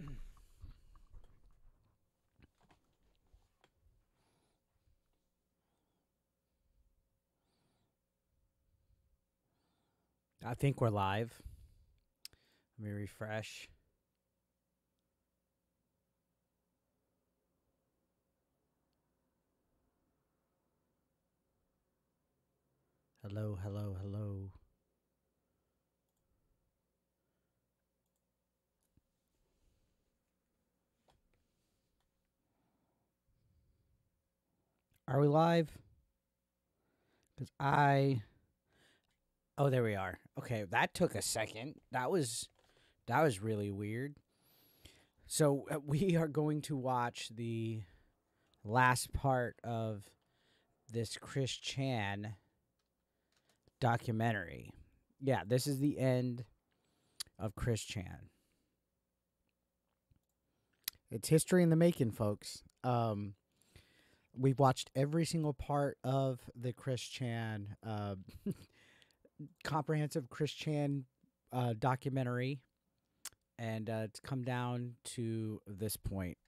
I think we're live. Let me refresh. Hello, hello, hello. Are we live? Because I. Oh, there we are. Okay, that took a second. That was that was really weird. So uh, we are going to watch the last part of this Chris Chan documentary. Yeah, this is the end of Chris Chan. It's history in the making, folks. Um, we've watched every single part of the Chris Chan uh, comprehensive Chris Chan uh, documentary, and uh, it's come down to this point.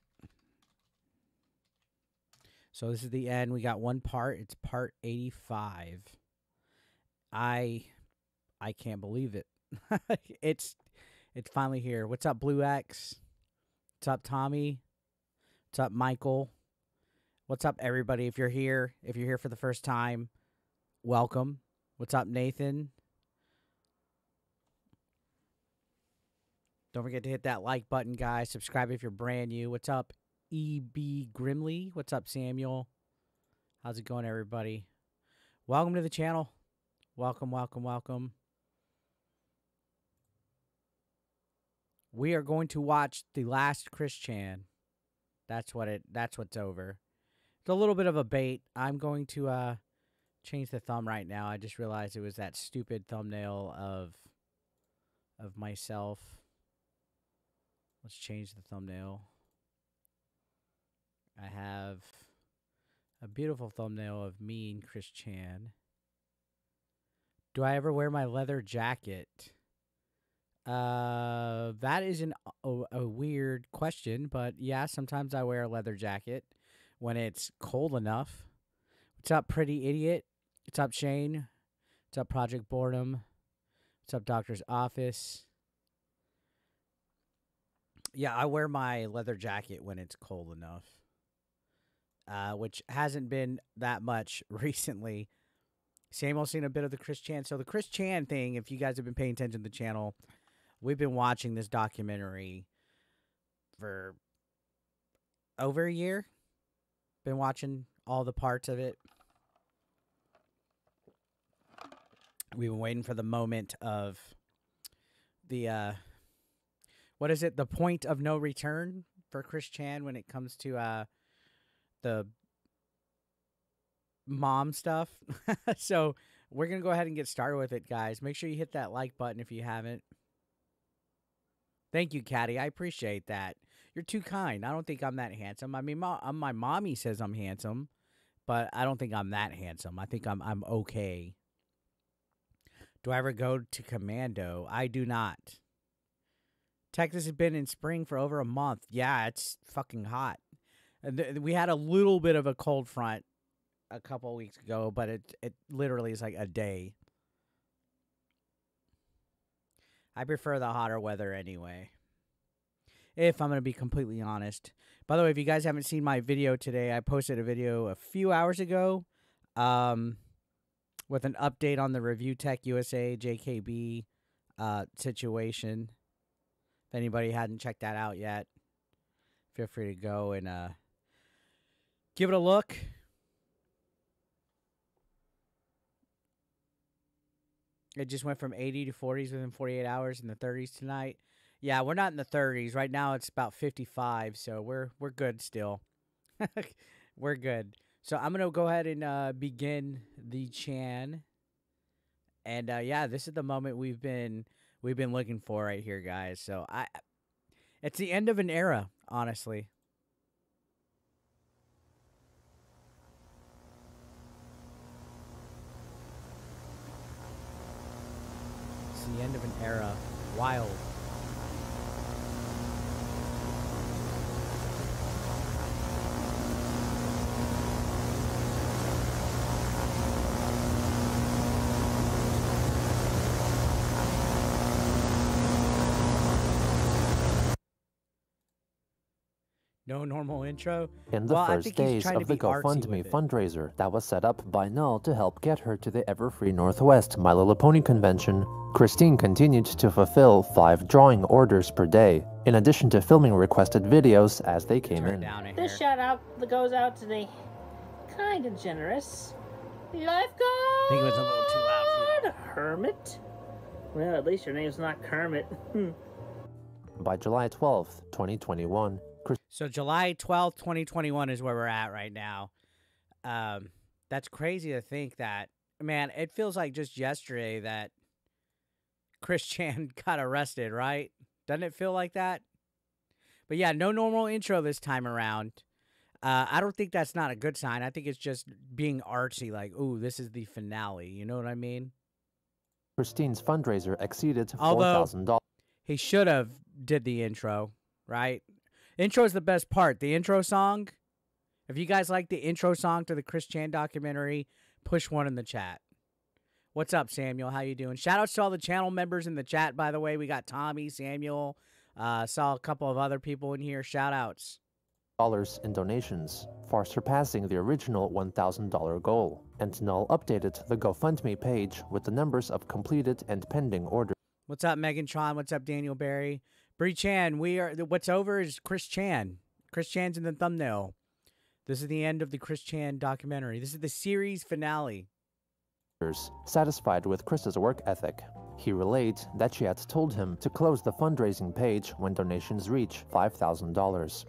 So this is the end. We got one part. It's part eighty-five. I, I can't believe it. it's, it's finally here. What's up, Blue X? What's up, Tommy? What's up, Michael? What's up, everybody? If you're here, if you're here for the first time, welcome. What's up, Nathan? Don't forget to hit that like button, guys. Subscribe if you're brand new. What's up, EB Grimley? What's up, Samuel? How's it going, everybody? Welcome to the channel. Welcome, welcome, welcome. We are going to watch the last Chris Chan. That's what it. That's what's over. It's a little bit of a bait. I'm going to uh change the thumb right now. I just realized it was that stupid thumbnail of of myself. Let's change the thumbnail. I have a beautiful thumbnail of me and Chris Chan. Do I ever wear my leather jacket? Uh, that is an, a, a weird question, but yeah, sometimes I wear a leather jacket when it's cold enough. What's up, pretty idiot? What's up, Shane? What's up, Project Boredom? What's up, Doctor's Office? Yeah, I wear my leather jacket when it's cold enough, uh, which hasn't been that much recently. Samuel seen a bit of the Chris Chan. So the Chris Chan thing, if you guys have been paying attention to the channel, we've been watching this documentary for over a year. Been watching all the parts of it. We've been waiting for the moment of the uh what is it? The point of no return for Chris Chan when it comes to uh the mom stuff. so we're gonna go ahead and get started with it, guys. Make sure you hit that like button if you haven't. Thank you, Caddy. I appreciate that. You're too kind. I don't think I'm that handsome. I mean, my, uh, my mommy says I'm handsome, but I don't think I'm that handsome. I think I'm I'm okay. Do I ever go to commando? I do not. Texas has been in spring for over a month. Yeah, it's fucking hot. We had a little bit of a cold front a couple weeks ago, but it it literally is like a day. I prefer the hotter weather anyway. If I'm going to be completely honest. By the way, if you guys haven't seen my video today, I posted a video a few hours ago um, with an update on the Review Tech USA JKB uh, situation. If anybody hadn't checked that out yet, feel free to go and uh, give it a look. It just went from 80 to 40s within 48 hours in the 30s tonight. Yeah, we're not in the 30s. Right now it's about 55, so we're we're good still. we're good. So I'm to go ahead and uh, begin the Chan. And uh, yeah, this is the moment we've been we've been looking for right here, guys. So I it's the end of an era, honestly. It's the end of an era. Wild. No normal intro. In the Well, I first think days of the be artsy GoFundMe fundraiser that was set up by Null to help get her to the Everfree Northwest My Little Pony convention, Christine continued to fulfill five drawing orders per day, in addition to filming requested videos as they came Turn in. down This shout out that goes out to the kind and generous lifeguard. think it was a little too loud for Hermit. Well, at least your name's not Kermit. Hmm. By July 12th, 2021, So July twelfth, twenty twenty one is where we're at right now. Um, that's crazy to think that. Man, it feels like just yesterday that Chris Chan got arrested, right? Doesn't it feel like that? But yeah, no normal intro this time around. Uh, I don't think that's not a good sign. I think it's just being artsy, like, ooh, this is the finale. You know what I mean? Christine's fundraiser exceeded $4,000. He should have did the intro, right? Intro is the best part. The intro song. If you guys like the intro song to the Chris Chan documentary, push one in the chat. What's up, Samuel? How you doing? Shout outs to all the channel members in the chat, by the way. We got Tommy, Samuel, uh, saw a couple of other people in here. Shout outs. dollars in donations, far surpassing the original $1,000 goal, and Null updated the GoFundMe page with the numbers of completed and pending orders. What's up, Megan Tron? What's up, Daniel Barry? Bree Chan, we are what's over is Chris Chan. Chris Chan's in the thumbnail. This is the end of the Chris Chan documentary. This is the series finale. Satisfied with Chris's work ethic, he relayed that she had told him to close the fundraising page when donations reach $5,000.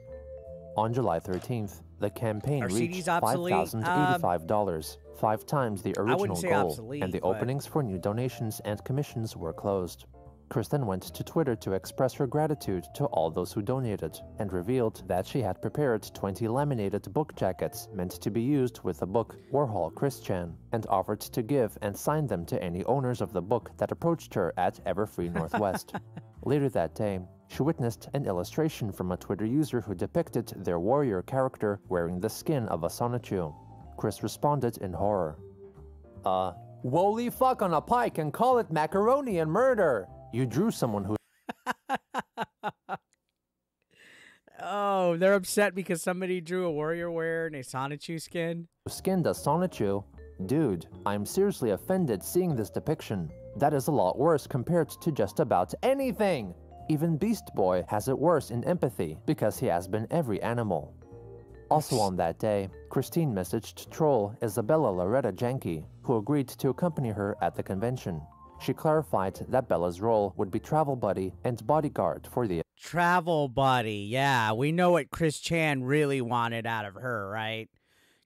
On July 13th, the campaign Are reached CDs obsolete? Um, $5,085, five times the original goal, obsolete, and the but- openings for new donations and commissions were closed. Chris then went to Twitter to express her gratitude to all those who donated, and revealed that she had prepared 20 laminated book jackets meant to be used with the book Warhol Christian, and offered to give and sign them to any owners of the book that approached her at Everfree Northwest. Later that day, she witnessed an illustration from a Twitter user who depicted their warrior character wearing the skin of a Sonichu. Chris responded in horror. Uh, woly fuck on a pike and call it macaroni and murder! You drew someone who Oh, they're upset because somebody drew a warrior wear and a Sonichu skin. skinned a Sonichu? Dude, I'm seriously offended seeing this depiction. That is a lot worse compared to just about anything! Even Beast Boy has it worse in empathy because he has been every animal. Also on that day, Christine messaged troll Isabella Loretta Janke, who agreed to accompany her at the convention. She clarified that Bella's role would be travel buddy and bodyguard for the Travel buddy. Yeah, we know what Chris Chan really wanted out of her, right?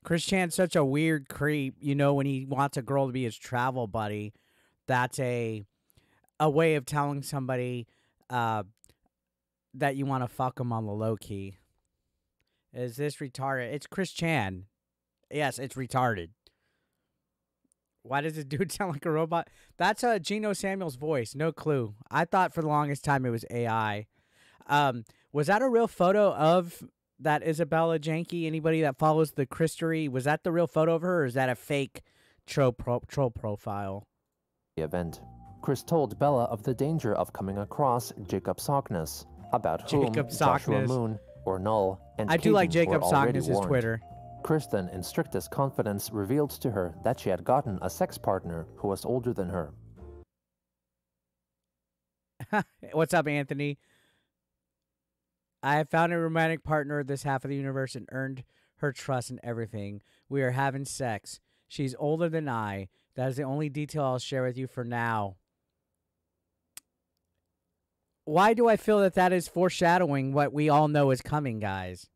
Chris Chan's such a weird creep. You know, when he wants a girl to be his travel buddy, that's a a way of telling somebody uh, that you want to fuck him on the low key. Is this retarded? It's Chris Chan. Yes, it's retarded. Why does this dude sound like a robot? That's uh, Geno Samuel's voice. No clue. I thought for the longest time it was AI. Um, was that a real photo of that Isabella Janke? Anybody that follows the Christery, was that the real photo of her, or is that a fake troll pro- troll profile? The event. Chris told Bella of the danger of coming across Jacob Sockness, about whom Jacob Joshua Moon, or Null, and I do like Jacob already warned. Twitter. Chris then, in strictest confidence, revealed to her that she had gotten a sex partner who was older than her. What's up, Anthony? I have found a romantic partner this half of the universe and earned her trust and everything. We are having sex. She's older than I. That is the only detail I'll share with you for now. Why do I feel that that is foreshadowing what we all know is coming, guys?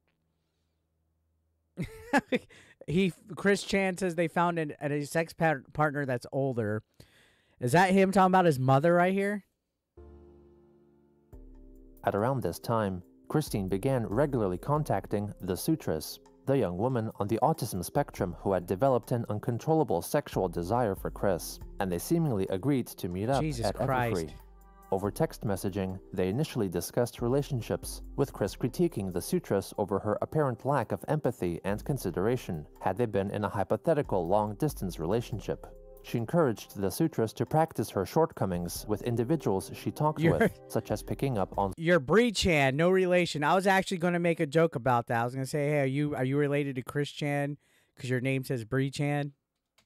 he Chris Chan says they found an, a sex par- partner that's older. Is that him talking about his mother right here? At around this time, Christine began regularly contacting the Sutras, the young woman on the autism spectrum who had developed an uncontrollable sexual desire for Chris, and they seemingly agreed to meet up Jesus at Christ. Everfree. Over text messaging, they initially discussed relationships, with Chris critiquing the Sutras over her apparent lack of empathy and consideration had they been in a hypothetical long distance relationship. She encouraged the Sutras to practice her shortcomings with individuals she talked You're- with, such as picking up on You're Bree Chan, no relation. I was actually going to make a joke about that. I was going to say, hey, are you are you related to Chris Chan? Because your name says Bree Chan.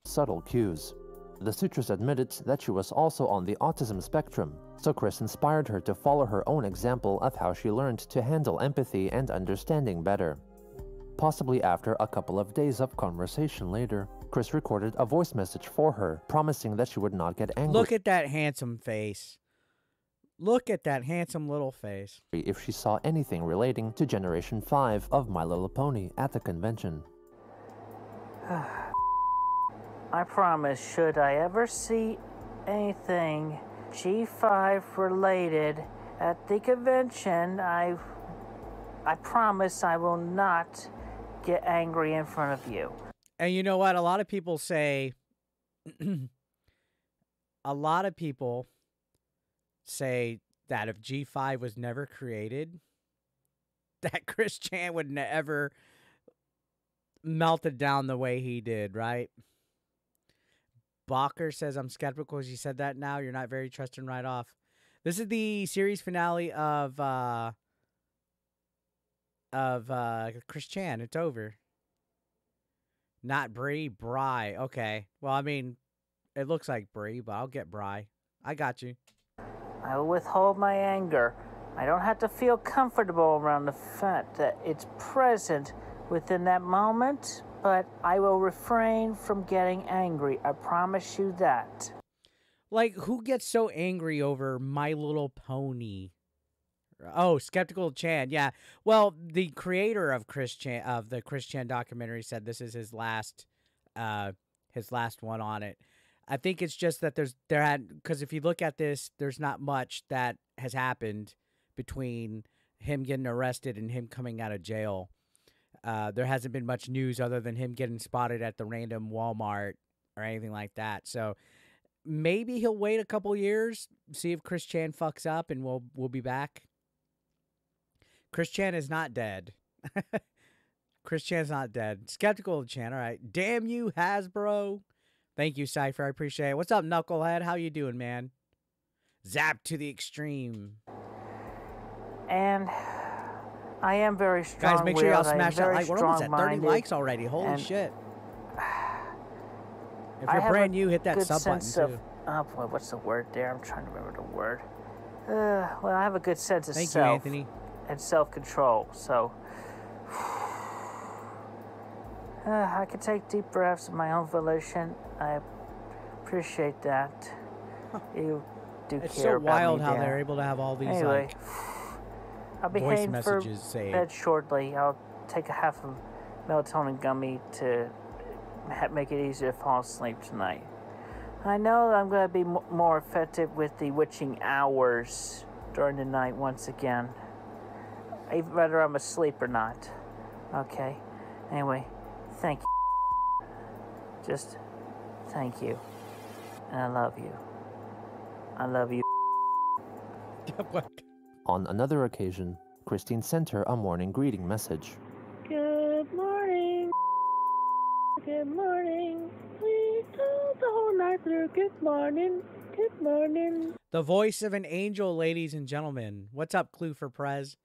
subtle cues. The Sutras admitted that she was also on the autism spectrum, so Chris inspired her to follow her own example of how she learned to handle empathy and understanding better. Possibly after a couple of days of conversation later, Chris recorded a voice message for her, promising that she would not get angry Look at that handsome face. Look at that handsome little face. if she saw anything relating to Generation 5 of My Little Pony at the convention. I promise, should I ever see anything G5 related at the convention, I I promise I will not get angry in front of you. And you know what? A lot of people say, a lot of people say that if G5 was never created, that Chris Chan would never melted down the way he did, right? Balker says, I'm skeptical as you said that now. You're not very trusting right off. This is the series finale of uh of uh Chris Chan. It's over. Not Bree, Bry. Okay. Well, I mean, it looks like Bree, but I'll get Bry. I got you. I will withhold my anger. I don't have to feel comfortable around the fact that it's present within that moment, but I will refrain from getting angry. I promise you that. Like, who gets so angry over My Little Pony? Oh, skeptical Chan. Yeah. Well, the creator of Chris Chan of the Chris Chan documentary said this is his last, uh, his last one on it. I think it's just that there's there had because if you look at this, there's not much that has happened between him getting arrested and him coming out of jail. Uh, there hasn't been much news other than him getting spotted at the random Walmart or anything like that. So maybe he'll wait a couple years, see if Chris Chan fucks up, and we'll we'll be back. Chris Chan is not dead. Chris Chan's not dead. Skeptical of Chan. All right. Damn you, Hasbro. Thank you, Cypher. I appreciate it. What's up, Knucklehead? How you doing, man? Zap to the extreme. And I am very strong. Guys, make sure y'all willed. I am smash that like. We're almost at 30 likes already. Holy shit. If you're brand new, hit that sub button too. oh boy, what's the word there? I'm trying to remember the word. Uh, well, I have a good sense of Thank you, self Anthony. and self-control, so uh, I can take deep breaths of my own volition. I appreciate that. You do It's care so about wild me how there. they're able to have all these Anyway, like I'll be voice messages saved. bed shortly. I'll take a half of melatonin gummy to make it easier to fall asleep tonight. I know I'm going to be more effective with the witching hours during the night once again. Even whether I'm asleep or not. Okay. Anyway, thank you. Just thank you. And I love you. I love you. What? On another occasion, Christine sent her a morning greeting message. Good morning. Good morning. We told the whole night through. Good morning. Good morning. The voice of an angel, ladies and gentlemen. What's up, Clue for Prez?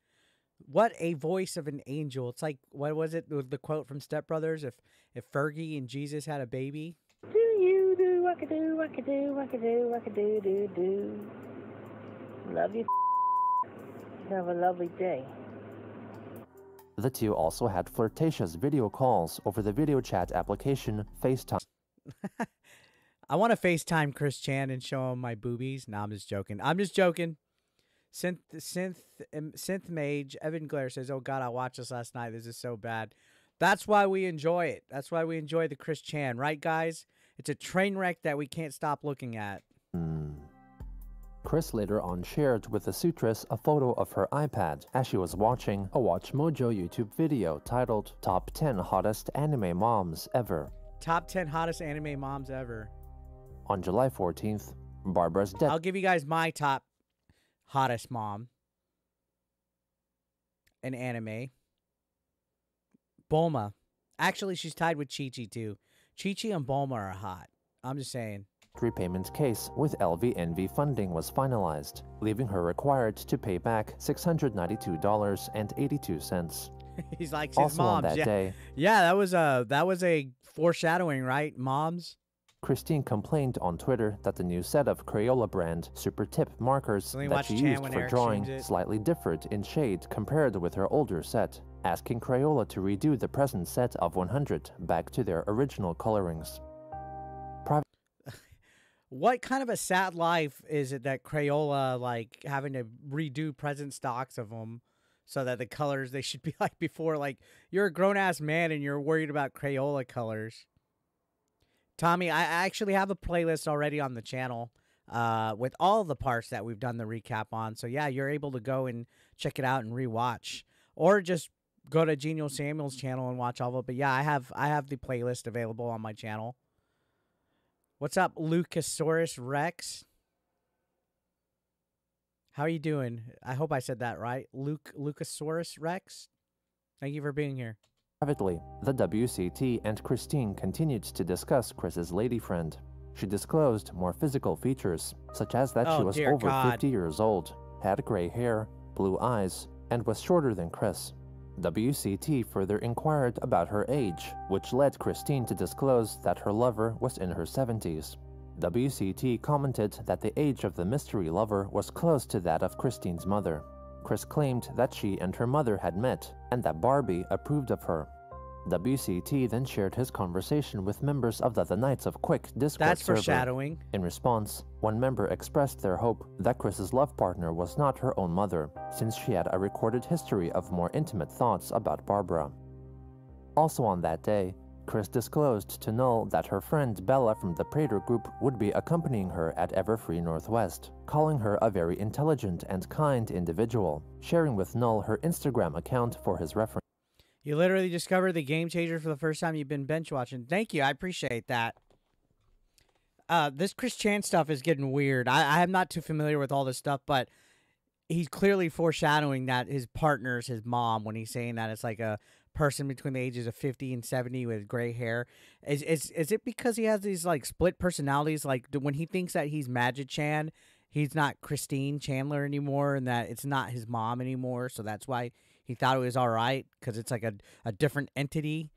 What a voice of an angel. It's like what was it? The the quote from Step Brothers? If if Fergie and Jesus had a baby. Do you do what I do, what I do, what I do, what I do, do, do. Love you. Have a lovely day. The two also had flirtatious video calls over the video chat application FaceTime. I want to FaceTime Chris Chan and show him my boobies. No, I'm just joking. I'm just joking. Synth synth um, synth mage Evan Glare says, "Oh God, I watched this last night. This is so bad." That's why we enjoy it. That's why we enjoy the Chris Chan, right, guys? It's a train wreck that we can't stop looking at. Hmm. Chris later on shared with the Sutras a photo of her iPad as she was watching a Watch Mojo YouTube video titled Top 10 Hottest Anime Moms Ever. Top ten hottest anime moms ever. On July 14th, Barbara's death I'll give you guys my top hottest mom in anime. Bulma. Actually, she's tied with Chi Chi too. Chi Chi and Bulma are hot. I'm just saying. Repayment case with LVNV funding was finalized, leaving her required to pay back $692.82. He's like his Also on moms. that Yeah. day, yeah, that was a that was a foreshadowing, right? Moms. Christine complained on Twitter that the new set of Crayola brand Super Tip markers that she Chan used for Eric drawing slightly differed in shade compared with her older set, asking Crayola to redo the present set of 100 back to their original colorings. What kind of a sad life is it that Crayola like having to redo present stocks of them so that the colors they should be like before? Like you're a grown ass man and you're worried about Crayola colors. Tommy, I actually have a playlist already on the channel uh, with all the parts that we've done the recap on. So yeah, you're able to go and check it out and rewatch, or just go to Geno Samuel's channel and watch all of it. But yeah, I have I have the playlist available on my channel. What's up, Lucasaurus Rex? How are you doing? I hope I said that right. Luke Lucasaurus Rex. Thank you for being here. Privately, the WCT and Christine continued to discuss Chris's lady friend. She disclosed more physical features, such as that she Oh, was over God. 50 years old, had gray hair, blue eyes, and was shorter than Chris. WCT further inquired about her age, which led Christine to disclose that her lover was in her 70s. WCT commented that the age of the mystery lover was close to that of Christine's mother. Chris claimed that she and her mother had met and that Barbie approved of her. WCT then shared his conversation with members of the, the Knights of Quick Discord That's server. foreshadowing. In response, one member expressed their hope that Chris's love partner was not her own mother, since she had a recorded history of more intimate thoughts about Barbara. Also on that day, Chris disclosed to Null that her friend Bella from the Prater group would be accompanying her at Everfree Northwest, calling her a very intelligent and kind individual, sharing with Null her Instagram account for his reference. You literally discovered the game changer for the first time you've been bench watching. Thank you. I appreciate that. Uh, this Chris Chan stuff is getting weird. I, I am not too familiar with all this stuff, but he's clearly foreshadowing that his partner's his mom when he's saying that it's like a person between the ages of 50 and 70 with gray hair. Is is is it because he has these like split personalities like when he thinks that he's Magic Chan, he's not Christine Chandler anymore and that it's not his mom anymore, so that's why he thought it was all right cuz it's like a a different entity.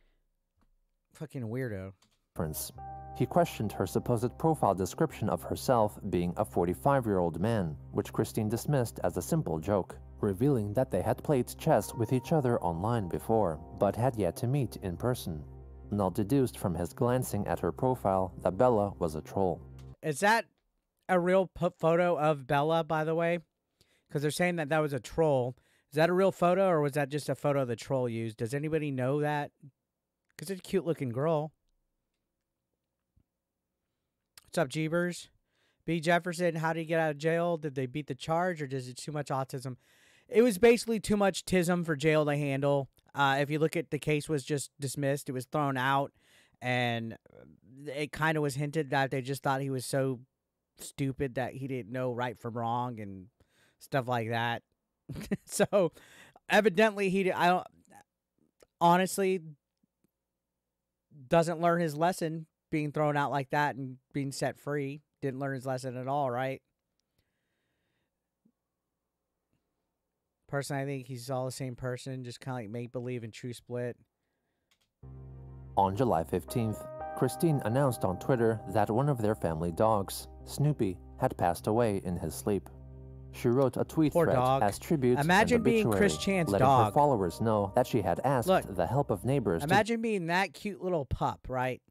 Fucking weirdo. Prince. He questioned her supposed profile description of herself being a 45 year old man, which Christine dismissed as a simple joke, revealing that they had played chess with each other online before, but had yet to meet in person. Null deduced from his glancing at her profile that Bella was a troll. Is that a real photo of Bella, by the way? Because they're saying that that was a troll. Is that a real photo, or was that just a photo the troll used? Does anybody know that? Because it's a cute looking girl. What's up, Jeebers? B. Jefferson, how did he get out of jail? Did they beat the charge, or is it too much autism? It was basically too much tism for jail to handle. Uh, if you look at the case was just dismissed, it was thrown out, and it kind of was hinted that they just thought he was so stupid that he didn't know right from wrong and stuff like that. so evidently he I don't honestly doesn't learn his lesson being thrown out like that and being set free. Didn't learn his lesson at all, right? Personally, I think he's all the same person, just kind of like make believe and true split. On July 15th, Christine announced on Twitter that one of their family dogs, Snoopy, had passed away in his sleep. She wrote a tweet Poor thread dog. as tribute Imagine and being Chris Chan's letting her followers know that she had asked Look, the help of neighbors Imagine being that cute little pup, right?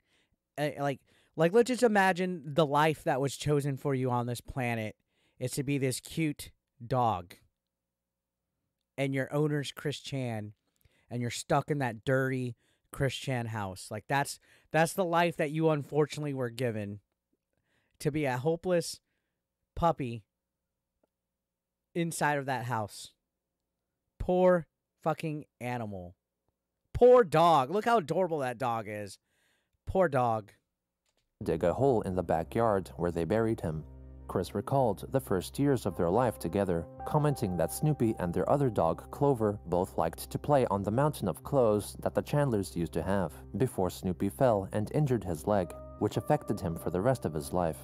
Uh, like, like let's just imagine the life that was chosen for you on this planet is to be this cute dog, and your owner's Chris Chan, and you're stuck in that dirty Chris Chan house. Like that's that's the life that you unfortunately were given to be a hopeless puppy inside of that house. Poor fucking animal. Poor dog. Look how adorable that dog is. Poor dog. dig a hole in the backyard where they buried him. Chris recalled the first years of their life together, commenting that Snoopy and their other dog, Clover, both liked to play on the mountain of clothes that the Chandlers used to have, before Snoopy fell and injured his leg, which affected him for the rest of his life.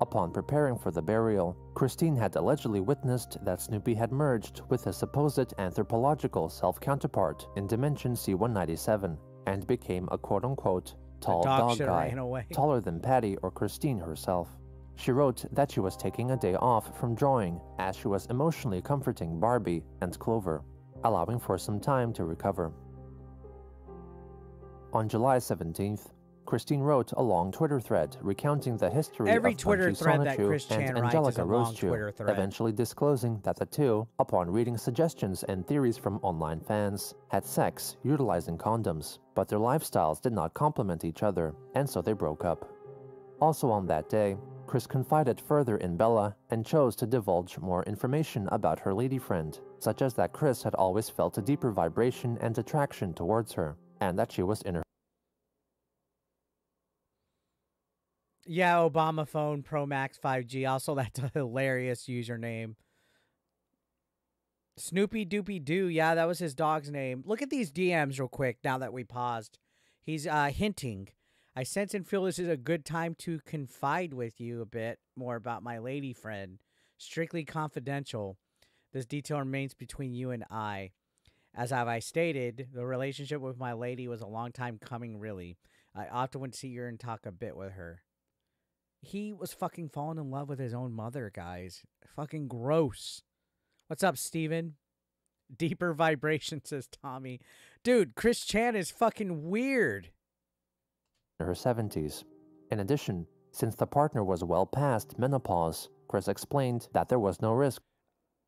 Upon preparing for the burial, Christine had allegedly witnessed that Snoopy had merged with his supposed anthropological self counterpart in Dimension C197 and became a quote unquote tall dog dog guy, taller than Patty or Christine herself. She wrote that she was taking a day off from drawing as she was emotionally comforting Barbie and Clover, allowing for some time to recover. On July 17th, Christine wrote a long Twitter thread recounting the history Every of Twitter Bungie thread that Sonichu Chris Chan and Angelica a long Rosechu, Twitter thread. eventually disclosing that the two, upon reading suggestions and theories from online fans, had sex utilizing condoms, but their lifestyles did not complement each other, and so they broke up. Also on that day, Chris confided further in Bella and chose to divulge more information about her lady friend, such as that Chris had always felt a deeper vibration and attraction towards her, and that she was in her Yeah, Obama phone Pro Max 5G. Also, that's a hilarious username. Snoopy Doopy Doo. Yeah, that was his dog's name. Look at these DMs real quick now that we paused. He's uh, hinting. I sense and feel this is a good time to confide with you a bit more about my lady friend. Strictly confidential. This detail remains between you and I. As have I stated, the relationship with my lady was a long time coming, really. I often would see her and talk a bit with her. He was fucking falling in love with his own mother, guys. Fucking gross. What's up, Steven? Deeper vibration, says Tommy. Dude, Chris Chan is fucking weird. In her 70s. In addition, since the partner was well past menopause, Chris explained that there was no risk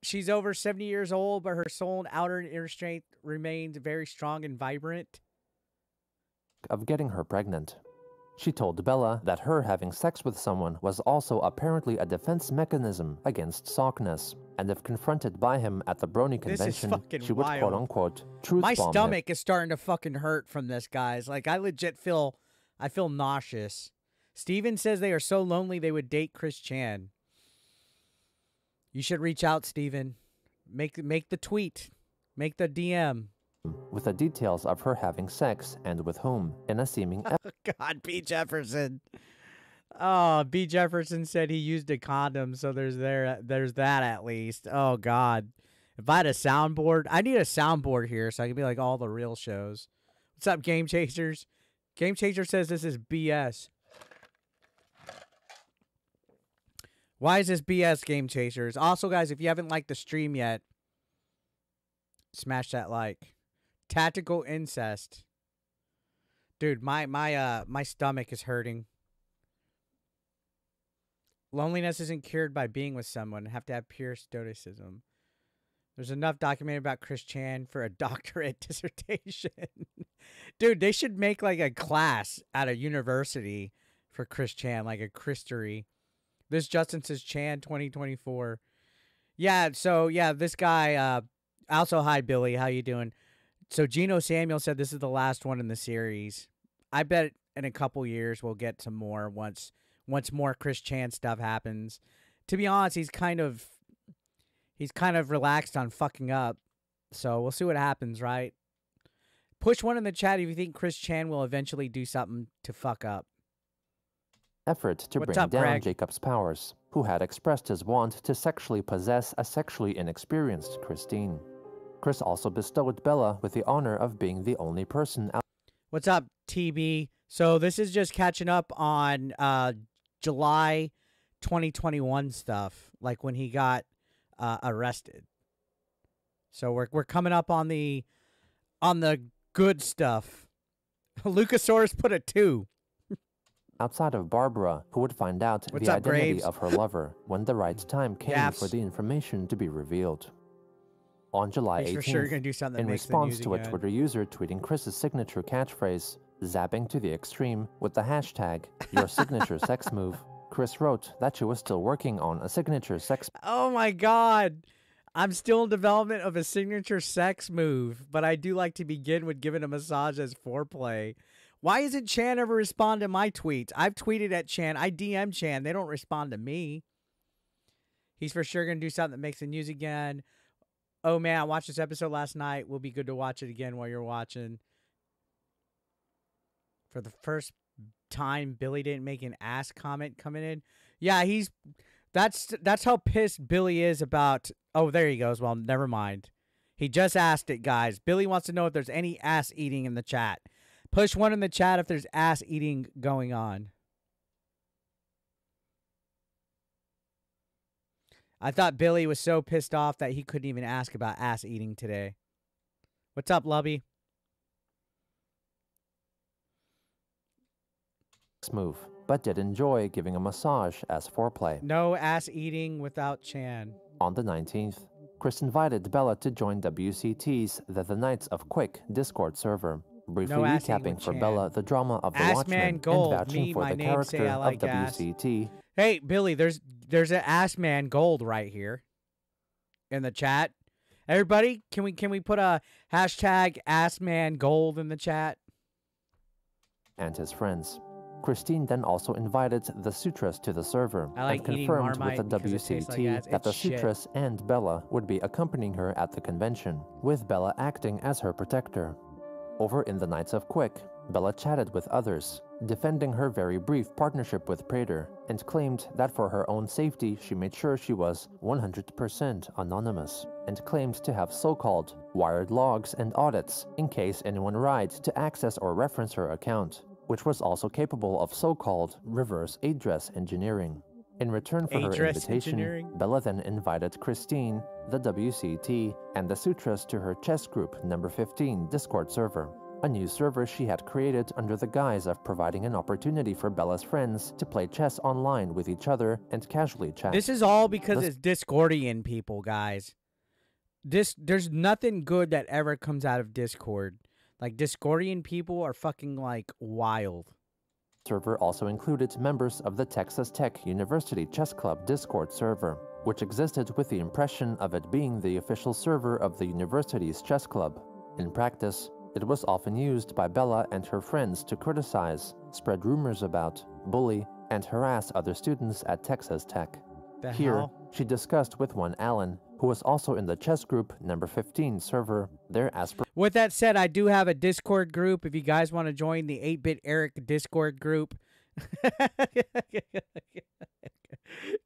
She's over 70 years old, but her soul and outer and inner strength remains very strong and vibrant. of getting her pregnant. She told Bella that her having sex with someone was also apparently a defense mechanism against sockness, and if confronted by him at the Brony convention, she would wild. quote unquote truth My bomb him. stomach is starting to fucking hurt from this, guys. Like I legit feel I feel nauseous. Steven says they are so lonely they would date Chris Chan. You should reach out, Steven. Make make the tweet. Make the DM. With the details of her having sex and with whom in a seeming God, B. Jefferson. Oh, B. Jefferson said he used a condom, so there's there there's that at least. Oh God. If I had a soundboard, I need a soundboard here so I can be like all the real shows. What's up, Game Chasers? Game Chaser says this is BS. Why is this BS, Game Chasers? Also, guys, if you haven't liked the stream yet, smash that like. Tactical incest. Dude, my my uh my stomach is hurting. Loneliness isn't cured by being with someone. Have to have pure stoicism. There's enough documented about Chris Chan for a doctorate dissertation. Dude, they should make like a class at a university for Chris Chan, like a Christery. This Justin says Chan 2024. Yeah, so yeah, this guy uh also hi Billy, how you doing? So Geno Samuel said this is the last one in the series. I bet in a couple years we'll get some more once once more Chris Chan stuff happens. To be honest, he's kind of he's kind of relaxed on fucking up. So we'll see what happens, right? Push one in the chat if you think Chris Chan will eventually do something to fuck up. effort to What's bring up, down Greg? Jacob's powers, who had expressed his want to sexually possess a sexually inexperienced Christine. Chris also bestowed Bella with the honor of being the only person out What's up, TB? So this is just catching up on uh July 2021 stuff, like when he got uh, arrested. So we're we're coming up on the on the good stuff. Lucasaurus put a two. outside of Barbara, who would find out What's the up, identity Graves? of her lover when the right time came for the information to be revealed. On July He's 18th, for sure gonna do something in response to a. Twitter user tweeting Chris's signature catchphrase, zapping to the extreme with the hashtag your signature sex move, Chris wrote that she was still working on a signature sex Oh my god. I'm still in development of a signature sex move, but I do like to begin with giving a massage as foreplay. Why isn't Chan ever respond to my tweets? I've tweeted at Chan. I DM Chan. They don't respond to me. He's for sure going to do something that makes the news again. Oh man, I watched this episode last night. We'll be good to watch it again while you're watching. For the first time Billy didn't make an ass comment coming in. Yeah, he's that's that's how pissed Billy is about. Oh, there he goes. Well, never mind. He just asked it, guys. Billy wants to know if there's any ass eating in the chat. Push one in the chat if there's ass eating going on. I thought Billy was so pissed off that he couldn't even ask about ass eating today. What's up, Lubby? move, but did enjoy giving a massage as foreplay. No ass eating without Chan. On the 19th, Chris invited Bella to join WCT's The, the Knights of Quick Discord server, briefly No recapping for Chan. Bella the drama of the Ass Watchmen and vouching me, for the character like of ass. WCT. Hey, Billy, there's there's an ass man gold right here in the chat. Everybody, can we can we put a hashtag ass man gold in the chat? and his friends. Christine then also invited the Sutras to the server I like and confirmed with the because it tastes like WCT ass. that the shit. Sutras and Bella would be accompanying her at the convention, with Bella acting as her protector. Over in the Knights of Quick, Bella chatted with others, defending her very brief partnership with Prater, and claimed that for her own safety she made sure she was 100% anonymous, and claimed to have so-called wired logs and audits in case anyone tried to access or reference her account, which was also capable of so-called reverse address engineering. In return for her invitation. Bella then invited Christine, the WCT, and the Sutras to her chess group number 15 Discord server, a new server she had created under the guise of providing an opportunity for Bella's friends to play chess online with each other and casually chat. This is all because This- it's Discordian people, guys. This there's nothing good that ever comes out of Discord. Like Discordian people are fucking like wild. server also included members of the Texas Tech University Chess Club Discord server, which existed with the impression of it being the official server of the university's chess club. In practice, it was often used by Bella and her friends to criticize, spread rumors about, bully, and harass other students at Texas Tech. The Here, hell? she discussed with one Alan, who was also in the chess group number 15 server, their aspirations. With that said, I do have a Discord group. If you guys want to join the 8 Bit Eric Discord group,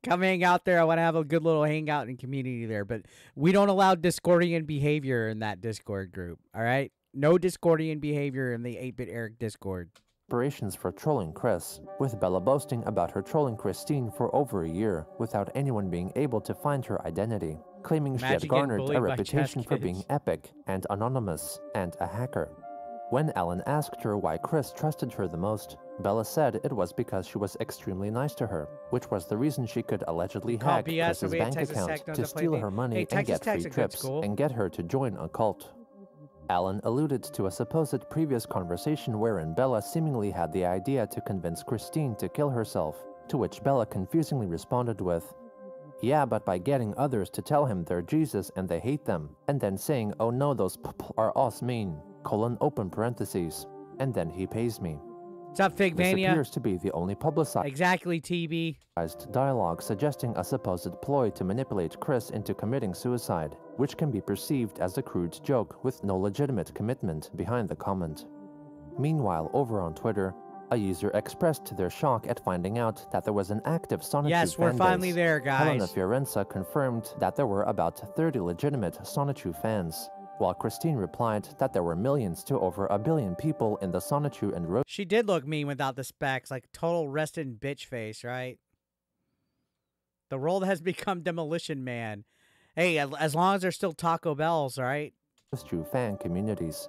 come hang out there. I want to have a good little hangout and community there. But we don't allow Discordian behavior in that Discord group. All right? No Discordian behavior in the 8 Bit Eric Discord. aspirations for trolling Chris, with Bella boasting about her trolling Christine for over a year without anyone being able to find her identity, claiming she Imagine had garnered a reputation for being epic and anonymous and a hacker. When Alan asked her why Chris trusted her the most, Bella said it was because she was extremely nice to her, which was the reason she could allegedly hack BS Chris's bank Texas account to to steal her money Hey, and get Tech's free a trips and get her to join a cult. Alan alluded to a supposed previous conversation wherein Bella seemingly had the idea to convince Christine to kill herself, to which Bella confusingly responded with, Yeah, but by getting others to tell him they're Jesus and they hate them, and then saying, Oh no, those people are us mean, colon open parentheses, and then he pays me. What's up, This Figmania? appears to be the only publicized Exactly, TB. dialogue suggesting a supposed ploy to manipulate Chris into committing suicide, which can be perceived as a crude joke with no legitimate commitment behind the comment. Meanwhile, over on Twitter, a user expressed their shock at finding out that there was an active Sonichu Yes, we're fan finally there, Helena. Fiorenza confirmed that there were about 30 legitimate Sonichu fans, while Christine replied that there were millions to over a billion people in the Sonichu and Ro- She did look mean without the specs, like total rested bitch face, right? The world has become Demolition Man. Hey, as- long as there's still Taco Bells, right? Jew fan communities.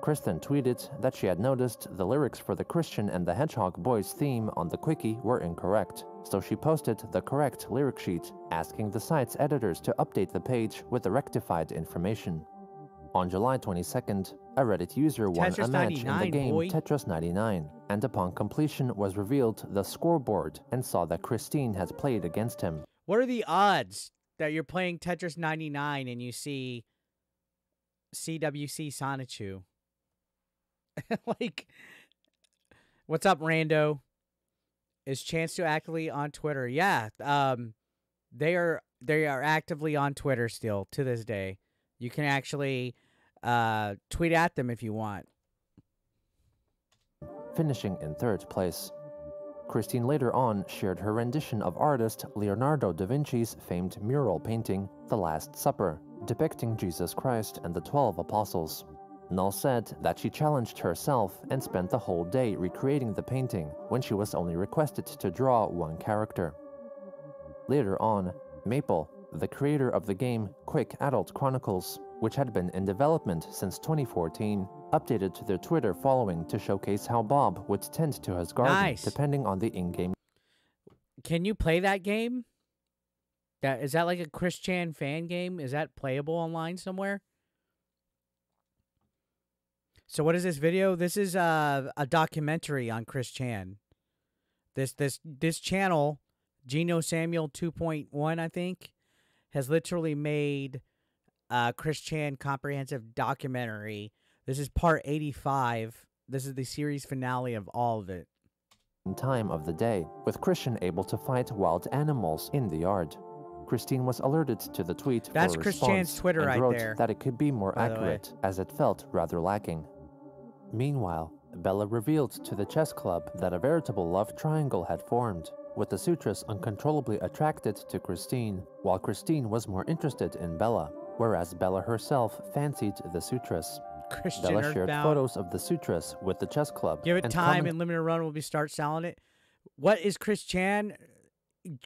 Kristen tweeted that she had noticed the lyrics for the Christian and the Hedgehog Boys theme on the CWCki were incorrect, so she posted the correct lyric sheet, asking the site's editors to update the page with the rectified information. On July 22nd, a Reddit user won Tetris a match in the game boy. Tetris 99, and upon completion was revealed the scoreboard and saw that Christine had played against him. What are the odds that you're playing Tetris 99 and you see CWC Sonichu? like, what's up, Rando? Is Chance to actively on Twitter? Yeah, um, they are. They are actively on Twitter still to this day. You can actually uh, tweet at them if you want. finishing in third place. Christine later on shared her rendition of artist Leonardo da Vinci's famed mural painting, The Last Supper, depicting Jesus Christ and the Twelve Apostles. Null said that she challenged herself and spent the whole day recreating the painting when she was only requested to draw one character. Later on, Maple, the creator of the game Quick Adult Chronicles, which had been in development since 2014, updated to their Twitter following to showcase how Bob would tend to his garden Nice. depending on the in-game Can you play that game? That is that like a Chris Chan fan game? Is that playable online somewhere? So what is this video? This is uh, a documentary on Chris Chan. This this this channel, Geno Samuel 2.1, I think, has literally made a Chris Chan comprehensive documentary. This is part 85. This is the series finale of all of it. time of the day, with Christian able to fight wild animals in the yard. Christine was alerted to the tweet That's Chris Chan's Twitter and right wrote there, that it could be more by the way. accurate, as it felt rather lacking. Meanwhile, Bella revealed to the chess club that a veritable love triangle had formed, with the Sutras uncontrollably attracted to Christine, while Christine was more interested in Bella, whereas Bella herself fancied the Sutras. Christian Bella shared Earthbound. photos of the Sutras with the chess club. Give it and time and limited run will be start selling it. What is Chris Chan?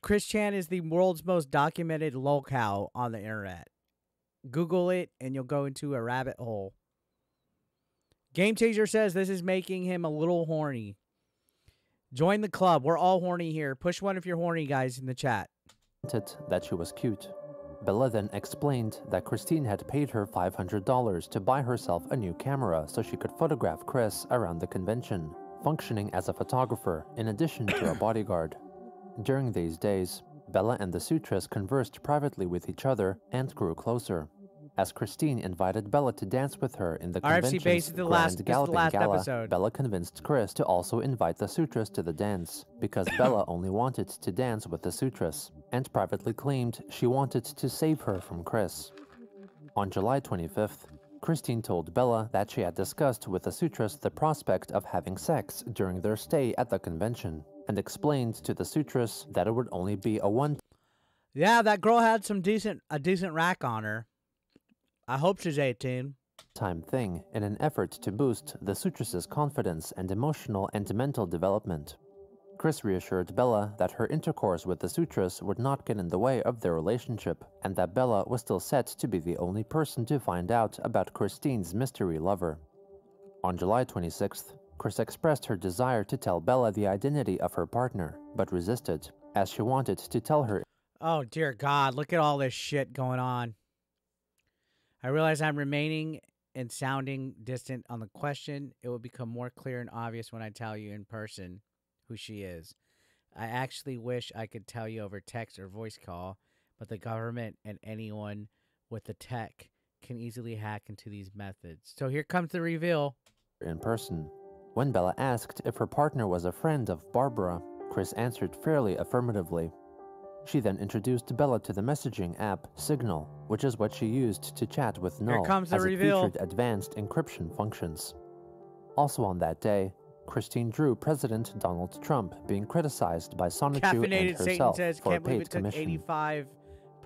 Chris Chan is the world's most documented lolcow on the internet. Google it and you'll go into a rabbit hole. Game Changer says this is making him a little horny. Join the club. We're all horny here. Push one if you're horny, guys, in the chat. that she was cute. Bella then explained that Christine had paid her $500 to buy herself a new camera so she could photograph Chris around the convention, functioning as a photographer in addition to a bodyguard. During these days, Bella and the Sutras conversed privately with each other and grew closer. As Christine invited Bella to dance with her in the RFC convention's Base the last- is the last Gala, episode. Bella convinced Chris to also invite the Sutras to the dance, because Bella only wanted to dance with the Sutras, and privately claimed she wanted to save her from Chris. On July 25th, Christine told Bella that she had discussed with the Sutras the prospect of having sex during their stay at the convention, and explained to the Sutras that it would only be a one Yeah, that girl had some decent a decent rack on her. I hope she's 18. time thing in an effort to boost the Sutras' confidence and emotional and mental development. Chris reassured Bella that her intercourse with the Sutras would not get in the way of their relationship, and that Bella was still set to be the only person to find out about Christine's mystery lover. On July 26th, Chris expressed her desire to tell Bella the identity of her partner, but resisted, as she wanted to tell her Oh dear God, look at all this shit going on. I realize I'm remaining and sounding distant on the question. It will become more clear and obvious when I tell you in person who she is. I actually wish I could tell you over text or voice call, but the government and anyone with the tech can easily hack into these methods. So here comes the reveal. in person. When Bella asked if her partner was a friend of Barbara, Chris answered fairly affirmatively. She then introduced Bella to the messaging app Signal, which is what she used to chat with Here Null comes the as reveal. it featured advanced encryption functions. Also on that day, Christine drew President Donald Trump being criticized by Sonichu and herself says, for a paid commission. 85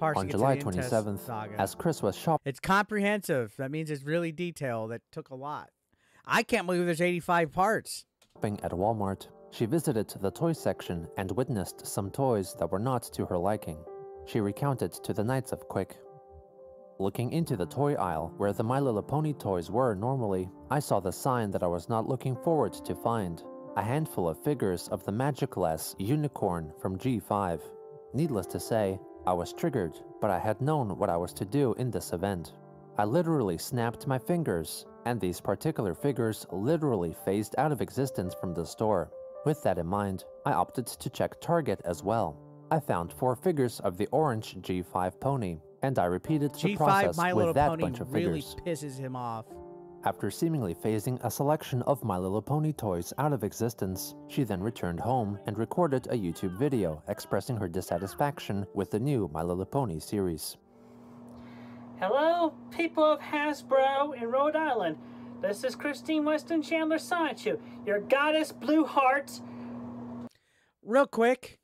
On July to the Intest 27th, as Chris was shopping It's comprehensive. That means it's really detailed. That took a lot. I can't believe there's 85 parts. at Walmart, she visited the toy section and witnessed some toys that were not to her liking. She recounted to the Knights of Quick. Looking into the toy aisle where the My Little Pony toys were normally, I saw the sign that I was not looking forward to find. A handful of figures of the Magicless unicorn from G5. Needless to say, I was triggered, but I had known what I was to do in this event. I literally snapped my fingers, and these particular figures literally phased out of existence from the store. With that in mind, I opted to check Target as well. I found four figures of the orange G5 pony, and I repeated the G5 process My with Little that Pony bunch of really figures. pisses him off. After seemingly phasing a selection of My Little Pony toys out of existence, she then returned home and recorded a YouTube video expressing her dissatisfaction with the new My Little Pony series. Hello, people of Hasbro in Rhode Island. This is Christine Weston Chandler Sonichu, your goddess blue heart. Real quick,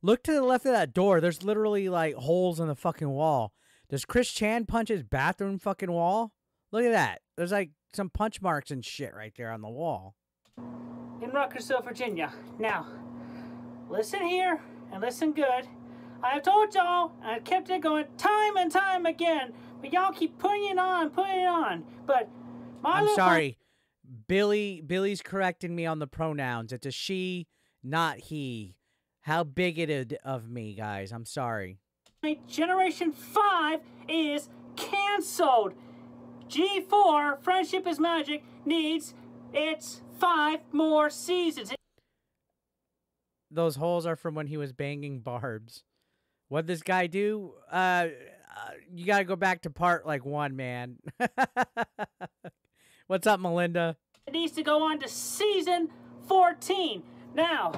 look to the left of that door. There's literally like holes in the fucking wall. Does Chris Chan punch his bathroom fucking wall? Look at that. There's like some punch marks and shit right there on the wall. in Ruckersville, Virginia. Now, listen here and listen good. I have told y'all, and I've kept it going time and time again, but y'all keep putting it on, putting it on. But I'm sorry. Billy Billy's correcting me on the pronouns. It's a she, not he. How bigoted of me, guys. I'm sorry. my Generation 5 is canceled. G4, Friendship is Magic, needs its five more seasons. Those holes are from when he was banging barbs. What this guy do? Uh, uh you gotta go back to part like one, man. What's up, Melinda? It needs to go on to season 14. Now,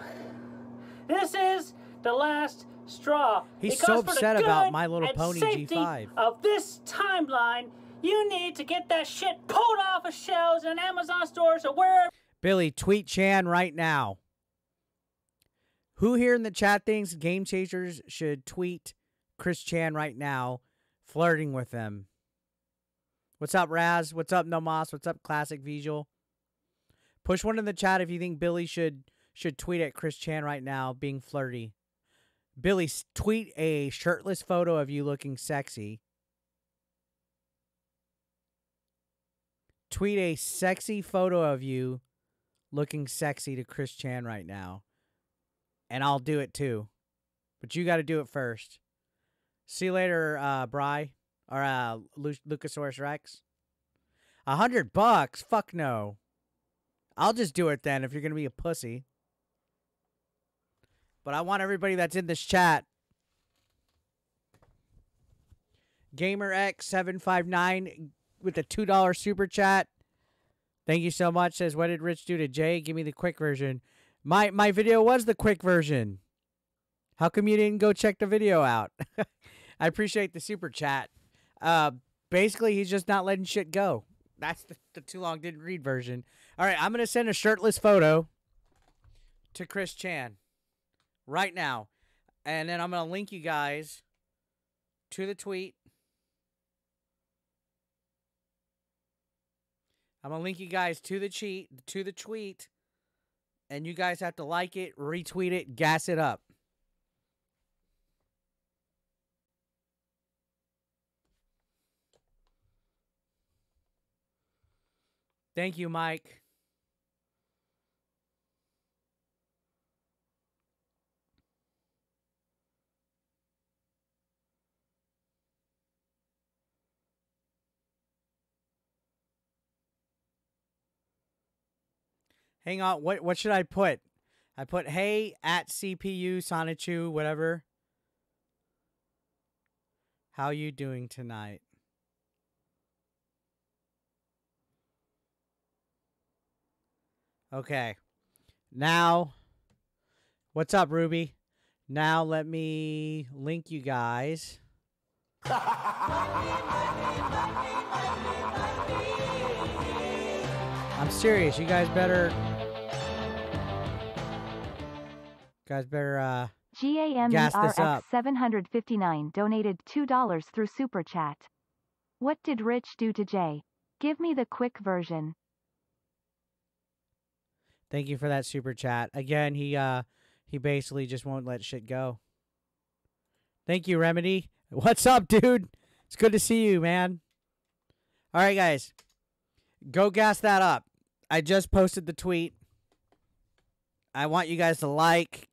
this is the last straw. He's Because so upset about My Little Pony safety G5. Of this timeline, you need to get that shit pulled off of shelves in Amazon stores or wherever. Billy, tweet Chan right now. Who here in the chat thinks Game Chasers should tweet Chris Chan right now, flirting with them? What's up, Raz? What's up, Nomas? What's up, Classic Visual? Push one in the chat if you think Billy should should tweet at Chris Chan right now, being flirty. Billy, tweet a shirtless photo of you looking sexy. Tweet a sexy photo of you looking sexy to Chris Chan right now. And I'll do it too. But you got to do it first. See you later, uh, Bry. Or uh, Lu- Lucasaurus Rex. A hundred bucks? Fuck no. I'll just do it then if you're to be a pussy. But I want everybody that's in this chat. GamerX759 with the $2 super chat. Thank you so much. Says, what did Rich do to Jay? Give me the quick version. My my video was the quick version. How come you didn't go check the video out? I appreciate the super chat. Uh, basically, he's just not letting shit go. That's the, the too long didn't read version. All right, I'm gonna send a shirtless photo to Chris Chan right now, and then I'm gonna link you guys to the tweet. I'm gonna link you guys to the cheat to the tweet, and you guys have to like it, retweet it, gas it up. Thank you, Mike. Hang on, what what should I put? I put hey at CPU Sonichu whatever. How you doing tonight? Okay. Now, what's up, Ruby? Now let me link you guys. I'm serious. You guys better. Guys better. uh up. GAMERX759 donated $2 through Super Chat. What did Rich do to Jay? Give me the quick version. Thank you for that super chat. Again, he uh he basically just won't let shit go. Thank you, Remedy. What's up, dude? It's good to see you, man. All right, guys. Go gas that up. I just posted the tweet. I want you guys to like,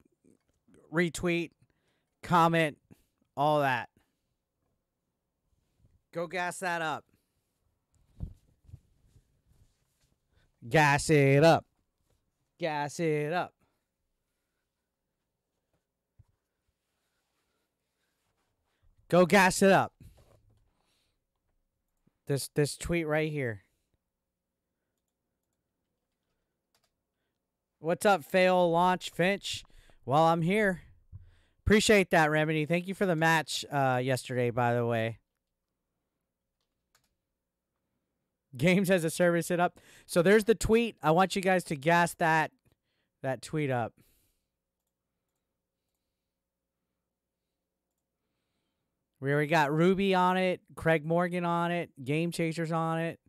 retweet, comment, all that. Go gas that up. Gas it up. Gas it up. Go gas it up. This this tweet right here. What's up, fail launch Finch? Well, I'm here. Appreciate that, Remedy. Thank you for the match uh, yesterday, by the way. Games as a service it up. So there's the tweet. I want you guys to gas that that tweet up. We already got Ruby on it, Craig Morgan on it, Game Chasers on it.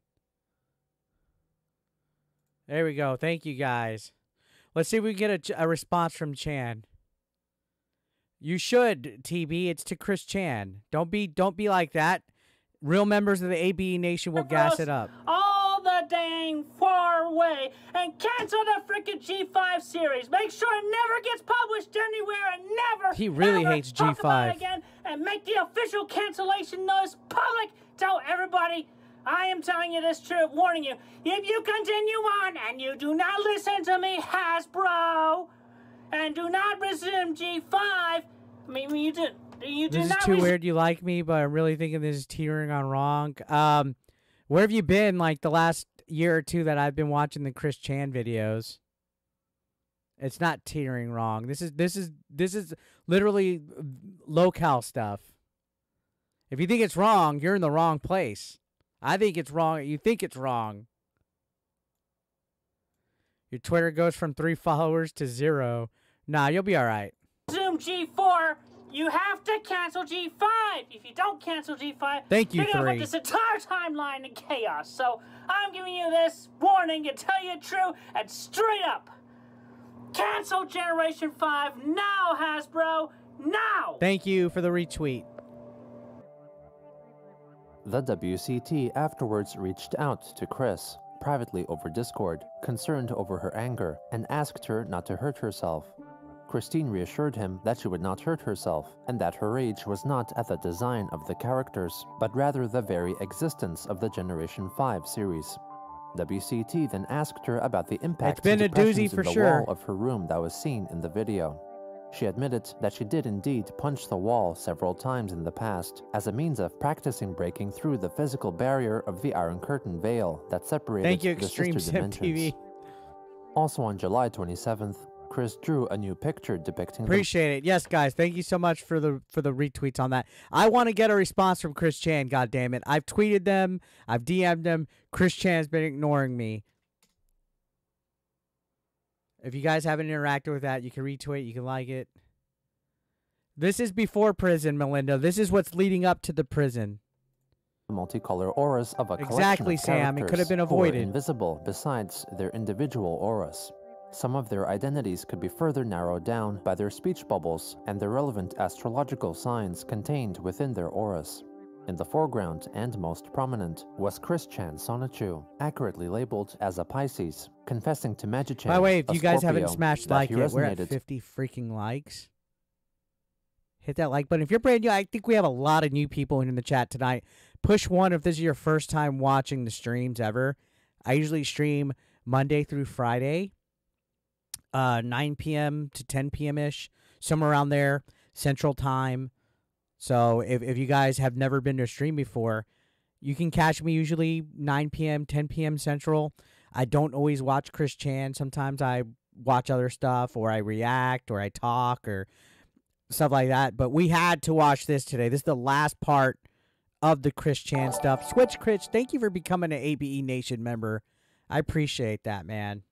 There we go. Thank you guys. Let's see if we can get a a, response from Chan. You should, TB. It's to Chris Chan. Don't be don't be like that. Real members of the 8BE Nation will gas it up. all the dang far way and cancel the freaking G5 series. Make sure it never gets published anywhere and never He really hates G5. again and make the official cancellation notice public. Tell everybody. I am telling you this truth, warning you. If you continue on and you do not listen to me, Hasbro, and do not resume G5, I mean, you do, you do This is too weird. You like me, but I'm really thinking this is teetering on wrong. Um, where have you been like the last year or two that I've been watching the Chris Chan videos? It's not teetering wrong. This is this is this is literally lolcow stuff. If you think it's wrong, you're in the wrong place. I think it's wrong. You think it's wrong. Your Twitter goes from three followers to zero. Nah, you'll be all right. Zoom G4, you have to cancel G5. If you don't cancel G5, Thank you, you're gonna put this entire timeline in chaos. So I'm giving you this warning to tell you the truth and straight up. Cancel Generation 5 now, Hasbro. Now! Thank you for the retweet. The WCT afterwards reached out to Chris, privately over Discord, concerned over her anger, and asked her not to hurt herself. Christine reassured him that she would not hurt herself, and that her rage was not at the design of the characters, but rather the very existence of the Generation 5 series. WCT then asked her about the impact been a doozy in for the sure. wall of her room that was seen in the video. She admitted that she did indeed punch the wall several times in the past as a means of practicing breaking through the physical barrier of the Iron Curtain veil that separated Thank you, the sister dimensions. TV. Also on July 27th, Chris drew a new picture depicting Appreciate it. Yes, guys. Thank you so much for the for the retweets on that. I want to get a response from Chris Chan. God damn it! I've tweeted them. I've DM'd them. Chris Chan's been ignoring me. If you guys haven't interacted with that, you can retweet. You can like it. This is before prison, Melinda. This is what's leading up to the prison. multicolor auras of a collection Exactly, of Sam. It could have been avoided. invisible besides their individual auras. Some of their identities could be further narrowed down by their speech bubbles and the relevant astrological signs contained within their auras. In the foreground and most prominent was Chris Chan Sonichu, accurately labeled as a Pisces, confessing to Magichan. By the way, if you guys haven't smashed like yet, we're at 50 freaking likes. Hit that like button. If you're brand new, I think we have a lot of new people in the chat tonight. Push one if this is your first time watching the streams ever. I usually stream Monday through Friday, uh, 9 p.m. to 10 p.m. ish, somewhere around there, Central Time. So if, if you guys have never been to a stream before, you can catch me usually 9 p.m., 10 p.m. Central. I don't always watch Chris Chan. Sometimes I watch other stuff or I react or I talk or stuff like that. But we had to watch this today. This is the last part of the Chris Chan stuff. Switch Chris, thank you for becoming an 8BE Nation member. I appreciate that, man.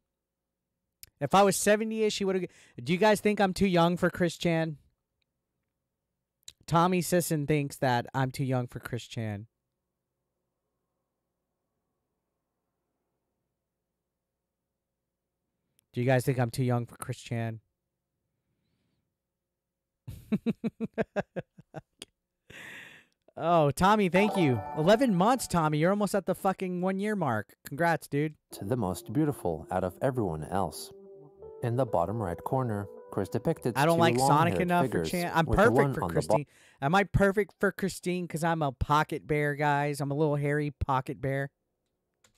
If I was 70 ish, he would have. Do you guys think I'm too young for Chris Chan? Tommy Sisson thinks that I'm too young for Chris Chan. Do you guys think I'm too young for Chris Chan? oh, Tommy, thank you. 11 months, Tommy. You're almost at the fucking one year mark. Congrats, dude. To the most beautiful out of everyone else. In the bottom right corner, Chris depicted I don't like Sonic enough for Chan. I'm with the one perfect for on the bo- Christine. Am I perfect for Christine? Because I'm a pocket bear, guys. I'm a little hairy pocket bear.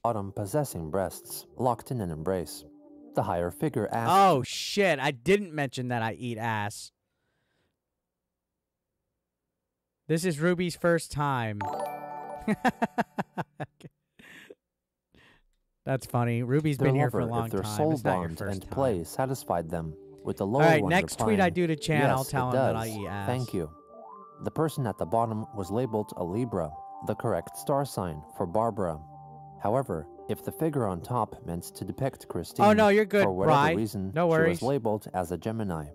bottom possessing breasts, locked in an embrace. The higher figure asked, Oh, shit. I didn't mention that I eat ass. This is Ruby's first time. That's funny. Ruby's their been here for a long if their time. soul It's not your first and time. play satisfied them, with the All lower right, one next tweet I replying, do to Chan, yes, I'll tell him that I does. eat ass. Thank you. The person at the bottom was labeled a Libra, the correct star sign for Barbara. However, if the figure on top meant to depict Christine, Oh no, you're good, for whatever Bri. reason, No she was labeled as a Gemini.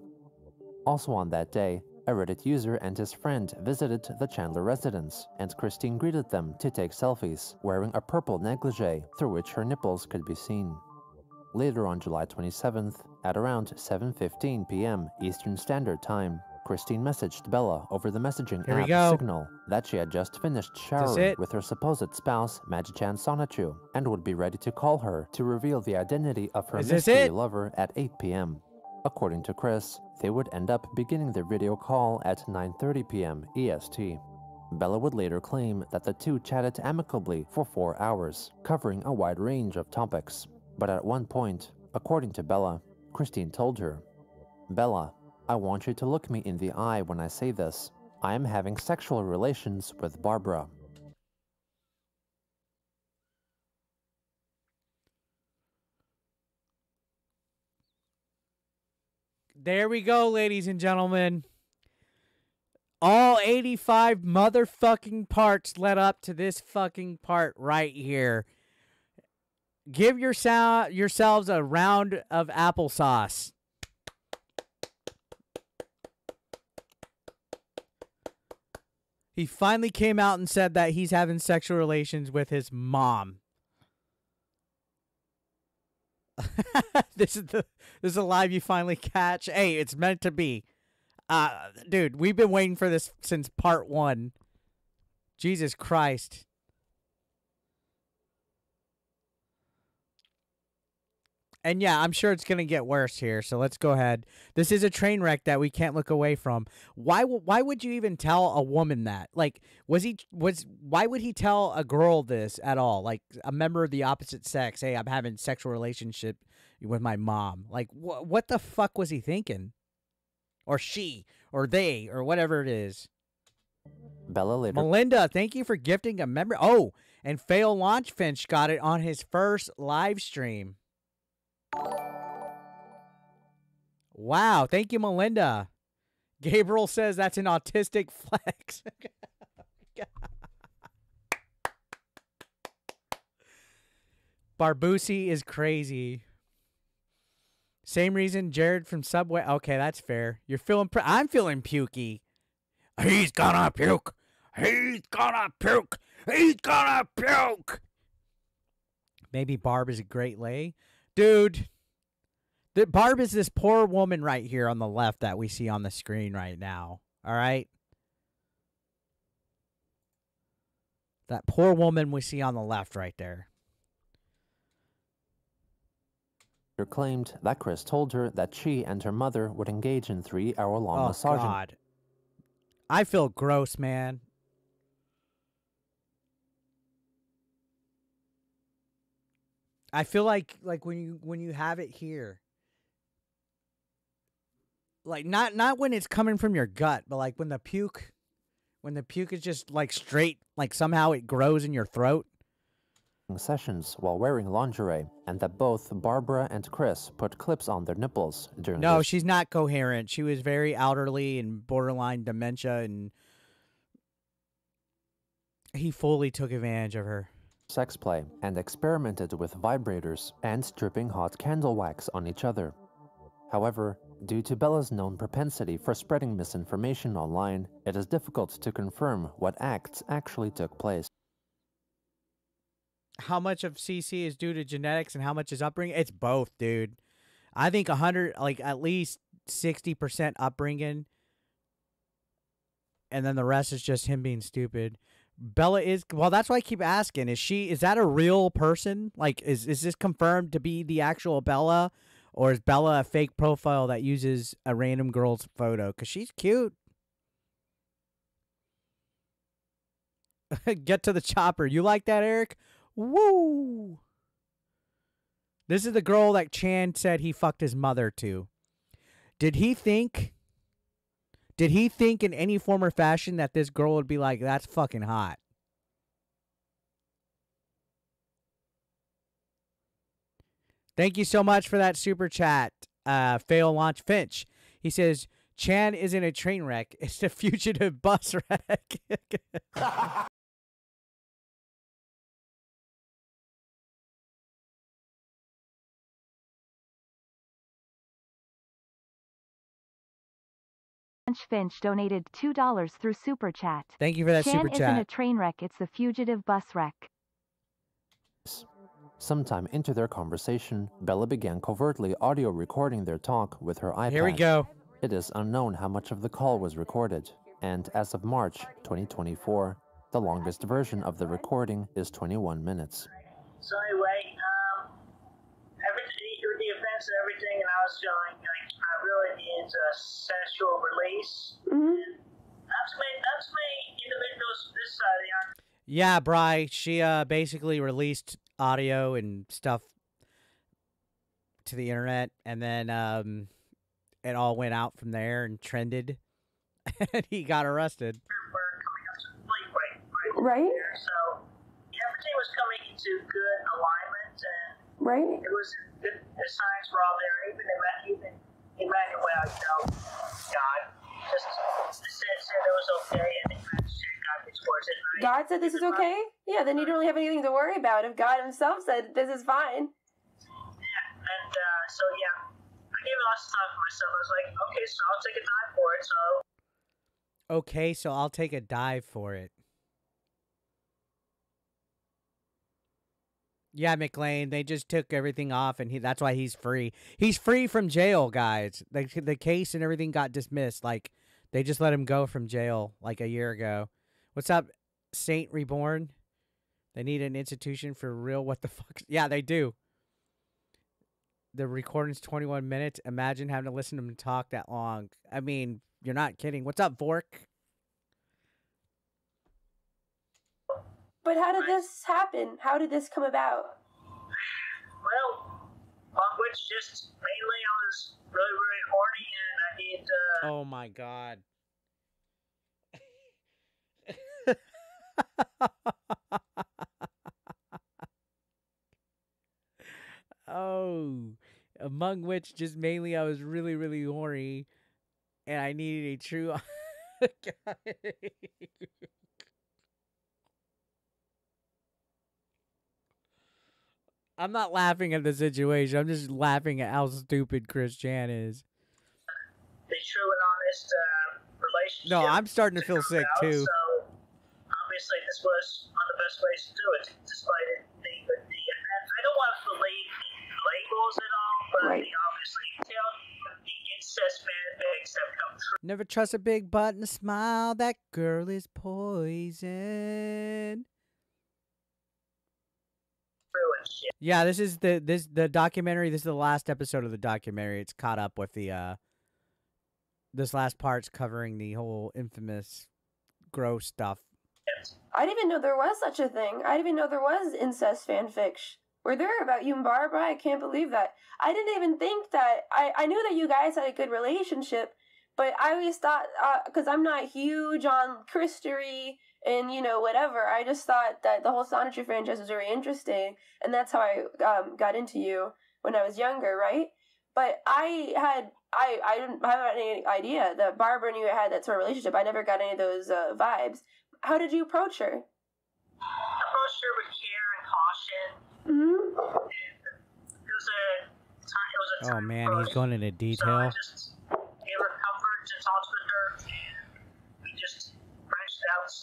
Also on that day, a Reddit user and his friend visited the Chandler residence, and Christine greeted them to take selfies, wearing a purple negligee through which her nipples could be seen. Later on July 27th, at around 7:15 p.m. Eastern Standard Time, Christine messaged Bella over the messaging Here app. Signal that she had just finished showering with her supposed spouse, Magichan Sonichu, and would be ready to call her to reveal the identity of her mystery lover at 8 p.m. According to Chris, they would end up beginning their video call at 9:30 p.m. EST. Bella would later claim that the two chatted amicably for four hours, covering a wide range of topics. But at one point, according to Bella, Christine told her, Bella, I want you to look me in the eye when I say this. I am having sexual relations with Barbara. There we go, ladies and gentlemen. All 85 motherfucking parts led up to this fucking part right here. Give your sou- yourselves a round of applesauce. He finally came out and said that he's having sexual relations with his mom. this is the this is a live you finally catch. Hey, it's meant to be. Uh dude, we've been waiting for this since part 1. Jesus Christ. And yeah, I'm sure it's going to get worse here. So let's go ahead. This is a train wreck that we can't look away from. Why why would you even tell a woman that? Like was he was why would he tell a girl this at all? Like a member of the opposite sex, "Hey, I'm having sexual relationship with my mom." Like wh- what the fuck was he thinking? Or she or they or whatever it is. Bella later Melinda, thank you for gifting a member. Oh, and Fail Launchfinch got it on his first live stream. Wow, thank you, Melinda. Gabriel says that's an autistic flex. Barbusi is crazy. Same reason Jared from Subway. Okay, that's fair. You're feeling. I'm feeling pukey. He's gonna puke. He's gonna puke. He's gonna puke. Maybe Barb is a great lay. Dude, the Barb is this poor woman right here on the left that we see on the screen right now. All right? That poor woman we see on the left right there. claimed that Chris told her that she and her mother would engage in three-hour-long Oh, massaging God. I feel gross, man. I feel like like when you when you have it here. Like not not when it's coming from your gut, but like when the puke when the puke is just like straight, like somehow it grows in your throat. sessions while wearing lingerie, and that both Barbara and Chris put clips on their nipples during No, she's not coherent. She was very elderly and borderline dementia and he fully took advantage of her. Sex play and experimented with vibrators and dripping hot candle wax on each other. However, due to Bella's known propensity for spreading misinformation online, it is difficult to confirm what acts actually took place. how much of CC is due to genetics and how much is upbringing? It's both, dude. I think a hundred, like at least sixty percent upbringing, and then the rest is just him being stupid. Bella is well. That's why I keep asking: Is she? Is that a real person? Like, is is this confirmed to be the actual Bella, or is Bella a fake profile that uses a random girl's photo? Cause she's cute. Get to the chopper. You like that, Eric? Woo! This is the girl that Chan said he fucked his mother to. Did he think? Did he think in any form or fashion that this girl would be like, that's fucking hot? Thank you so much for that super chat, uh, Fail Launch Finch. He says, Chan isn't a train wreck, it's a fugitive bus wreck. Finch donated $2 through Super Chat. Thank you for that Chan super isn't chat. a train wreck, it's the fugitive bus wreck. Sometime into their conversation, Bella began covertly audio recording their talk with her iPad. Here we go. It is unknown how much of the call was recorded, and as of March 2024, the longest version of the recording is 21 minutes. So anyway, um, everything the events and everything, and I was feeling like I really needed a sensual release. hmm That's many, that's many individuals this side of the island. Yeah, Bry, she uh basically released audio and stuff to the internet and then um it all went out from there and trended and he got arrested. were coming up to the plate right, right, Right? So everything was coming into good alignment, and Right? it was good. The signs were all there. Even Emma- even Emmanuel, you know, God just said said it was okay, and Emmanuel said God gets towards it. And God said this is okay? Yeah, then you don't really have anything to worry about if God himself said this is fine. Yeah, and uh, so yeah, I gave it lots of time for myself. I was like, okay, so I'll take a dive for it. So Okay, so I'll take a dive for it. Yeah, McLean, they just took everything off and he that's why he's free. He's free from jail, guys. The the case and everything got dismissed. Like they just let him go from jail like a year ago. What's up, Saint Reborn? They need an institution for real what the fuck? Yeah, they do. The recording's 21 minutes. Imagine having to listen to him talk that long. I mean, you're not kidding. What's up, Vork? But how did this happen? How did this come about? well, on which just mainly I was really really horny, and I need. Uh, Oh my god. oh, among which just mainly I was really really horny and I needed a true I'm not laughing at the situation. I'm just laughing at how stupid Chris Chan is. the true and honest uh, relationship. No, I'm starting to feel sick about, too. So obviously, this was one of the best ways to do it, despite it being with the. And I don't want to believe the labels at all, but Right. the obviously tell the incest fanfics have come true. Never trust a big butt and a smile. That girl is poison. Shit. Yeah, this is the this the documentary. This is the last episode of the documentary. It's caught up with the uh this last part's covering the whole infamous gross stuff. I didn't even know there was such a thing. I didn't even know there was incest fanfics. Were there about you and Barbara? I can't believe that. I didn't even think that. I, I knew that you guys had a good relationship, but I always thought, because I'm not huge on Christery and, you know, whatever, I just thought that the whole Sonetry franchise was very interesting, and that's how I um, got into you when I was younger, right? But I had, I, I didn't have any idea that Barbara and you had that sort of relationship. I never got any of those uh, vibes. How did you approach her? Approached her with care and caution. hmm It was a time. It was a Oh time man, he's going into So I detail. just gave her comfort and talked with her, and we just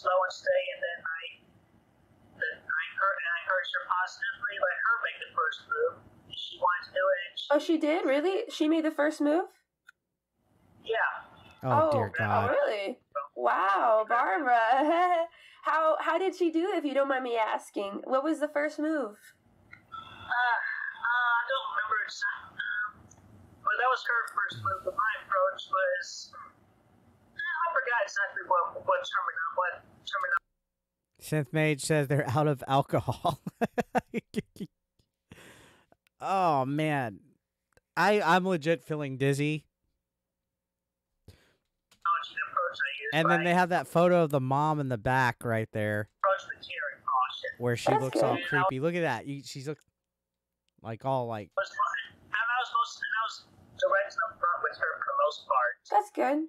branched out slow and steady. And then I, then I encouraged, and I encouraged her positively, let her make the first move. She wanted to do it. And she, Oh, she did really? She made the first move. yeah, Oh, dear Oh, God. really? Wow, Barbara. how how did she do? it, If you don't mind me asking, what was the first move? uh, uh, I don't remember exactly. Um, but that was her first move. But my approach was. I forgot exactly what what terminology what terminology Synth Mage says they're out of alcohol. oh man, I I'm legit feeling dizzy. and approach I used. And but then they have that photo of the mom in the back right there, approached with care and caution. where she looks all creepy. Look at that. She's look like all like was and I was most and I was direct and upfront with her for the most part. That's good.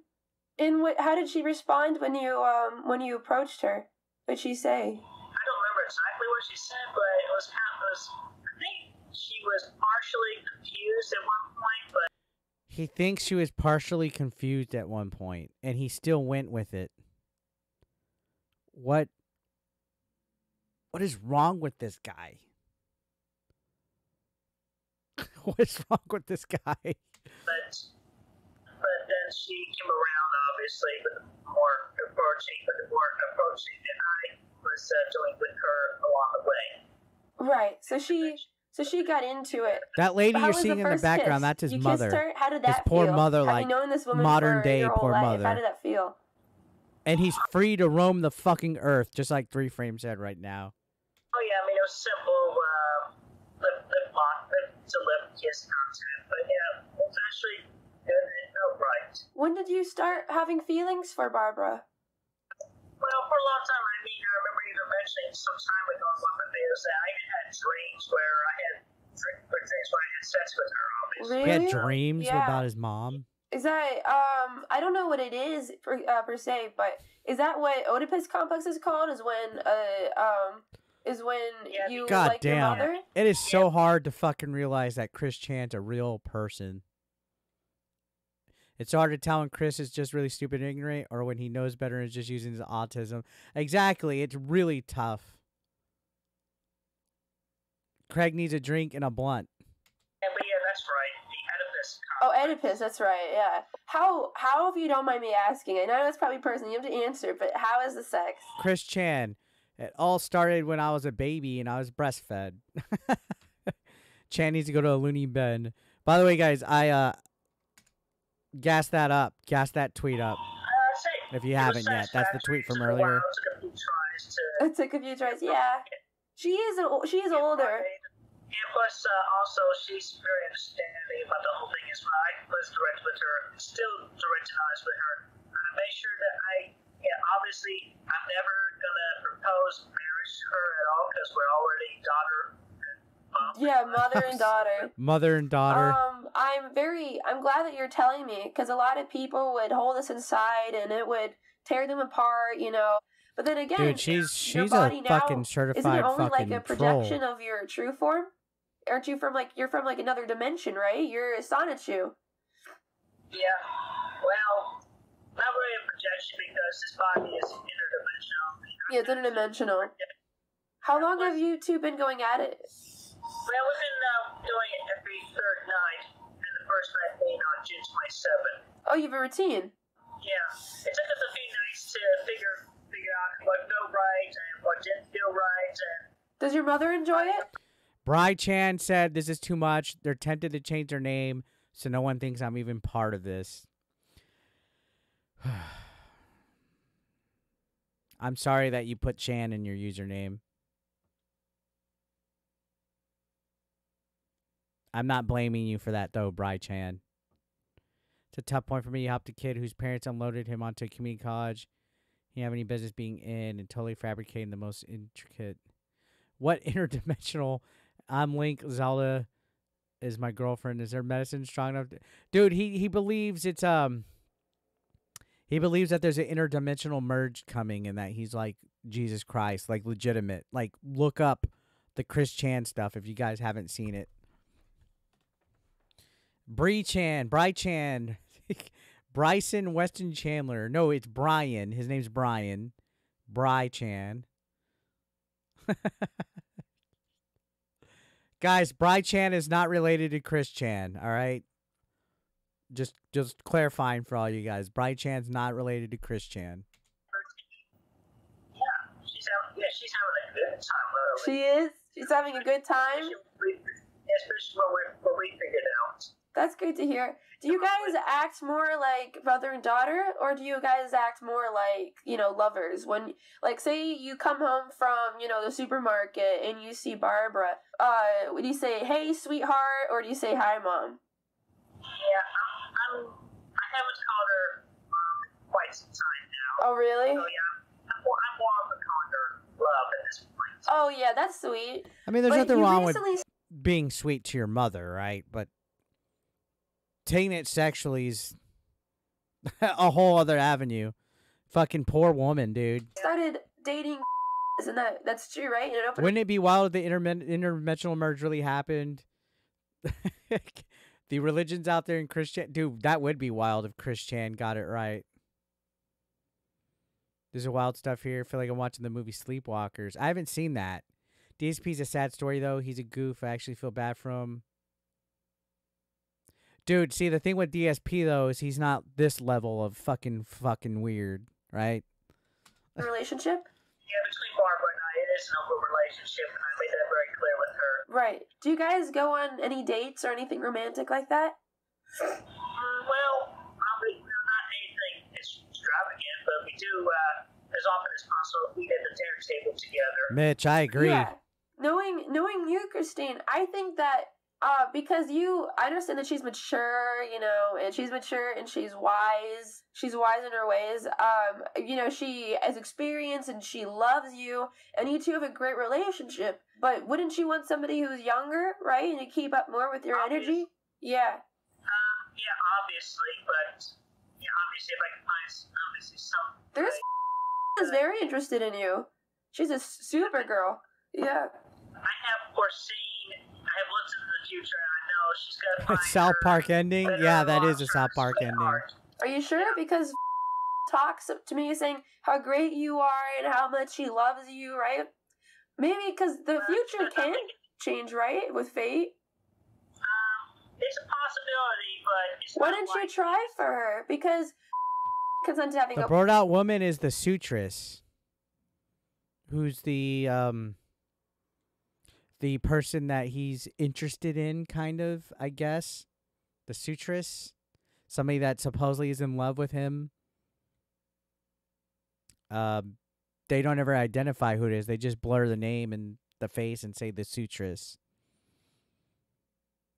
And what? How did she respond when you um when you approached her? What'd she say? I don't remember exactly what she said, but it was kind of it was I think she was partially confused at one point, but He thinks she was partially confused at one point, and he still went with it. What? What is wrong with this guy? what is wrong with this guy? but but then she came around obviously with more approaching with more approaching than I was uh, doing with her along the way. Right. So she so she got into it. That lady you're was seeing in the background, kiss? that's his you mother. Kissed her? How did that His that poor feel? mother, Have like, known this woman modern day poor life? mother. How did that feel? And he's free to roam the fucking earth, just like Three Frame said right now. Oh yeah, I mean it was simple uh, lip lip lock, lip to lip kiss content, but yeah, it was actually good and outright. When did you start having feelings for Barbara? Well, for a long time, I mean, I remember even mentioning some time ago in one of the videos that I even had dreams where I had dr- dreams where I had sex with her. Obviously, He had dreams Yeah. about his mom. Is that um I don't know what it is per, uh, per se, but is that what Oedipus complex is called? Is when uh um is when Yeah, you God like your damn. mother? It is so hard to fucking realize that Chris Chan's a real person. It's hard to tell when Chris is just really stupid and ignorant or when he knows better and is just using his autism. Exactly. It's really tough. Craig needs a drink and a blunt. yeah, but yeah, that's right. The Oedipus. Oh. Oedipus, that's right. Yeah. How how if you don't mind me asking? I know it's probably personal. You have to answer, but how is the sex? Chris Chan. It all started when I was a baby and I was breastfed. Chan needs to go to a loony bin. By the way, guys, I uh gas that up. Gas that tweet up. Uh, say, If you haven't yet, that's the tweet from Took a while, earlier. took a few tries It took a few tries. Yeah. She is she is older. And plus, uh, also, she's very understanding about the whole thing as well. I was direct with her, still direct and honest with her. I made sure that I, yeah, obviously, I'm never gonna propose marriage to her at all because we're already daughter. And mom. Yeah, mother and daughter. Mother and daughter. Um, I'm very, I'm glad that you're telling me because a lot of people would hold this inside and it would tear them apart, you know. But then again, Dude, she's your she's body a now, fucking isn't it only fucking like a troll. projection of your true form? Aren't you from like you're from like another dimension, right? You're a Sonichu. Yeah, well, not really a projection because this body is interdimensional. Yeah, it's interdimensional. How long have you two been going at it? Well, we've been uh, doing it every third night, and the first night being on June 27th. Oh, you have a routine. Yeah, it took us a few nights to figure figure out what felt right and what didn't feel right, and Does your mother enjoy it? Bry Chan said this is too much. They're tempted to change their name so no one thinks I'm even part of this. I'm sorry that you put Chan in your username. I'm not blaming you for that though, Bry Chan. It's a tough point for me. You helped a kid whose parents unloaded him onto a community college. He didn't have any business being in and totally fabricating the most intricate. What interdimensional I'm Link Zelda is my girlfriend. Is there medicine strong enough? To, dude, he he believes it's um. He believes that there's an interdimensional merge coming, and that he's like Jesus Christ, like legitimate. Like look up the Chris Chan stuff if you guys haven't seen it. Bree Chan, Bry Chan, Bryson Weston Chandler. No, it's Brian. His name's Brian. Bry Chan. Guys, Bry Chan is not related to Chris Chan, all right? Just just clarifying for all you guys. Bry Chan's not related to Chris Chan. yeah, she's having yeah she's having a good time literally. She is. She's having a good time. Especially especially when we when we figured out. That's good to hear. Do you guys act more like brother and daughter, or do you guys act more like you know lovers? When like say you come home from you know the supermarket and you see Barbara, uh, would you say "Hey, sweetheart" or do you say "Hi, mom"? Yeah, I'm, I'm I haven't called her mom quite some time now. Oh, really? So yeah, I'm more, I'm more of a calling her love at this point. Oh yeah, that's sweet. I mean, there's But nothing you wrong with recently being sweet to your mother, right? But taking it sexually is a whole other avenue. Fucking poor woman, dude. started dating. Isn't that that's true, right? Know, Wouldn't it be wild if the intermen- interdimensional merge really happened? the religions out there in Christian dude, that would be wild if Christian got it right. There's a wild stuff here. I feel like I'm watching the movie Sleepwalkers. I haven't seen that. DSP's a sad story though. He's a goof. I actually feel bad for him. Dude, see the thing with DSP though is he's not this level of fucking fucking weird, right? Relationship? Yeah, between Barbara and I, it is an open relationship, and I made that very clear with her. Right. Do you guys go on any dates or anything romantic like that? Mm, well, probably not anything extravagant, but we do, uh, as often as possible, eat at the dinner table together. Mitch, I agree. Yeah. Knowing knowing you, Christine, I think that uh because you I understand that she's mature, you know, and she's mature and she's wise. She's wise in her ways. Um, you know, she has experience and she loves you and you two have a great relationship. But wouldn't you want somebody who's younger, right? And to keep up more with your energy? Yeah. Um, yeah, obviously, but yeah, obviously, if I can find obviously some. There's is very interested in you. She's a super girl. Yeah. I have foreseen, have looked into the future, and I know she's gonna find South Park ending? Yeah, that is a South Park ending. sweetheart. Are you sure? Because talks to me saying how great you are and how much he loves you, right? Maybe because the Uh, future but can think, change, right? With fate. Um, it's a possibility, but it's Why not didn't you try for her? Because consent to having The a brought out woman is the sutress. Who's the um the person that he's interested in, kind of, I guess. The sutress. Somebody that supposedly is in love with him. Um they don't ever identify who it is. They just blur the name and the face and say the sutress.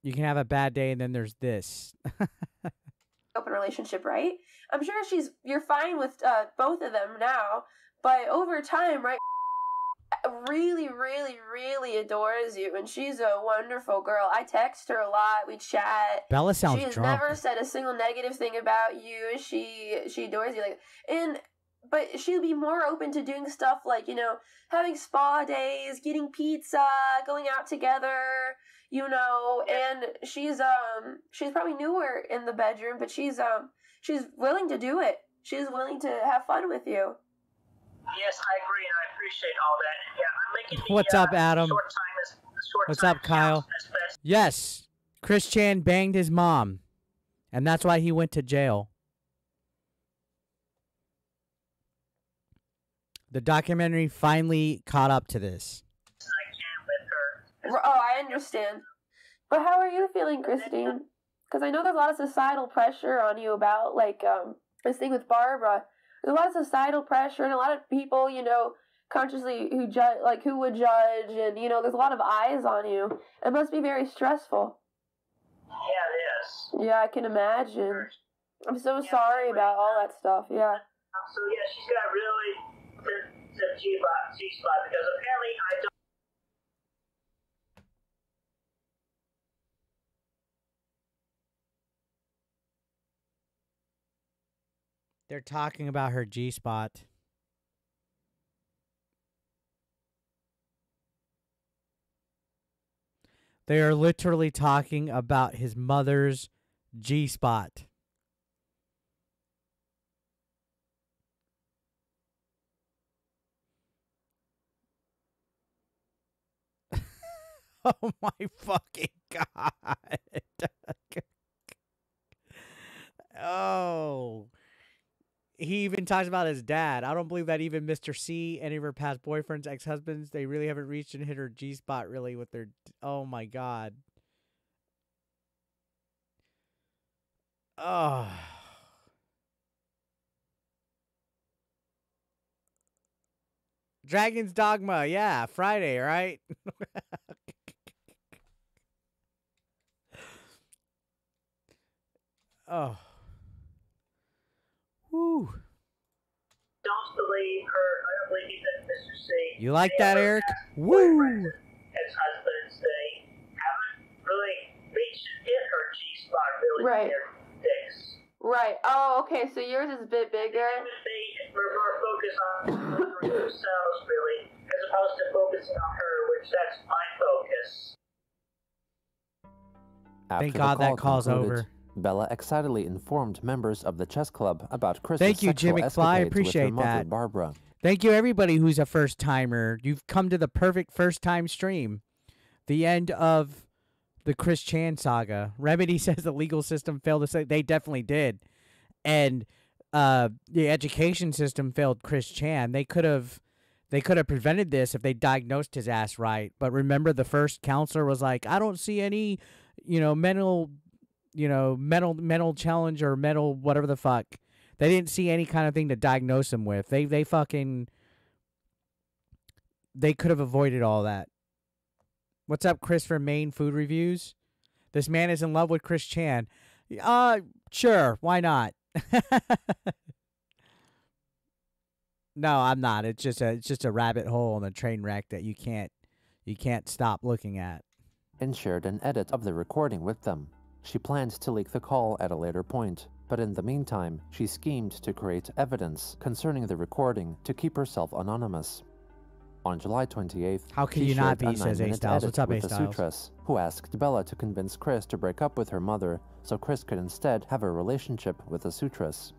You can have a bad day and then there's this. open relationship, right? I'm sure she's you're fine with uh, both of them now, but over time, right? Really, really, really adores you, and she's a wonderful girl. I text her a lot. We chat. Bella sounds she has drunk. never said a single negative thing about you. She she adores you like and but she'll be more open to doing stuff like, you know, having spa days, getting pizza, going out together, you know, and she's um she's probably newer in the bedroom, but she's um she's willing to do it. She's willing to have fun with you. Yes, I agree, and I appreciate all that. Yeah, I'm making the What's uh, up, Adam? Short time as, short What's time up, Kyle? counts As best. Yes, Chris Chan banged his mom, and that's why he went to jail. The documentary finally caught up to this. I can with her. Oh, I understand. But how are you feeling, Christine? Because I know there's a lot of societal pressure on you about like um this thing with Barbara. There's a lot of societal pressure and a lot of people, you know, consciously who judge, like who would judge, and you know, there's a lot of eyes on you. It must be very stressful. Yeah, it is. Yeah, I can imagine. I'm so sorry about all that stuff. Yeah. Um, so yeah, she's got really sensitive G spot, G spot because apparently I don't. They're talking about her G spot. They are literally talking about his mother's G spot. oh my fucking god. oh. He even talks about his dad. I don't believe that even Mr. C, any of her past boyfriends, ex husbands, they really haven't reached and hit her G spot really with their. Oh my god. Oh. Dragon's Dogma, yeah, Friday, right? oh. Woo. Don't believe her. I don't believe even Mr. C. You like that, Eric? Woo. boyfriends and Ex-husbands, they haven't really reached and hit her G spot really Right. with. Right. Oh, okay. So yours is a bit bigger. They were more focused on themselves really, as opposed to focusing on her, which that's my focus. After Thank the God that call's over. Bella excitedly informed members of the chess club about Chris's Thank you, Jim sexual McFly. I with her appreciate mother, that. Barbara. Thank you, everybody who's a first timer. You've come to the perfect first time stream. The end of the Chris Chan saga. Remedy says the legal system failed to say they definitely did, and uh, the education system failed Chris Chan. They could have. They could have prevented this if they diagnosed his ass right. But remember, the first counselor was like, "I don't see any, you know, mental, you know, mental mental challenge or mental whatever the fuck." They didn't see any kind of thing to diagnose him with. They they fucking they could have avoided all that. What's up, Chris from Maine Food Reviews? This man is in love with Chris Chan. Uh sure, why not? no, I'm not. It's just a it's just a rabbit hole and a train wreck that you can't you can't stop looking at. and shared an edit of the recording with them. She planned to leak the call at a later point, but in the meantime, she schemed to create evidence concerning the recording to keep herself anonymous. On July 28th, How can you not be, says A Styles. What's up, A Styles? Sutras, who asked Bella to convince Chris to break up with her mother so Chris could instead have a relationship with the Sutras.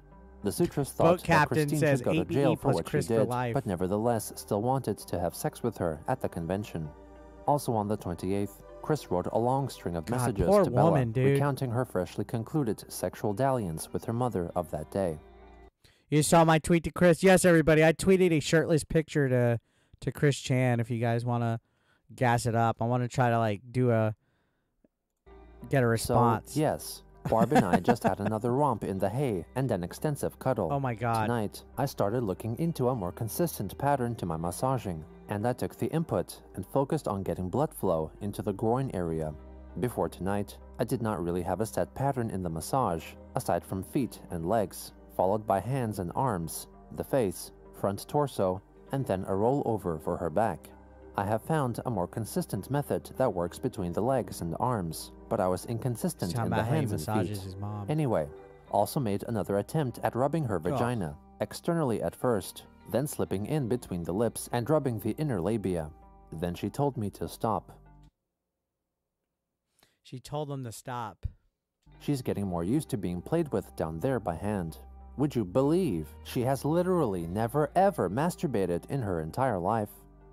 The Sutras thought Boat that Christine should go to jail for what Chris she did, but nevertheless still wanted to have sex with her at the convention. Also on the 28th, Chris wrote a long string of God, messages to Bella, dude. recounting her freshly concluded sexual dalliance with her mother of that day. You saw my tweet to Chris. Yes, everybody. I tweeted a shirtless picture to to Chris Chan. If you guys want to gas it up, I want to try to like do a get a response. So, yes, Barb and I just had another romp in the hay and an extensive cuddle. Oh my God. Tonight, I started looking into a more consistent pattern to my massaging, and I took the input and focused on getting blood flow into the groin area. Before tonight, I did not really have a set pattern in the massage, aside from feet and legs, followed by hands and arms, the face, front torso, and then a rollover for her back. I have found a more consistent method that works between the legs and arms, but I was inconsistent in the about how he hands and feet. his mom. Anyway, also made another attempt at rubbing her vagina, externally at first, then slipping in between the lips and rubbing the inner labia. Then she told me to stop. She told him to stop. She's getting more used to being played with down there by hand. Would you believe she has literally never ever masturbated in her entire life?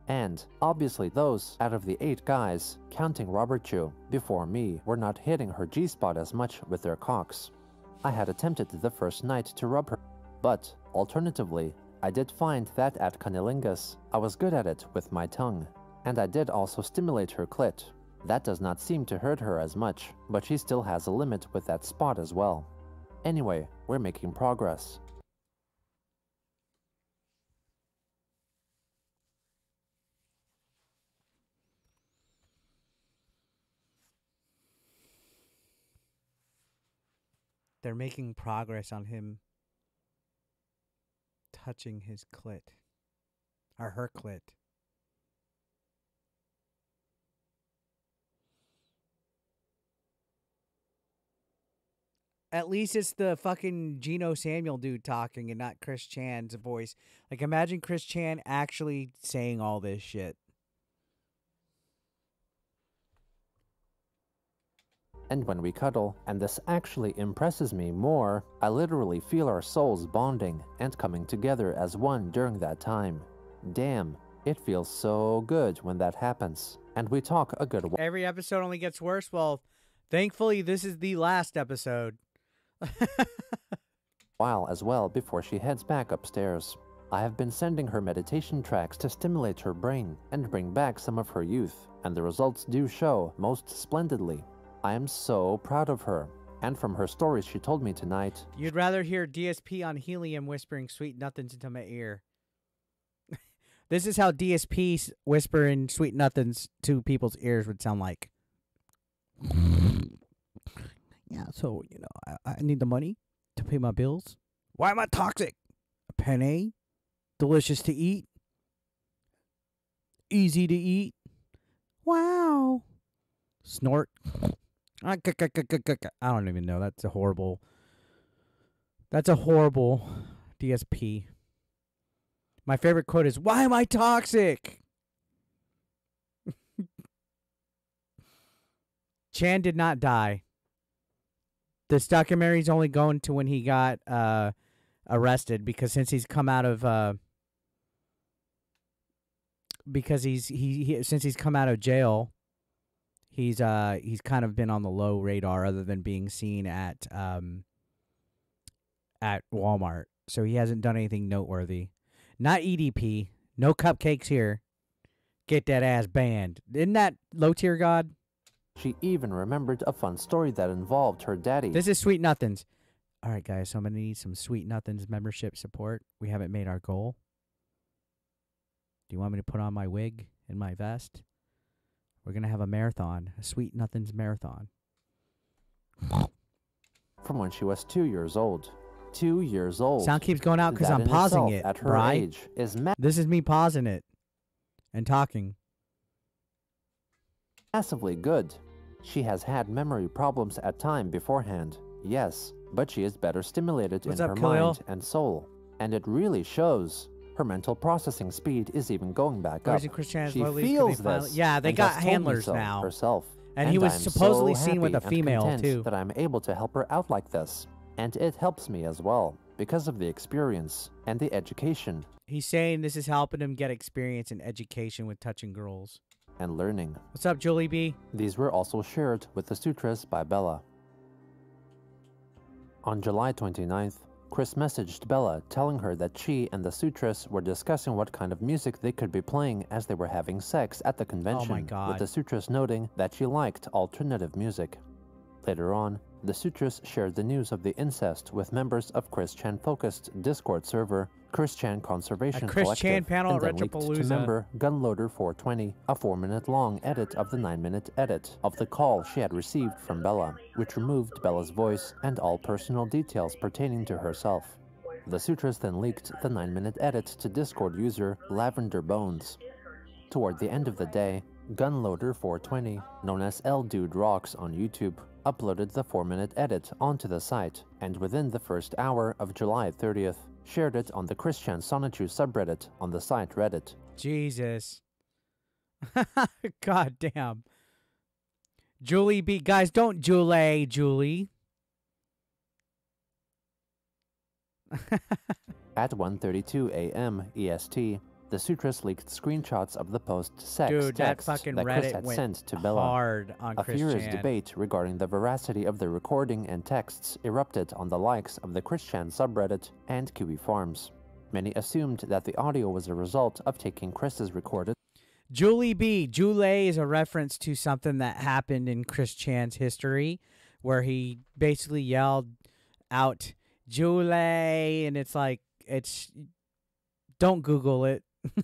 And obviously, those out of the eight guys, counting Robert Chu, before me, were not hitting her G spot as much with their cocks. I had attempted the first night to rub her, but alternatively, I did find that at Cunnilingus, I was good at it with my tongue, and I did also stimulate her clit. That does not seem to hurt her as much, but she still has a limit with that spot as well. Anyway, we're making progress. They're making progress on him touching his clit. Or her clit. At least it's the fucking Geno Samuel dude talking and not Chris Chan's voice. Like imagine Chris Chan actually saying all this shit. And when we cuddle, and this actually impresses me more, I literally feel our souls bonding and coming together as one during that time. Damn, it feels so good when that happens. And we talk a good while. Every episode only gets worse. Well, thankfully this is the last episode. while as well before she heads back upstairs. I have been sending her meditation tracks to stimulate her brain and bring back some of her youth, and the results do show most splendidly. I am so proud of her, and from her stories she told me tonight, You'd rather hear DSP on helium whispering sweet nothings into my ear. this is how DSP whispering sweet nothings to people's ears would sound like. Yeah, so, you know, I, I need the money to pay my bills. Why am I toxic? A penny? Delicious to eat? Easy to eat? Wow. Snort. I don't even know. That's a horrible. That's a horrible DSP. My favorite quote is, Why am I toxic? Chan did not die. This documentary's only going to when he got uh arrested because since he's come out of uh because he's he, he since he's come out of jail he's uh he's kind of been on the low radar other than being seen at um at Walmart. So he hasn't done anything noteworthy. Not EDP. No cupcakes here. Get that ass banned. Isn't that low tier god? She even remembered a fun story that involved her daddy. This is Sweet Nothings. All right, guys. So I'm gonna need some Sweet Nothings membership support. We haven't made our goal. Do you want me to put on my wig and my vest? We're gonna have a marathon, a Sweet Nothings marathon. from when she was two years old. Two years old. Sound keeps going out because I'm pausing it. At her Bri. age, is This is me pausing it and talking. massively good. She has had memory problems at time beforehand, yes, but she is better stimulated What's in up, her Khalil? mind and soul, and it really shows. Her mental processing speed is even going back up. Christian She feels finally- this. Yeah, they got has told me handlers so now. herself. And he was I'm supposedly so seen with a female, too. That I'm able to help her out like this, and it helps me as well because of the experience and the education He's saying this is helping him get experience and education with touching girls. And learning. What's up, Julie B? These were also shared with the sutras by Bella. On July 29th, Chris messaged Bella telling her that she and the sutras were discussing what kind of music they could be playing as they were having sex at the oh convention, God. with the sutras noting that she liked alternative music. Later on, the sutras shared the news of the incest with members of Chris Chan focused Discord server Chris Chan Conservation A Chris Collective, Chan panel and then leaked to member Gunloader 420 a four-minute long edit of the nine-minute edit of the call she had received from Bella, which removed Bella's voice and all personal details pertaining to herself. The sutras then leaked the nine-minute edit to Discord user Lavender Bones. Toward the end of the day, Gunloader 420, known as L Dude Rocks on YouTube, uploaded the 4-minute edit onto the site, and within the first hour of July 30th, shared it on the Chris Chan Sonichu subreddit on the site Reddit. Jesus. God damn. Julie B. Guys, don't Julie, Julie. At 1:32 a.m. EST, the Sutras leaked screenshots of the post sex Dude, that text fucking that Chris had sent to Bella. hard on A Chris furious Chan. debate regarding the veracity of the recording and texts erupted on the likes of the Chris Chan subreddit and Kiwi Farms. Many assumed that the audio was a result of taking Chris's recorded Julie B. Julie is a reference to something that happened in Chris Chan's history where he basically yelled out Julie and it's like it's don't Google it.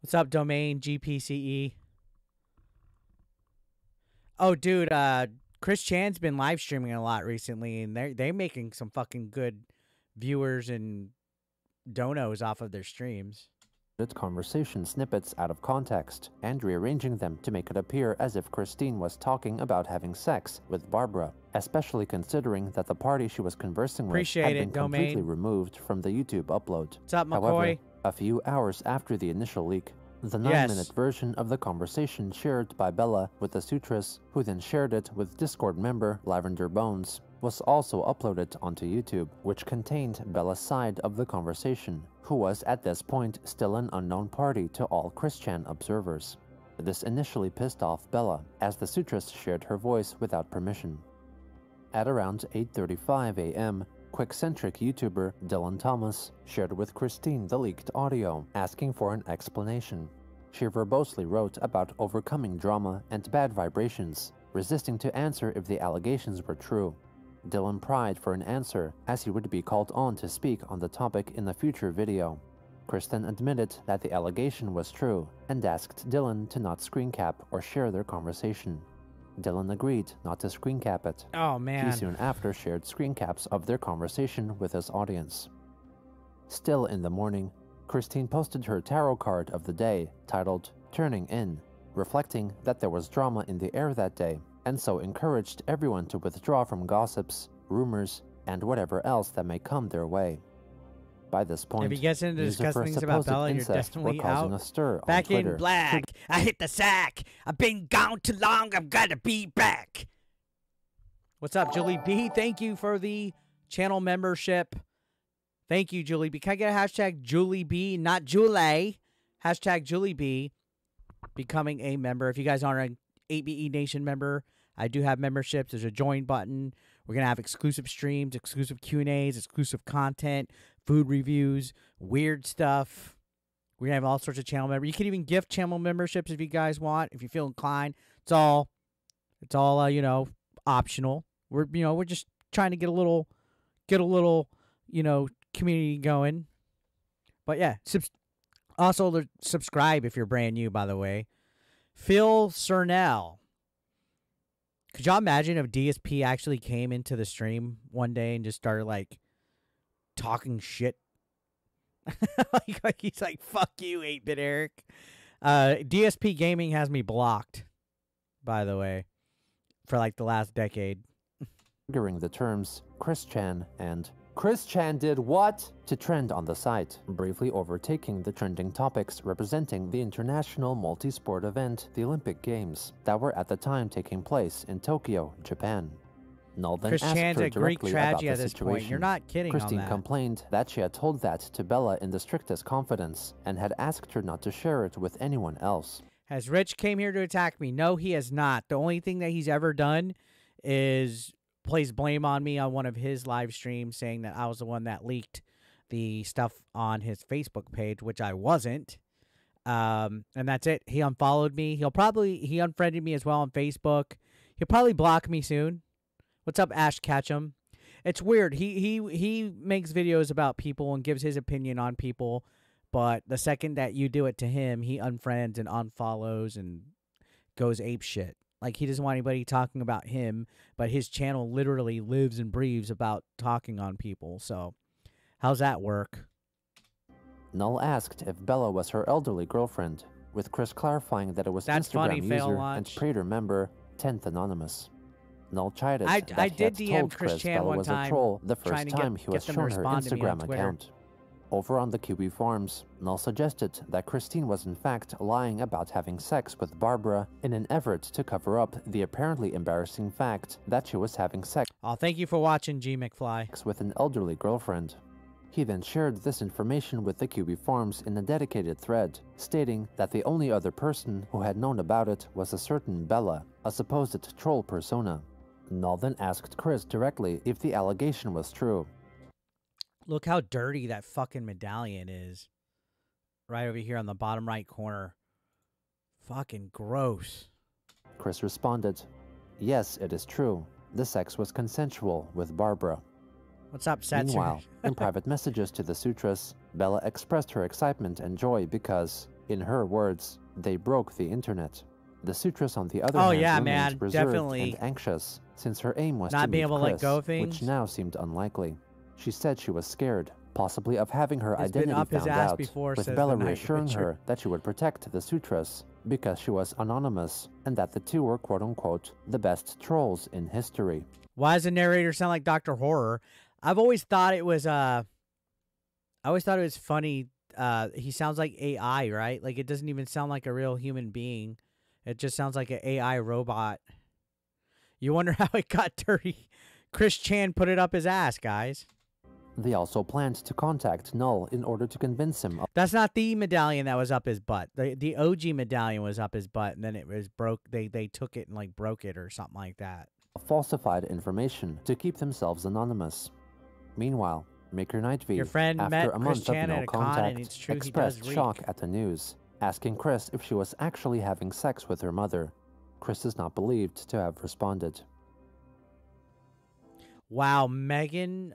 What's up, domain GPCE? Oh, dude, uh, Chris Chan's been live streaming a lot recently, and they're they're making some fucking good viewers and donos off of their streams. Conversation snippets out of context and rearranging them to make it appear as if Christine was talking about having sex with Barbara, especially considering that the party she was conversing with Appreciate had it, been completely Domain. removed from the YouTube upload. What's up, McCoy? However, a few hours after the initial leak, the 9-minute version of the conversation shared by Bella with the Sutras, who then shared it with Discord member Lavender Bones, was also uploaded onto YouTube, which contained Bella's side of the conversation, who was at this point still an unknown party to all Christian observers. This initially pissed off Bella, as the Sutras shared her voice without permission. At around 8.35 am, Quickcentric YouTuber Dylan Thomas shared with Christine the leaked audio, asking for an explanation. She verbosely wrote about overcoming drama and bad vibrations, resisting to answer if the allegations were true. Dylan pried for an answer, as he would be called on to speak on the topic in a future video. Kristen admitted that the allegation was true and asked Dylan to not screen cap or share their conversation. Dylan agreed not to screen cap it. Oh man. He soon after shared screen caps of their conversation with his audience. Still in the morning, Christine posted her tarot card of the day, titled Turning In, reflecting that there was drama in the air that day, and so encouraged everyone to withdraw from gossips, rumors, and whatever else that may come their way. By this point, if he gets into discussing things about Bella, you're definitely causing out. a stir Back in black. I hit the sack. I've been gone too long. I'm gonna be back. What's up, Julie B? Thank you for the channel membership. Thank you, Julie B. Can I get a hashtag Julie B, not Julie? Hashtag Julie B. Becoming a member. If you guys aren't an 8BE Nation member, I do have memberships. There's a join button. We're gonna have exclusive streams, exclusive Q and A's, exclusive content, food reviews, weird stuff. We're gonna have all sorts of channel members. You can even gift channel memberships if you guys want, if you feel inclined. It's all, it's all uh, you know, optional. We're you know we're just trying to get a little, get a little, you know, community going. But yeah, subs- also subscribe if you're brand new. By the way, Phil Cernell. Could y'all imagine if DSP actually came into the stream one day and just started like talking shit? like, like he's like, "Fuck you, eight bit Eric." Uh, DSP Gaming has me blocked, by the way, for like the last decade. triggering the terms Chris Chan and Chris Chan did what to trend on the site, briefly overtaking the trending topics representing the international multi-sport event, the Olympic Games, that were at the time taking place in Tokyo, Japan. Null then Chris asked Chan's her a Greek directly about tragedy the at this situation. point. You're not kidding Christine that. complained that she had told that to Bella in the strictest confidence and had asked her not to share it with anyone else. Has Rich came here to attack me? No, he has not. The only thing that he's ever done is place blame on me on one of his live streams, saying that I was the one that leaked the stuff on his Facebook page, which I wasn't. Um, and that's it. He unfollowed me. He'll probably he unfriended me as well on Facebook. He'll probably block me soon. What's up, Ash Ketchum? It's weird. He he he makes videos about people and gives his opinion on people, but the second that you do it to him, he unfriends and unfollows and goes ape shit. Like he doesn't want anybody talking about him, but his channel literally lives and breathes about talking on people. So, how's that work? Null asked if Bella was her elderly girlfriend, with Chris clarifying that it was That's Instagram funny, user and. Prater member 10th Anonymous. Null chided I- that I he did had DM told Chris Chris Chan Bella one was time, a troll the first to get- time he was shown her Instagram account. Over on the Kiwi Farms, Null suggested that Christine was in fact lying about having sex with Barbara in an effort to cover up the apparently embarrassing fact that she was having sex Oh, thank you for watching, G McFly. with an elderly girlfriend. He then shared this information with the Kiwi Farms in a dedicated thread, stating that the only other person who had known about it was a certain Bella, a supposed troll persona. Null then asked Chris directly if the allegation was true. Look how dirty that fucking medallion is. Right over here on the bottom right corner. Fucking gross. Chris responded, Yes, it is true. The sex was consensual with Barbara. What's up, Setsu? Meanwhile, in private messages to the Sutras, Bella expressed her excitement and joy because, in her words, they broke the internet. The Sutras, on the other Oh, hand, yeah, remained man, reserved definitely. and anxious, since her aim was Not to being able to let go of things? which now seemed unlikely. She said she was scared, possibly of having her identity found out, before, with Bella reassuring her that she would protect the Sutras because she was anonymous and that the two were quote-unquote the best trolls in history. Why does the narrator sound like Doctor Horror? I've always thought it was uh I always thought it was funny. Uh he sounds like AI, right? Like it doesn't even sound like a real human being. It just sounds like an AI robot. You wonder how it got dirty. Chris Chan put it up his ass, guys. They also planned to contact Null in order to convince him of That's not the medallion that was up his butt. The the OG medallion was up his butt and then it was broke they they took it and like broke it or something like that. falsified information to keep themselves anonymous. Meanwhile, Maker Night V, Your friend after met a month of no a con, and contact, true expressed shock reek. at the news, asking Chris if she was actually having sex with her mother. Chris is not believed to have responded. Wow, Megan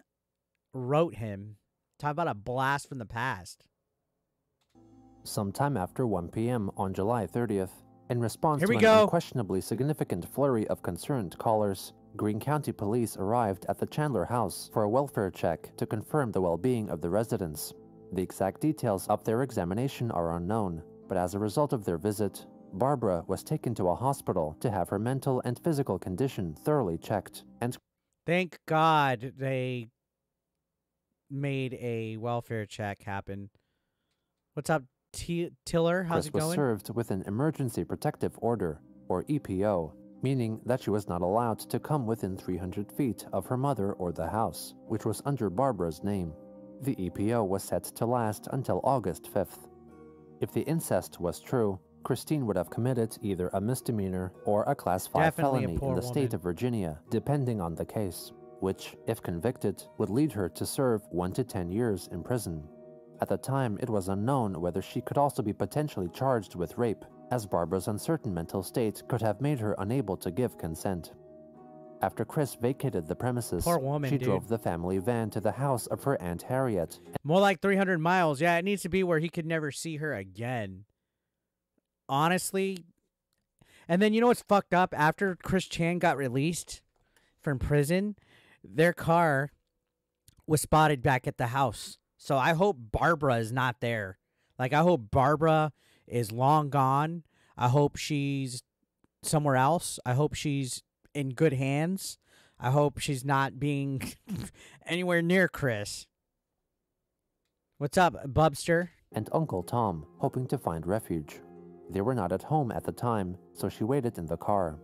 wrote him. Talk about a blast from the past. Sometime after 1 p.m. on July 30th, in response to an go. unquestionably significant flurry of concerned callers, Greene County Police arrived at the Chandler house for a welfare check to confirm the well-being of the residents. The exact details of their examination are unknown, but as a result of their visit, Barbara was taken to a hospital to have her mental and physical condition thoroughly checked, and Thank God they made a welfare check happen. What's up, T- Tiller? How's Chris it was served with an Emergency Protective Order, or EPO, meaning that she was not allowed to come within 300 feet of her mother or the house, which was under Barbara's name. The EPO was set to last until August 5th. If the incest was true, Christine would have committed either a misdemeanor or a Class 5 Definitely felony in the state of Virginia, depending on the case, which, if convicted, would lead her to serve 1 to 10 years in prison. At the time, it was unknown whether she could also be potentially charged with rape, as Barbara's uncertain mental state could have made her unable to give consent. After Chris vacated the premises, Poor woman, she dude. drove the family van to the house of her Aunt Harriet More like 300 miles. Yeah, it needs to be where he could never see her again. Honestly. And then you know what's fucked up? After Chris Chan got released from prison, their car was spotted back at the house. So I hope Barbara is not there. Like, I hope Barbara is long gone. I hope she's somewhere else. I hope she's in good hands. I hope she's not being anywhere near Chris. What's up, Bubster? and Uncle Tom, hoping to find refuge. They were not at home at the time, so she waited in the car.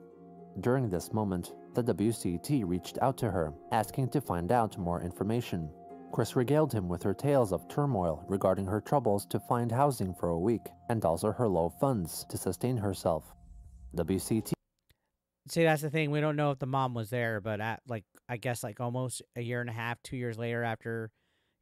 During this moment, the WCT reached out to her, asking to find out more information. Chris regaled him with her tales of turmoil regarding her troubles to find housing for a week, and also her low funds to sustain herself. WCT See, that's the thing. We don't know if the mom was there, but at like I guess like almost a year and a half, two years later, after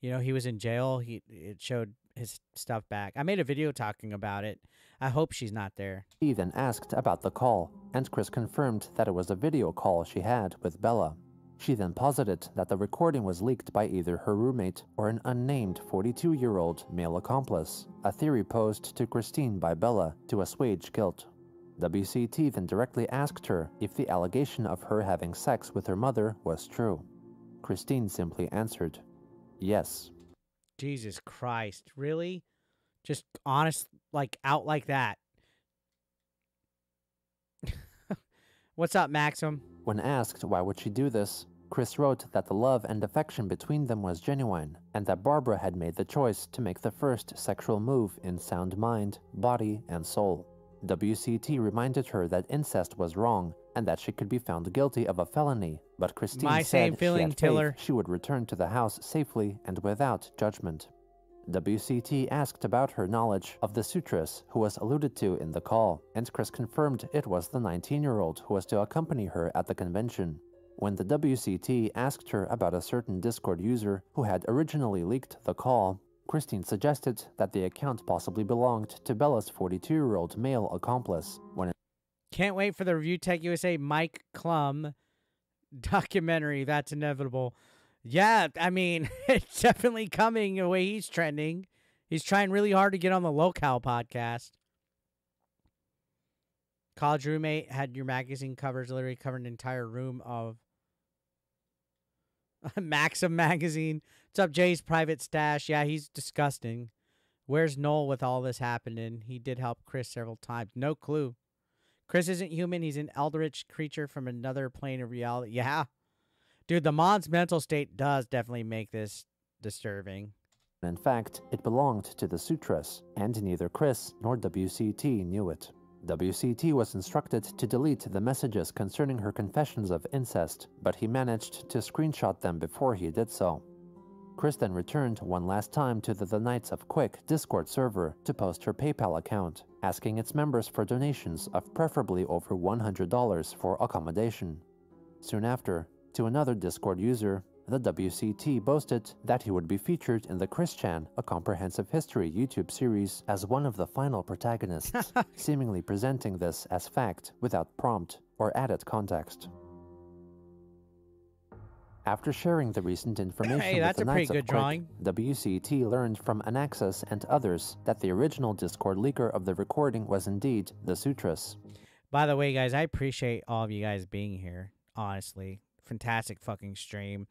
you know he was in jail, he it showed his stuff back. I made a video talking about it. I hope she's not there. He then asked about the call, and Chris confirmed that it was a video call she had with Bella. She then posited that the recording was leaked by either her roommate or an unnamed 42 year old male accomplice, a theory posed to Christine by Bella to assuage guilt. WCT then directly asked her if the allegation of her having sex with her mother was true. Christine simply answered, Yes. Jesus Christ, really? Just honest, like out like that. What's up, Maxim? When asked why would she do this, Chris wrote that the love and affection between them was genuine, and that Barbara had made the choice to make the first sexual move in sound mind, body, and soul. WCT reminded her that incest was wrong and that she could be found guilty of a felony, but Christine My said same she feeling, Tiller. she would return to the house safely and without judgment. WCT asked about her knowledge of the Sutras who was alluded to in the call, and Chris confirmed it was the 19 year old who was to accompany her at the convention. When the WCT asked her about a certain Discord user who had originally leaked the call, Christine suggested that the account possibly belonged to Bella's 42 year old male accomplice, when Can't wait for the Review Tech USA Mike Klum documentary. That's inevitable. Yeah, I mean, it's definitely coming the way he's trending. He's trying really hard to get on the Locale podcast. College roommate had your magazine covers literally covered an entire room of Maxim magazine. What's up, Jay's private stash? Yeah, he's disgusting. Where's Noel with all this happening? He did help Chris several times. No clue. Chris isn't human. He's an eldritch creature from another plane of reality. Yeah. Dude, the mod's mental state does definitely make this disturbing. in fact it belonged to the Sutras, and neither Chris nor WCT knew it. WCT was instructed to delete the messages concerning her confessions of incest, but he managed to screenshot them before he did so. Chris then returned one last time to the The Knights of Quick Discord server to post her PayPal account, asking its members for donations of preferably over $100 for accommodation. Soon after, to another Discord user, the WCT boasted that he would be featured in the Chris Chan, a comprehensive history YouTube series, as one of the final protagonists, seemingly presenting this as fact without prompt or added context. After sharing the recent information Hey, with that's the Knights of good Quick. WCT learned from Anaxis and others that the original Discord leaker of the recording was indeed the Sutras. By the way, guys, I appreciate all of you guys being here. Honestly, fantastic fucking stream.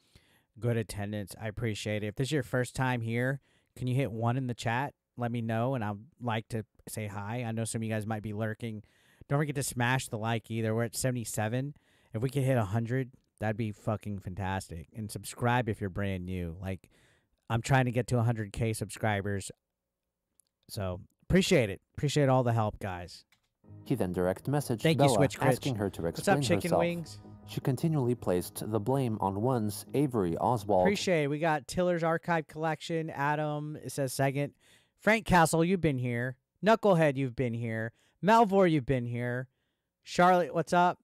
Good attendance. I appreciate it. If this is your first time here, can you hit one in the chat? Let me know, and I'd like to say hi. I know some of you guys might be lurking. Don't forget to smash the like either. We're at 77. If we could hit 100, that'd be fucking fantastic. And subscribe if you're brand new. Like, I'm trying to get to 100k subscribers. So appreciate it. Appreciate all the help, guys. He then direct messaged Thank you, Bella, Switch Critch. asking her to explain What's up, chicken herself. wings? She continually placed the blame on one's Avery Oswald. Appreciate it. We got Tiller's archive collection. Adam, it says second. Frank Castle, you've been here. Knucklehead, you've been here. Malvor, you've been here. Charlotte, what's up?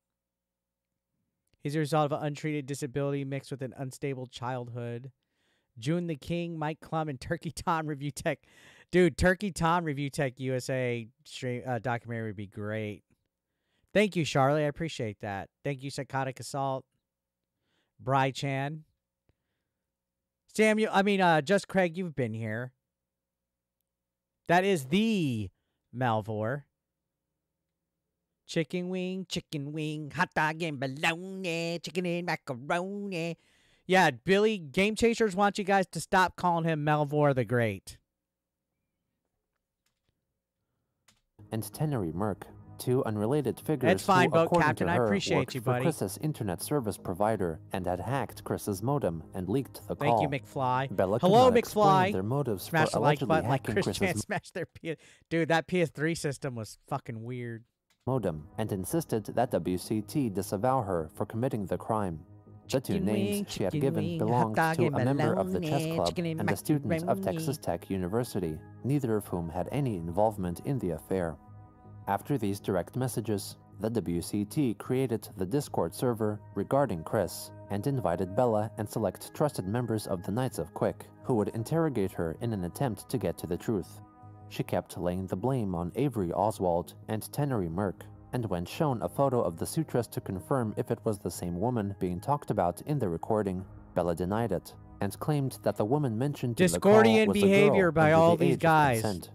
He's a result of an untreated disability mixed with an unstable childhood. June the King, Mike Klum, and Turkey Tom Review Tech. Dude, Turkey Tom Review Tech USA stream, uh, documentary would be great. Thank you, Charlie. I appreciate that. Thank you, Psychotic Assault. Bry Chan. Samuel, I mean, uh, just Craig, you've been here. That is the Malvor. Chicken wing, chicken wing, hot dog and bologna, chicken and macaroni. Yeah, Billy, Game Chasers want you guys to stop calling him Malvor the Great. and Tenery Merck, two unrelated figures That's fine, who, Boat Captain. to I her, appreciate worked you, for. Chris's internet service provider and had hacked Chris's modem and leaked the Thank call. you, McFly. Bella Hello, McFly. Their motives Smash for the like button like Chris Chris's Chan smashed their PS. Dude, that PS3 system was fucking weird. modem and insisted that WCT disavow her for committing the crime. The two names she had given belonged to a member of the chess club and and a student of. Texas Tech University, neither of whom had any involvement in the affair. After these direct messages, the WCT created the Discord server regarding Chris and invited Bella and select trusted members of the Knights of Quick, who would interrogate her in an attempt to get to the truth. She kept laying the blame on Avery Oswald and Tenery Merck, and when shown a photo of the sutress to confirm if it was the same woman being talked about in the recording, Bella denied it and claimed that the woman mentioned in the call Discordian was a behavior girl by all the these guys. consent.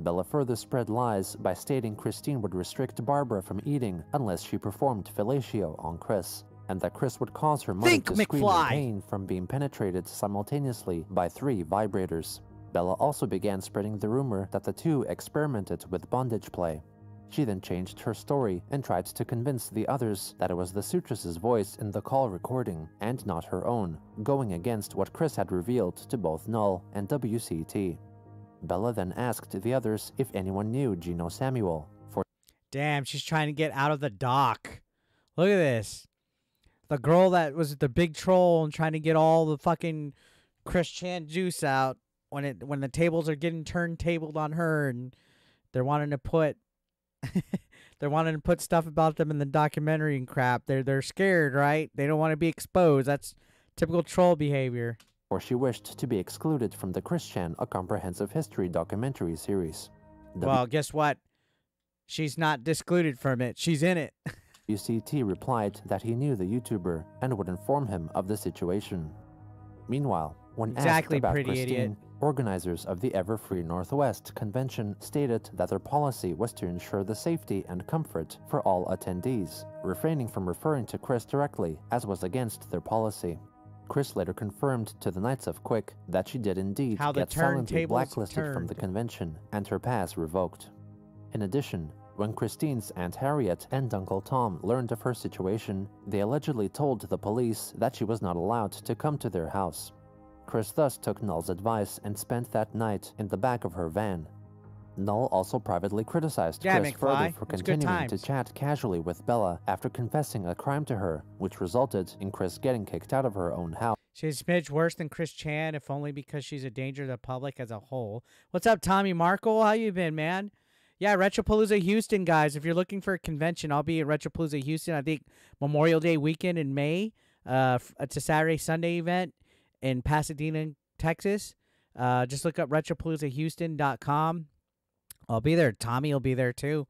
Bella further spread lies by stating Christine would restrict Barbara from eating unless she performed fellatio on Chris, and that Chris would cause her mother Think, to scream in pain from being penetrated simultaneously by three vibrators. Bella also began spreading the rumor that the two experimented with bondage play. She then changed her story and tried to convince the others that it was the sutress's voice in the call recording and not her own, going against what Chris had revealed to both Null and WCT. Bella then asked the others if anyone knew Geno Samuel, for Damn, she's trying to get out of the dock. Look at this. The girl that was the big troll and trying to get all the fucking Chris Chan juice out when it when the tables are getting turntabled on her and they're wanting to put they're wanting to put stuff about them in the documentary and crap. They're they're scared, right? They don't want to be exposed. That's typical troll behavior. For she wished to be excluded from the Chris Chan, a comprehensive history documentary series. Well, guess what? She's not discluded from it. She's in it. WCT replied that he knew the YouTuber and would inform him of the situation. Meanwhile, when Exactly, asked about Christine, idiot. organizers of the Everfree Northwest convention stated that their policy was to ensure the safety and comfort for all attendees, refraining from referring to Chris directly, as was against their policy. Chris later confirmed to the Knights of Quick that she did indeed How get silently blacklisted from the convention and her pass revoked. In addition, when Christine's Aunt Harriet and Uncle Tom learned of her situation, they allegedly told the police that she was not allowed to come to their house. Chris thus took Null's advice and spent that night in the back of her van. Null also privately criticized Chris further for It's continuing to chat casually with Bella after confessing a crime to her, which resulted in Chris getting kicked out of her own house. She's a smidge worse than Chris Chan, if only because she's a danger to the public as a whole. What's up, Tommy Markle? How you been, man? Yeah, Retropalooza Houston, guys. If you're looking for a convention, I'll be at Retropalooza Houston. I think Memorial Day weekend in May. Uh, it's a Saturday Sunday event in Pasadena, Texas. Uh, just look up retropaloozahouston.com. I'll be there. Tommy will be there too.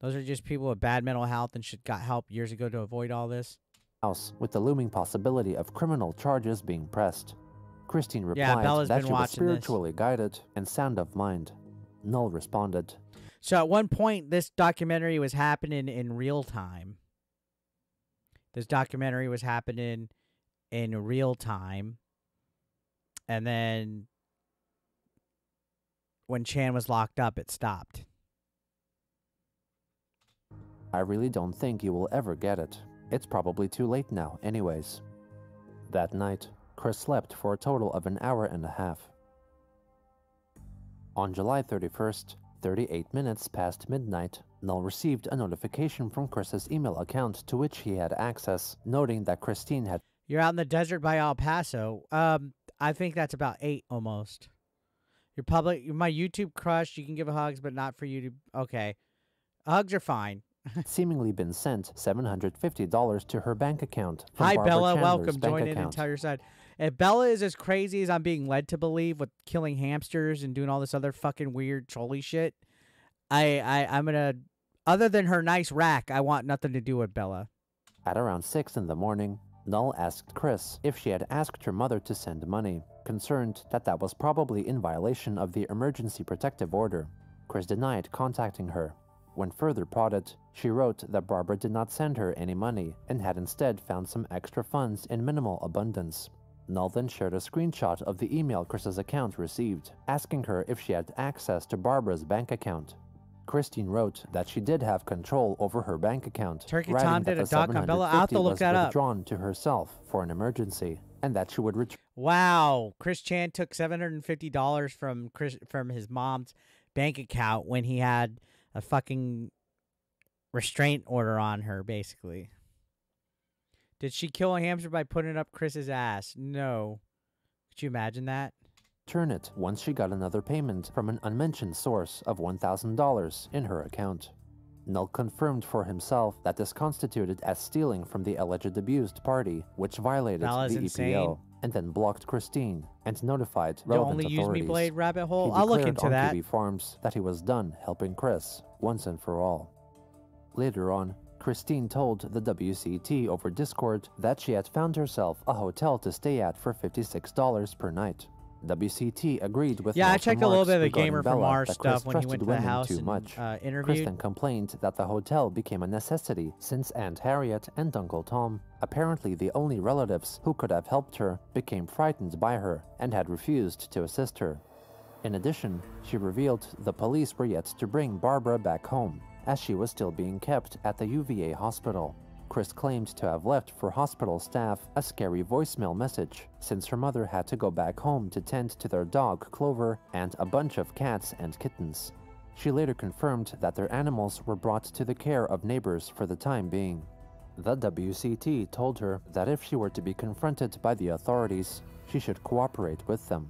Those are just people with bad mental health and should got help years ago to avoid all this. house with the looming possibility of criminal charges being pressed. Christine replied Bella's that she was watching this. spiritually guided and sound of mind. Null responded, So at one point, this documentary was happening in real time. This documentary was happening in real time. And then when Chan was locked up, it stopped. I really don't think you will ever get it. It's probably too late now, anyways. That night, Chris slept for a total of an hour and a half. On July 31st, 38 minutes past midnight, Null received a notification from Chris's email account to which he had access, noting that Christine had You're out in the desert by El Paso. Um, I think that's about eight almost. Your public, my YouTube crush. You can give hugs, but not for you to. Okay, hugs are fine. seemingly been sent $750 to her bank account. Hi, Barbara Bella. Chandler's Welcome. Join in and account. tell your side. If Bella is as crazy as I'm being led to believe with killing hamsters and doing all this other fucking weird trolley shit, I, I I'm gonna. Other than her nice rack, I want nothing to do with Bella. At around 6 in the morning, Null asked Chris if she had asked her mother to send money, concerned that that was probably in violation of the emergency protective order. Chris denied contacting her. When further prodded, she wrote that Barbara did not send her any money and had instead found some extra funds in minimal abundance. Null then shared a screenshot of the email Chris's account received, asking her if she had access to Barbara's bank account. Christine wrote that she did have control over her bank account, Turkey writing Tom that did a the doc on Bella. To 750 look that up. withdrawn to herself for an emergency, and that she would return Wow, Chris Chan took seven hundred and fifty dollars from Chris from his mom's bank account when he had a fucking restraint order on her. Basically, did she kill a hamster by putting up Chris's ass? No. Could you imagine that? Return it once she got another payment from an unmentioned source of $1,000 in her account. Null confirmed for himself that this constituted as stealing from the alleged abused party, which violated the insane. EPO, and then blocked Christine and notified You relevant only use me authorities. blade rabbit He hole. I'll look into on that. Kiwi Farms that he was done helping Chris once and for all. Later on, Christine told the WCT over Discord that she had found herself a hotel to stay at for $56 per night. WCT agreed with Yeah, I checked a little bit of the Gamer from Bella Mars that Chris stuff when he went to the house too and much. uh, interviewed. then complained that the hotel became a necessity since Aunt Harriet and Uncle Tom, apparently the only relatives who could have helped her, became frightened by her and had refused to assist her. In addition, she revealed the police were yet to bring Barbara back home, as she was still being kept at the UVA hospital. Chris claimed to have left for hospital staff a scary voicemail message, since her mother had to go back home to tend to their dog Clover and a bunch of cats and kittens. She later confirmed that their animals were brought to the care of neighbors for the time being. The WCT told her that if she were to be confronted by the authorities, she should cooperate with them.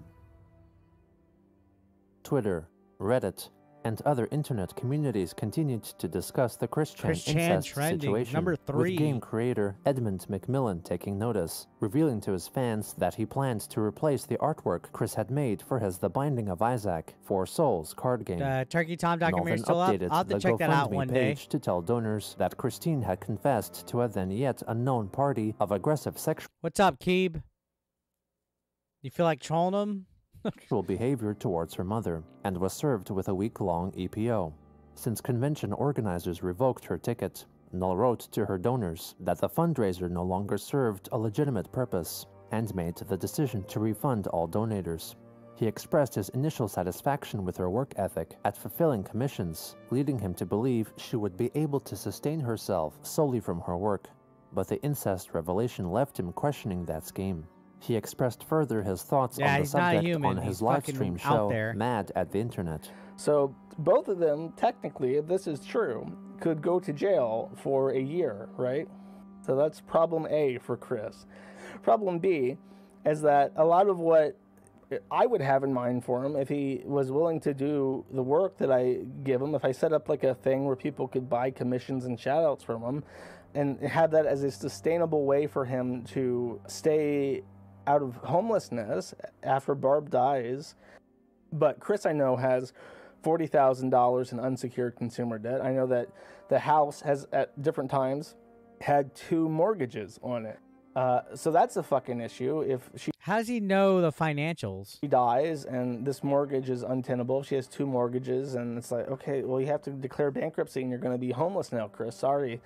Twitter, Reddit, and other internet communities continued to discuss the Christian, Chan Chris Chan incest trending, situation, number three. with game creator Edmund McMillen taking notice, revealing to his fans that he planned to replace the artwork Chris had made for his The Binding of Isaac Four Souls card game. Uh, Turkey Tom documentary still up. updated I'll have to the check that out GoFundMe one day. to tell donors that Christine had confessed to a then yet unknown party of aggressive sexual What's up, Keeb? You feel like trolling him? Behavior towards her mother and was served with a week-long EPO. Since convention organizers revoked her ticket, Null wrote to her donors that the fundraiser no longer served a legitimate purpose and made the decision to refund all donators. He expressed his initial satisfaction with her work ethic at fulfilling commissions, leading him to believe she would be able to sustain herself solely from her work. But the incest revelation left him questioning that scheme. He expressed further his thoughts Yeah, on the he's not a subject on his live stream show, there. Mad at the Internet. So both of them, technically, if this is true, could go to jail for a year, right? So that's problem A for Chris. Problem B is that a lot of what I would have in mind for him if he was willing to do the work that I give him, if I set up like a thing where people could buy commissions and shoutouts from him and have that as a sustainable way for him to stay out of homelessness after Barb dies. But Chris, I know, has $40,000 in unsecured consumer debt. I know that the house has, at different times, had two mortgages on it. Uh, so that's a fucking issue. If she How does he know the financials? She dies and this mortgage is untenable, she has two mortgages, and it's like, okay, well, you have to declare bankruptcy and you're going to be homeless now, Chris. Sorry.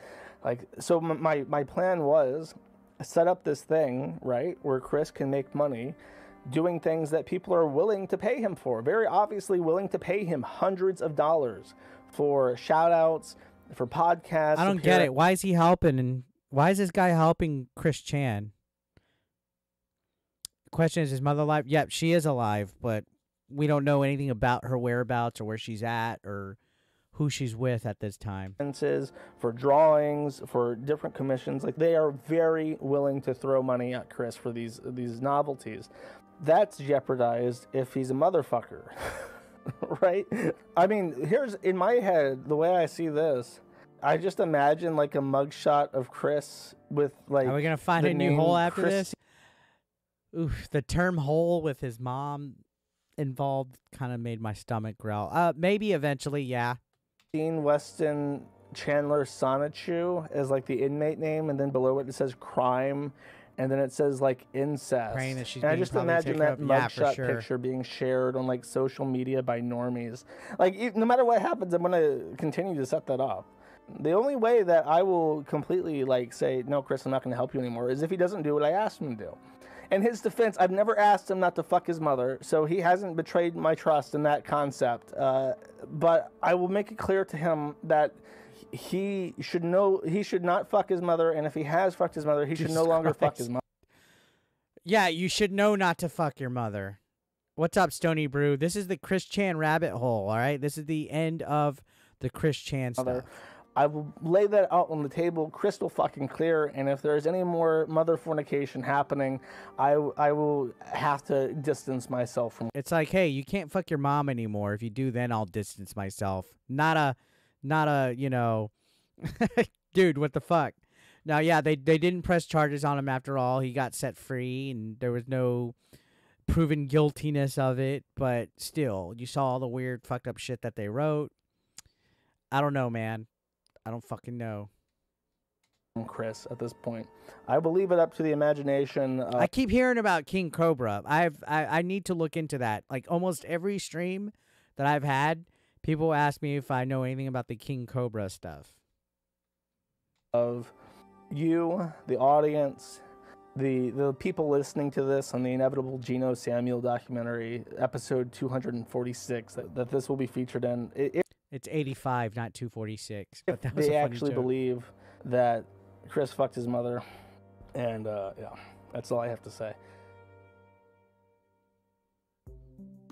Like, so m- my, my plan was set up this thing, right, where Chris can make money doing things that people are willing to pay him for. Very obviously willing to pay him hundreds of dollars for shout outs, for podcasts. I don't get it. Why is he helping? And why is this guy helping Chris Chan? question is his mother alive? Yep, she is alive, but we don't know anything about her whereabouts or where she's at or who she's with at this time. for drawings, for different commissions. Like they are very willing to throw money at Chris for these these novelties. That's jeopardized if he's a motherfucker. right? I mean, here's in my head the way I see this. I just imagine like a mugshot of Chris with like. Are we gonna find a new hole after Chris- this? Oof, the term "hole" with his mom involved kind of made my stomach growl. Uh, maybe eventually, yeah. Dean Weston Chandler Sonichu as like the inmate name, and then below it it says crime, and then it says like incest. Praying that she's and I just imagine that up- yeah, mugshot sure. picture being shared on like social media by normies. Like no matter what happens, I'm gonna continue to set that up. The only way that I will completely like say no, Chris, I'm not gonna help you anymore, is if he doesn't do what I asked him to do. In his defense, I've never asked him not to fuck his mother, so he hasn't betrayed my trust in that concept. Uh, but I will make it clear to him that he should know he should not fuck his mother, and if he has fucked his mother, he should no longer fuck his mother. Yeah, you should know not to fuck your mother. What's up, Stony Brew? This is the Chris Chan rabbit hole, all right? This is the end of the Chris Chan stuff. Mother. I will lay that out on the table crystal fucking clear, and if there's any more mother fornication happening, I, I will have to distance myself from It's like, hey, you can't fuck your mom anymore. If you do, then I'll distance myself. Not a, not a, you know, dude. What the fuck? Now, yeah, they they didn't press charges on him after all. He got set free, and there was no proven guiltiness of it. But still, you saw all the weird, fucked up shit that they wrote. I don't know, man. I don't fucking know. Chris at this point. I will leave it up to the imagination. Uh, I keep hearing about King Cobra. I've I, I need to look into that. Like almost every stream that I've had, people ask me if I know anything about the King Cobra stuff. of you, the audience, the the people listening to this on the inevitable Geno Samuel documentary, episode 246, that, that this will be featured in. I- If, It's 85, not 246. But if that was they a actually joke. believe that Chris fucked his mother, and uh, yeah, that's all I have to say.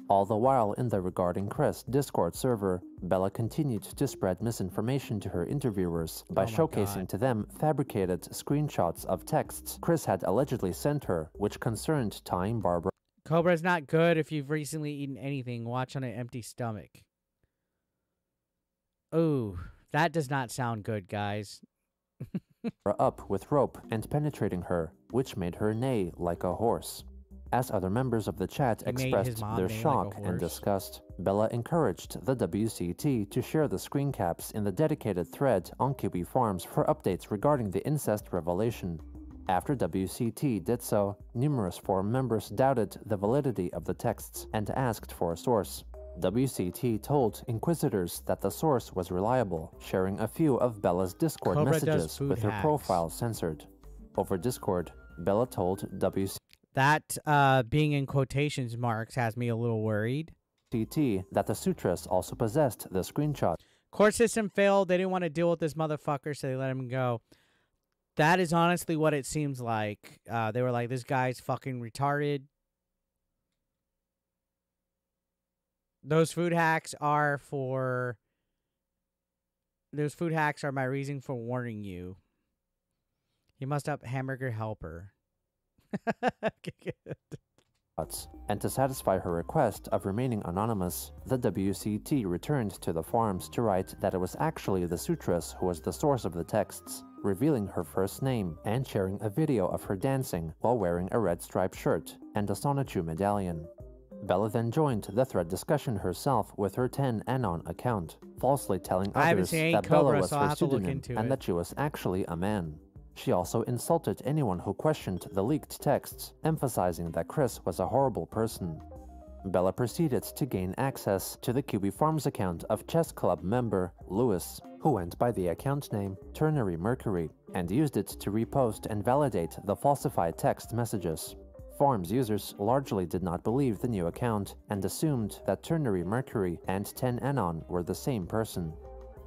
All the while in the Regarding Chris Discord server, Bella continued to spread misinformation to her interviewers by Oh showcasing God. to them fabricated screenshots of texts Chris had allegedly sent her, which concerned tying Barbara Cobra's not good if you've recently eaten anything. Watch on an empty stomach. Ooh, that does not sound good, guys. up with rope and penetrating her, which made her neigh like a horse. As other members of the chat He expressed their neigh like shock and disgust, Bella encouraged the WCT to share the screen caps in the dedicated thread on Kiwi Farms for updates regarding the incest revelation. After WCT did so, numerous forum members doubted the validity of the texts and asked for a source. WCT told Inquisitors that the source was reliable, sharing a few of Bella's Discord Cobra messages with her hacks. profile censored. Over Discord, Bella told WCT That uh, being in quotations marks has me a little worried. that the Sutras also possessed the screenshot. Court system failed. They didn't want to deal with this motherfucker, so they let him go. That is honestly what it seems like. Uh, they were like, this guy's fucking retarded. Those food hacks are for. Those food hacks are my reason for warning you. You must up hamburger helper. And to satisfy her request of remaining anonymous, the WCT returned to the forums to write that it was actually the Sutras who was the source of the texts, revealing her first name and sharing a video of her dancing while wearing a red striped shirt and a Sonichu medallion. Bella then joined the thread discussion herself with her 10 Anon account, falsely telling others that Bella was so her I'll have to look pseudonym and it. that she was actually a man. She also insulted anyone who questioned the leaked texts, emphasizing that Chris was a horrible person. Bella proceeded to gain access to the Kiwi Farms account of chess club member Lewis, who went by the account name Ternary Mercury, and used it to repost and validate the falsified text messages. Forums users largely did not believe the new account and assumed that Ternary Mercury and 10 Anon were the same person.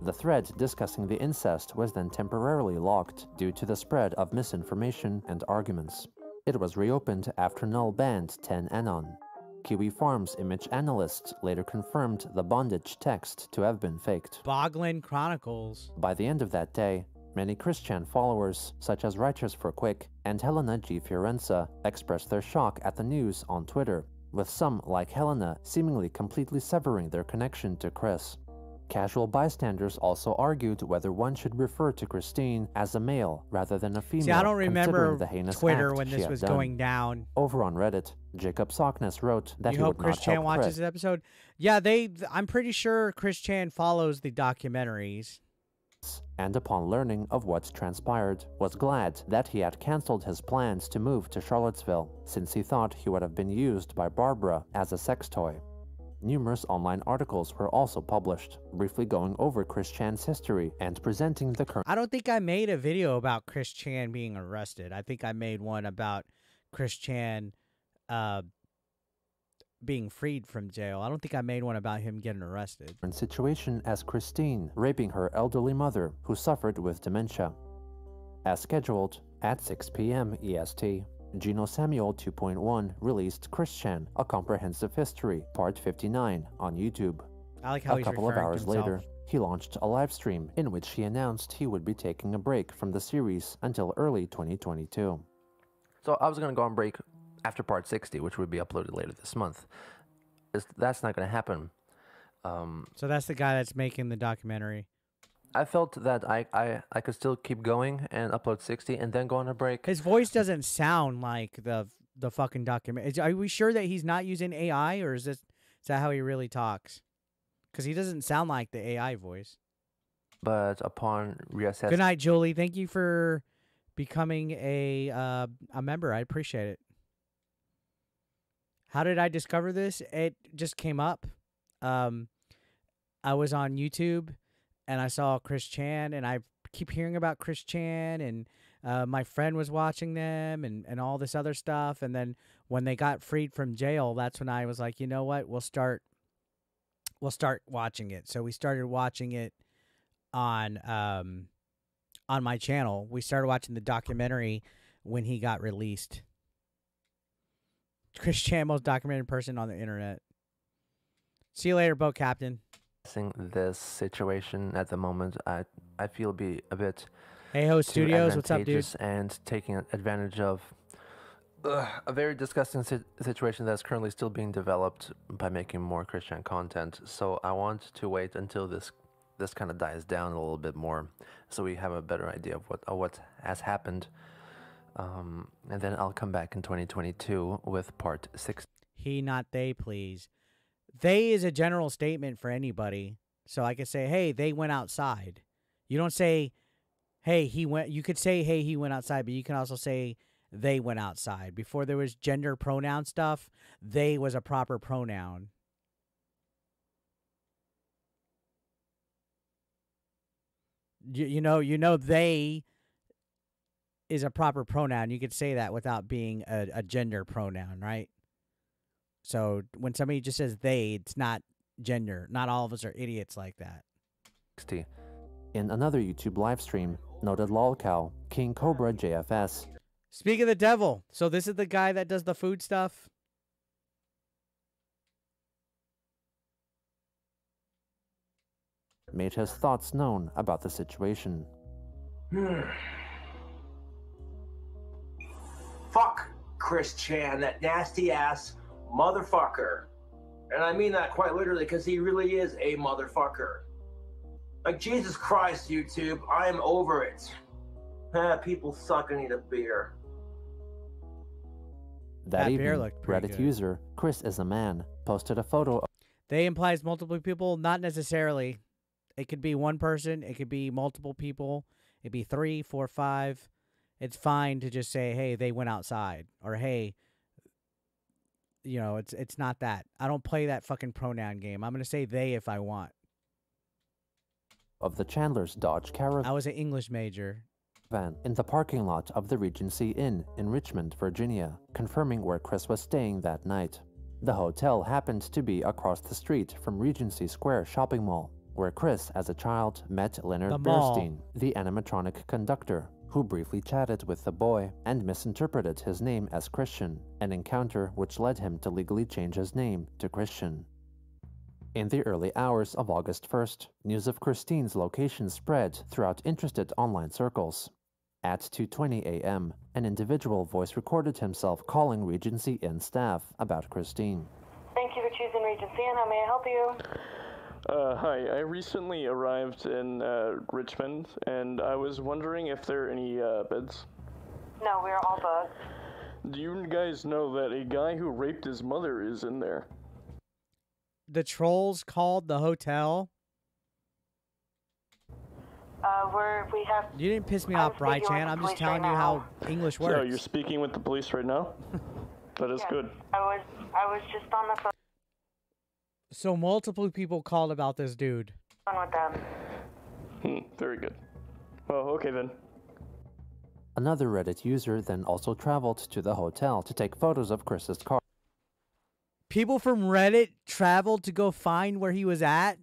The thread discussing the incest was then temporarily locked due to the spread of misinformation and arguments. It was reopened after Null banned 10anon. Kiwi Farms image analysts later confirmed the bondage text to have been faked. Boglin Chronicles. By the end of that day, many Christian followers, such as Righteous for Quick and Helena G. Fiorenza, expressed their shock at the news on Twitter, with some, like Helena, seemingly completely severing their connection to Chris. Casual bystanders also argued whether one should refer to Christine as a male rather than a female. See, I don't remember the heinous Twitter when this was done. going down. Over on Reddit, Jacob Sockness wrote that you he hope would Chris not Chan watches Chris. this episode. Yeah, they. I'm pretty sure Chris Chan follows the documentaries. And upon learning of what transpired, was glad that he had cancelled his plans to move to Charlottesville, since he thought he would have been used by Barbara as a sex toy. Numerous online articles were also published, briefly going over Chris Chan's history and presenting the current I don't think I made a video about Chris Chan being arrested. I think I made one about Chris Chan uh, being freed from jail. I don't think I made one about him getting arrested. situation as Christine raping her elderly mother who suffered with dementia. As scheduled, at 6 p.m. EST, Geno Samuel 2.1 released Chris Chan:, A Comprehensive History, Part 59 on YouTube. I like how a couple of hours later, he launched a live stream in which he announced he would be taking a break from the series until early 2022. So I was going to go on break after part 60, which would be uploaded later this month. It's- that's not going to happen. Um, So that's the guy that's making the documentary. I felt that I, I, I could still keep going and upload 60 and then go on a break. His voice doesn't sound like the the fucking document. Are we sure that he's not using AI, or is this is that how he really talks? Because he doesn't sound like the AI voice. But upon reassessment, Good night, Julie. Thank you for becoming a uh, a member. I appreciate it. How did I discover this? It just came up. Um, I was on YouTube and I saw Chris Chan, and I keep hearing about Chris Chan, and uh, my friend was watching them, and and all this other stuff. And then when they got freed from jail, that's when I was like, you know what? We'll start. We'll start watching it. So we started watching it on um on my channel. We started watching the documentary when he got released. Chris Chan, most documented person on the internet. See you later, boat captain. this situation at the moment, I I feel be a bit Hey ho studios, what's up, dude? and taking advantage of uh, a very disgusting si- situation that's currently still being developed by making more Christian content. So I want to wait until this this kind of dies down a little bit more, so we have a better idea of what of what has happened. Um, and then I'll come back in 2022 with part six. He, not they, please. They is a general statement for anybody. So I could say, hey, they went outside. You don't say, hey, he went. You could say, hey, he went outside, but you can also say, they went outside. Before there was gender pronoun stuff, they was a proper pronoun. You, you know, you know, they is a proper pronoun. You could say that without being a, a gender pronoun, right? So when somebody just says they, it's not gender. Not all of us are idiots like that. In another YouTube live stream, noted lolcow King Cobra JFS Speak of the devil. So this is the guy that does the food stuff. made his thoughts known about the situation. Fuck Chris Chan, that nasty ass motherfucker. And I mean that quite literally because he really is a motherfucker. Like, Jesus Christ, YouTube, I am over it. Ah, people suck and need a beer. That, That evening, beer looked pretty Reddit good. user Chris is a man posted a photo of They implies multiple people, not necessarily. It could be one person. It could be multiple people. It'd be three, four, five. It's fine to just say, "Hey, they went outside," or "Hey, you know, it's it's not that. I don't play that fucking pronoun game. I'm gonna say they if I want. of the Chandler's Dodge Caravan I was an English major. Van in the parking lot of the Regency Inn in Richmond, Virginia, confirming where Chris was staying that night. The hotel happened to be across the street from Regency Square Shopping Mall, where Chris, as a child, met Leonard The. Bernstein, the animatronic conductor, who briefly chatted with the boy and misinterpreted his name as Christian, an encounter which led him to legally change his name to Christian. In the early hours of August 1st, news of Christine's location spread throughout interested online circles. At 2:20 a.m., an individual voice recorded himself calling Regency Inn staff about Christine. Thank you for choosing Regency Inn. How may I help you? Uh, hi, I recently arrived in uh, Richmond, and I was wondering if there are any uh, beds. No, we're all booked. Do you guys know that a guy who raped his mother is in there? The trolls called the hotel. Uh, we're we have. You didn't piss me I'm off, Brychan. speaking with I'm just police right telling you now. how English So works. you're speaking with the police right now? that is Yes. good. I was I was just on the So multiple people called about this dude. phone with them. Hmm, very good. Well, okay then. Another Reddit user then also traveled to the hotel to take photos of Chris's car. People from Reddit traveled to go find where he was at.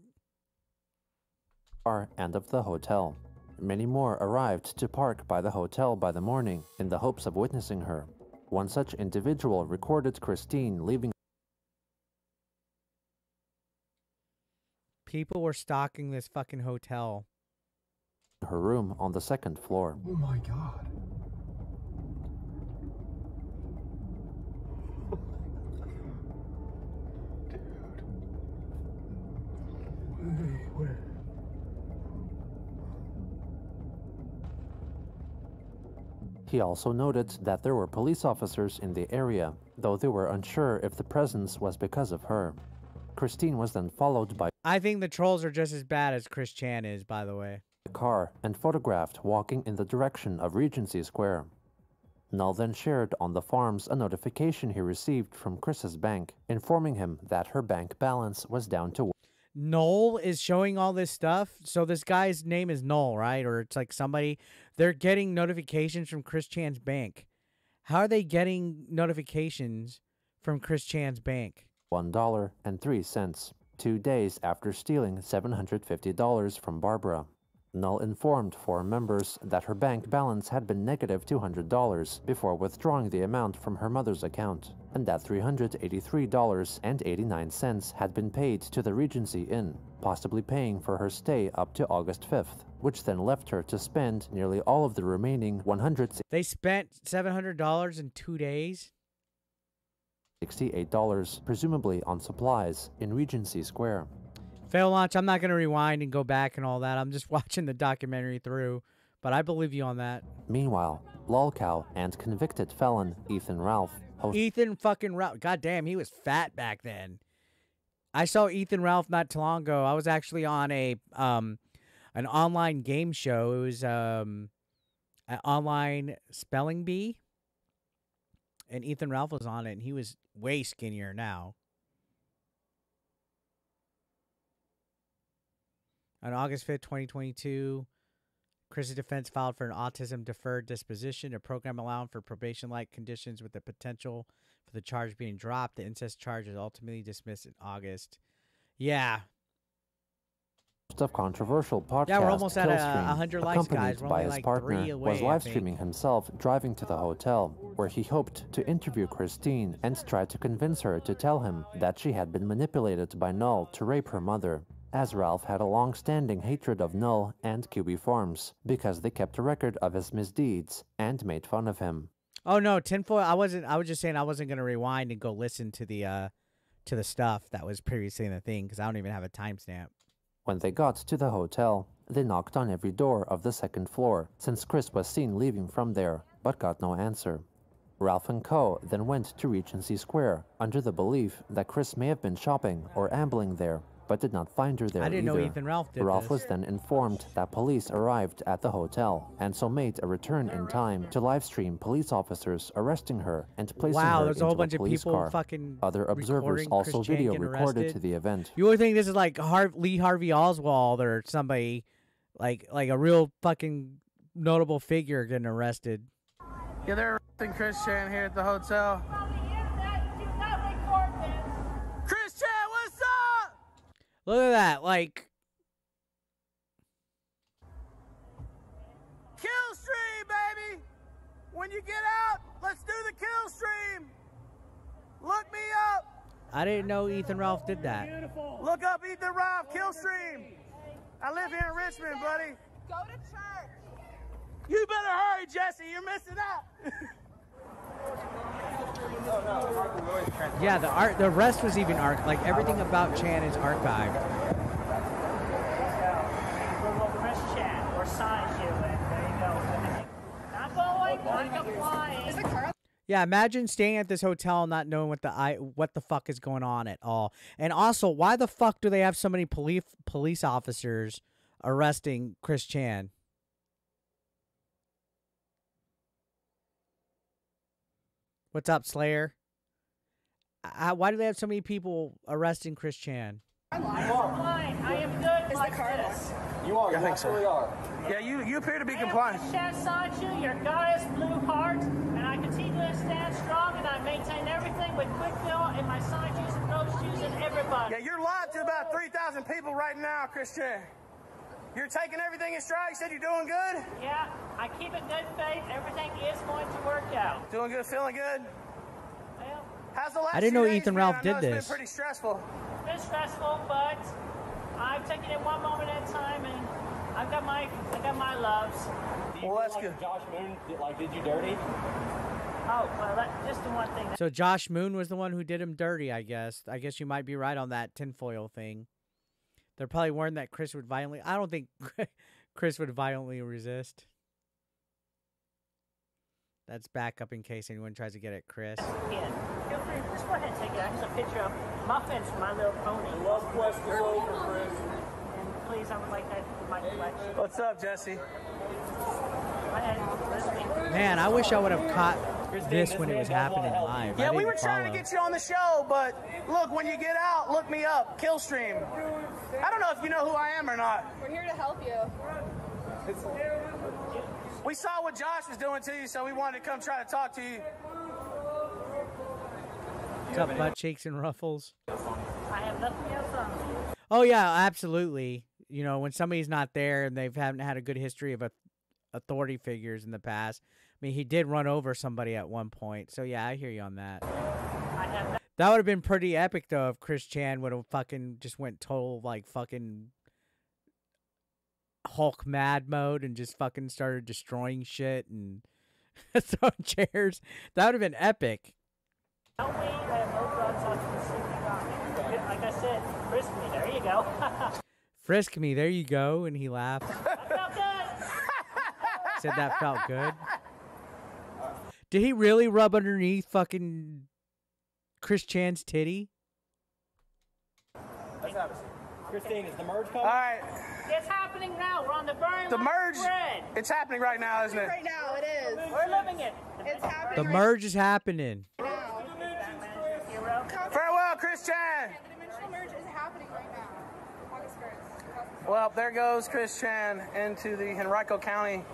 car and of the hotel. Many more arrived to park by the hotel by the morning in the hopes of witnessing her. One such individual recorded Christine leaving People were stalking this fucking hotel. her room on the second floor. Oh my god. Dude. Wait, wait. He also noted that there were police officers in the area, though they were unsure if the presence was because of her. Christine was then followed by I think the trolls are just as bad as Chris Chan is, by the way. a car and photographed walking in the direction of Regency Square. Null then shared on the farms a notification he received from Chris's bank, informing him that her bank balance was down to Noel is showing all this stuff. So this guy's name is Noel, right? Or it's like somebody they're getting notifications from Chris Chan's bank. How are they getting notifications from Chris Chan's bank? $1.03, two days after stealing $750 from Barbara. Null informed forum members that her bank balance had been negative $200 before withdrawing the amount from her mother's account, and that $383.89 had been paid to the Regency Inn, possibly paying for her stay up to August 5th, which then left her to spend nearly all of the remaining $168, They spent seven hundred dollars in two days. Presumably on supplies, in Regency Square. Fail launch. I'm not gonna rewind and go back and all that. I'm just watching the documentary through. But I believe you on that. Meanwhile, lolcow and convicted felon Ethan Ralph Ethan fucking Ralph. God damn, he was fat back then. I saw Ethan Ralph not too long ago. I was actually on a um an online game show. It was um an online spelling bee. And Ethan Ralph was on it and he was way skinnier now. On August 5th, 2022, Chris's defense filed for an autism deferred disposition, a program allowing for probation like conditions with the potential for the charge being dropped. The incest charge was ultimately dismissed in August. Yeah. Of controversial podcast Yeah, we're almost at a- Killstream, 100 likes, accompanied We're by his like partner, away, was live streaming himself driving to the hotel, where he hoped to interview Christine and try to convince her to tell him that she had been manipulated by Null to rape her mother, as Ralph had a long-standing hatred of Null and Kiwi Farms because they kept a record of his misdeeds and made fun of him. Oh no, tinfoil. I wasn't. I was just saying I wasn't gonna rewind and go listen to the uh to the stuff that was previously in the thing because I don't even have a timestamp. When they got to the hotel, they knocked on every door of the second floor, since Chris was seen leaving from there, but got no answer. Ralph and Co. then went to Regency Square, under the belief that Chris may have been shopping or ambling there, but did not find her there I didn't know either. Ethan Ralph did Ralph this. was then informed that police arrived at the hotel, and so made a return in time to livestream police officers arresting her and placing Wow, her there's a whole bunch of police people car. fucking Other observers also Chris video recorded to the event. You would think this is like Har- Lee Harvey Oswald or somebody like like a real fucking notable figure getting arrested. Yeah, they're arresting Chris Chan here at the hotel. Look at that, like Kill stream, baby! when you get out, let's do the kill stream. Look me up. I didn't know Ethan Ralph did that. Look up Ethan Ralph kill stream. I live here in Richmond, buddy. Go to church. You better hurry, Jesse. You're missing out. Yeah, the art, the rest was even arch. Like everything about Chan is archived. Google Chan or and there you go. Yeah, imagine staying at this hotel not knowing what the I what the fuck is going on at all. And also, why the fuck do they have so many police police officers arresting Chris Chan? What's up, Slayer? Uh, why do they have so many people arresting Chris Chan? I'm Fine, I am good like this. You are. I think so. are. Yeah, you you appear to be compliant. Chan inside you, your goddess blue heart, and I continue to stand strong, and I maintain everything with quick fill in my side shoes and road shoes and everybody. Yeah, you're live to about 3,000 people right now, Christian. You're taking everything in stride. You said you're doing good? Yeah, I keep it good faith. Everything is going to work out. Doing good, feeling good? Well, How's the last I didn't know Ethan? Ralph I know did it's this. been pretty stressful. it's been stressful, but I've taken it one moment at a time, and I've got my I got my loves. Well, that's good. Josh Moon, like, did you dirty? Oh, well, that, just the one thing. So Josh Moon was the one who did him dirty, I guess. I guess you might be right on that tinfoil thing. They're probably worried that Chris would violently. I don't think Chris would violently resist. That's backup in case anyone tries to get at Chris. Yeah, feel free. Just go ahead and take it. Here's a picture of muffins from My Little Pony. Love quest is over, Chris. And please, I would like that for my collection. What's up, Jesse? Go ahead, listen. Man, I wish I would have caught this this when it was happening live. Yeah, we were trying follow. to get you on the show, but look, when you get out, look me up. Killstream. I don't know if you know who I am or not. We're here to help you. We saw what Josh was doing to you, so we wanted to come try to talk to you. What's up, butt cheeks and ruffles? I have nothing else on. Oh yeah, absolutely. You know, when somebody's not there and they've haven't had a good history of a, authority figures in the past. I mean, he did run over somebody at one point. So yeah, I hear you on that. I have no- That would have been pretty epic though if Chris Chan would have fucking just went total like fucking Hulk mad mode and just fucking started destroying shit and throwing chairs. That would have been epic. Uh, no weed. No drugs on the sleeping on me. Like I said, frisk me. There you go. Frisk me, there you go, and he laughed. that felt good. Said that felt good. Did he really rub underneath fucking Chris Chan's titty? Christine, is the merge coming? All right, It's happening now. We're on the very the last merge. thread. It's happening right now, isn't it? Right now, it is. We're living it. It's The happening right merge is happening. now. Farewell, Chris Chan. Yeah, the dimensional merge is happening right now. August 1st. Well, there goes Chris Chan into the Henrico County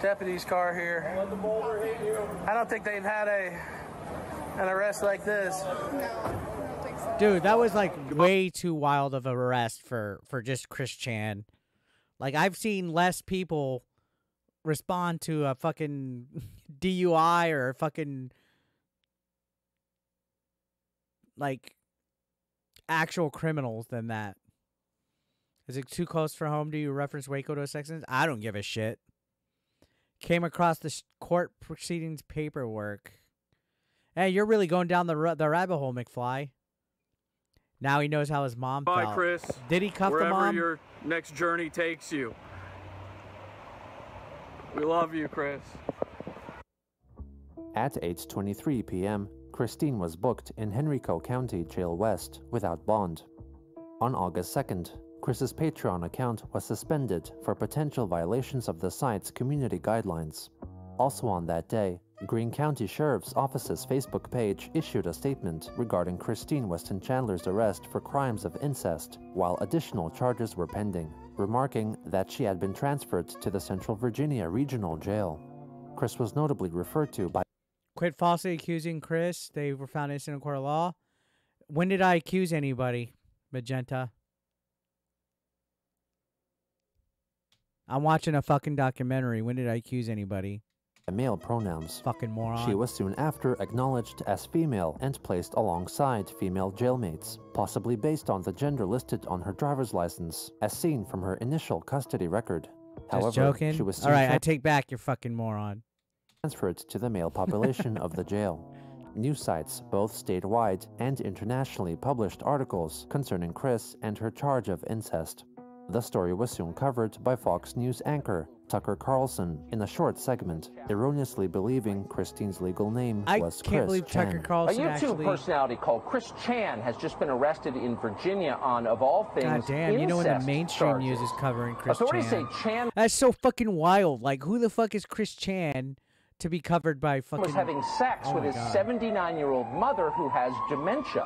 deputy's car here. I don't think they've had a an arrest like this. Dude, that was like way too wild of a arrest for for just Chris Chan. Like I've seen less people respond to a fucking DUI or a fucking like actual criminals than that. Is it too close for home? Do you reference Waco to a sex sentence? I don't give a shit. Came across the court proceedings paperwork. Hey, you're really going down the ra- the rabbit hole, McFly. Now he knows how his mom Bye, felt. Chris. Did he cuff the Wherever mom? your next journey takes you. We love you, Chris. At 8:23 p.m., Christine was booked in Henrico County Jail West without bond. On August 2nd, Chris's Patreon account was suspended for potential violations of the site's community guidelines. Also on that day, Greene County Sheriff's Office's Facebook page issued a statement regarding Christine Weston Chandler's arrest for crimes of incest, while additional charges were pending, remarking that she had been transferred to the Central Virginia Regional Jail. Chris was notably referred to by Quit falsely accusing Chris. They were found innocent in court of law. When did I accuse anybody, Magenta? I'm watching a fucking documentary. When did I accuse anybody? Male pronouns. Fucking moron. She was soon after acknowledged as female and placed alongside female jailmates, possibly based on the gender listed on her driver's license, as seen from her initial custody record. Just However, joking. she was All right, I take back your fucking moron. transferred to the male population of the jail. News sites, both statewide and internationally, published articles concerning Chris and her charge of incest. The story was soon covered by Fox News anchor Tucker Carlson in a short segment, erroneously believing Christine's legal name I was can't Chris believe Tucker Chan. A YouTube actually. personality called Chris Chan has just been arrested in Virginia on, of all things, God damn, you know when the incest mainstream charges. news is covering Chris Authorities Chan. say Chan That's so fucking wild. Like, who the fuck is Chris Chan to be covered by fucking? was having sex Oh with his 79 year old mother who has dementia.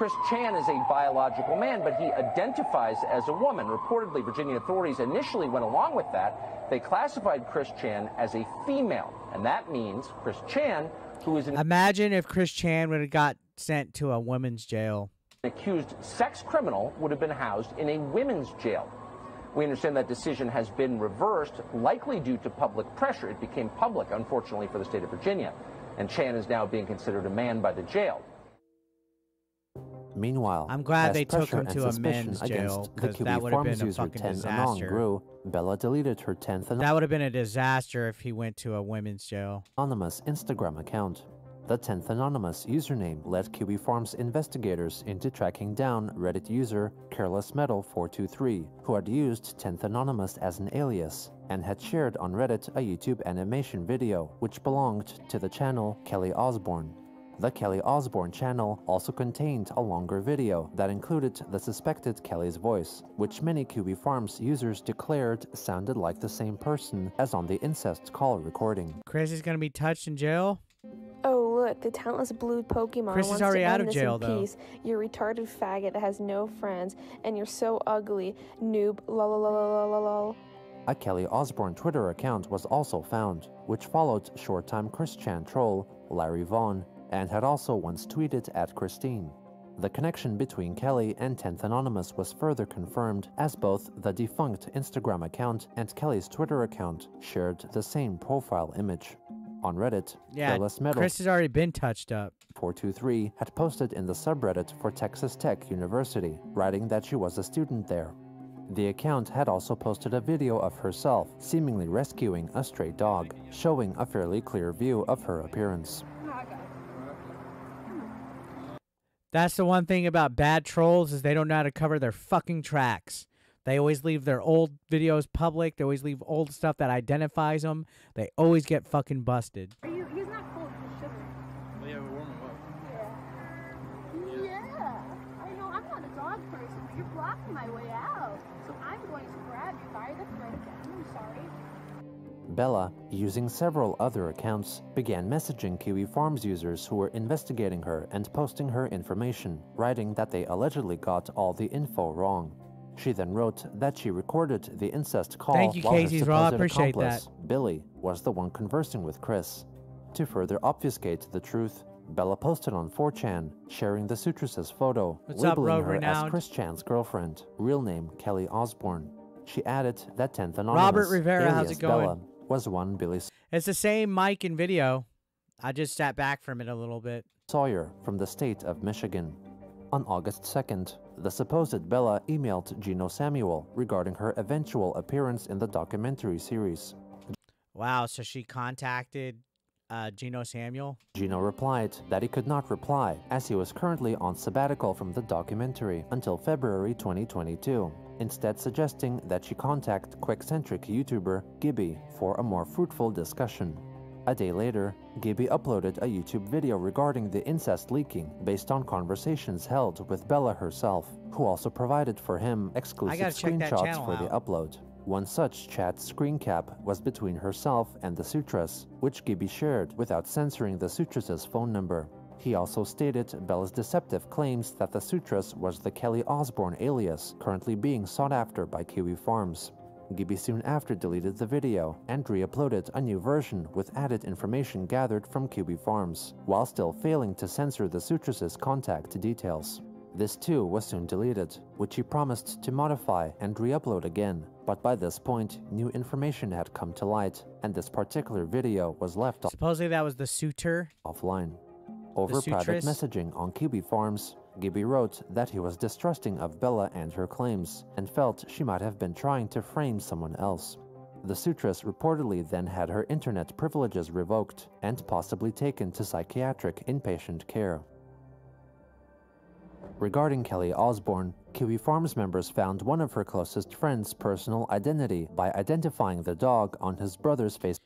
Chris Chan is a biological man, but he identifies as a woman. Reportedly, Virginia authorities initially went along with that. They classified Chris Chan as a female, and that means Chris Chan, who is an Imagine if Chris Chan would have got sent to a women's jail. accused sex criminal, would have been housed in a women's jail. We understand that decision has been reversed, likely due to public pressure. It became public, unfortunately, for the state of Virginia, and Chan is now being considered a man by the jail. Meanwhile, I'm glad they took him to a suspicion men's against jail, the 'cause Kiwi that would have Farms been a user fucking 10 disaster. grew, Bella deleted her 10th That would have been a disaster if he went to a women's jail. anonymous Instagram account. The 10th anonymous username led Kiwi Farms investigators into tracking down Reddit user Careless Metal 423, who had used 10th anonymous as an alias and had shared on Reddit a YouTube animation video which belonged to the channel Kelly Osborne. The Kelly Osborne channel also contained a longer video that included the suspected Kelly's voice, which many Kiwi Farms users declared sounded like the same person as on the incest call recording. Chris is gonna be touched in jail. Oh, look, the talentless blue Pokemon Chris is wants already to out end of this jail, in though. peace. You're retarded faggot that has no friends, and you're so ugly, noob. Lol, lol, lol, lol, lol, lol. A Kelly Osborne Twitter account was also found, which followed short-time Chris Chan troll Larry Vaughn and had also once tweeted at Christine. The connection between Kelly and 10th Anonymous was further confirmed as both the defunct Instagram account and Kelly's Twitter account shared the same profile image. On Reddit, Yeah, Metal Chris has already been touched up. 423 had posted in the subreddit for Texas Tech University, writing that she was a student there. The account had also posted a video of herself seemingly rescuing a stray dog, showing a fairly clear view of her appearance. That's the one thing about bad trolls is they don't know how to cover their fucking tracks. They always leave their old videos public. They always leave old stuff that identifies them. They always get fucking busted. Are you? He's not cold. He's sugar. Well, yeah, we warm him up. Yeah. I know. I'm not a dog person, but you're blocking my way out. So I'm going to grab you by the throat again. I'm sorry. Bella, using several other accounts, began messaging Kiwi Farms users who were investigating her and posting her information, writing that they allegedly got all the info wrong. She then wrote that she recorded the incest call Thank you, while her Casey's Raw. supposed Appreciate accomplice, Billy, was the one conversing with Chris. To further obfuscate the truth, Bella posted on 4chan, sharing the Sutress's photo, What's up, labeling Rogue her as Chris Chan's girlfriend, real name Kelly Osborne. She added that 10th anonymous Robert Rivera, how's it going? Bella was one Billy It's the same mic and video. I just sat back from it a little bit. Sawyer from the state of Michigan. On August 2nd, the supposed Bella emailed Geno Samuel regarding her eventual appearance in the documentary series. Wow, so she contacted uh, Geno Samuel. Geno replied that he could not reply as he was currently on sabbatical from the documentary until February 2022, instead suggesting that she contact Quickcentric YouTuber Gibby for a more fruitful discussion. A day later, Gibby uploaded a YouTube video regarding the incest leaking based on conversations held with Bella herself, who also provided for him exclusive gotta check that screenshots for the upload. One such chat screen cap was between herself and the Sutras, which Gibby shared without censoring the Sutras' phone number. He also stated Bella's deceptive claims that the Sutras was the Kelly Osborne alias currently being sought after by Kiwi Farms. Gibby soon after deleted the video and re-uploaded a new version with added information gathered from Kiwi Farms, while still failing to censor the Sutras' contact details. This too was soon deleted, which he promised to modify and re-upload again, but by this point, new information had come to light, and this particular video was left Supposedly that was the suitor. offline. Over private messaging on Kiwi Farms, Gibby wrote that he was distrusting of Bella and her claims, and felt she might have been trying to frame someone else. The Sutras reportedly then had her internet privileges revoked and possibly taken to psychiatric inpatient care. Regarding Kelly Osborne, Kiwi Farms members found one of her closest friends' personal identity by identifying the dog on his brother's face.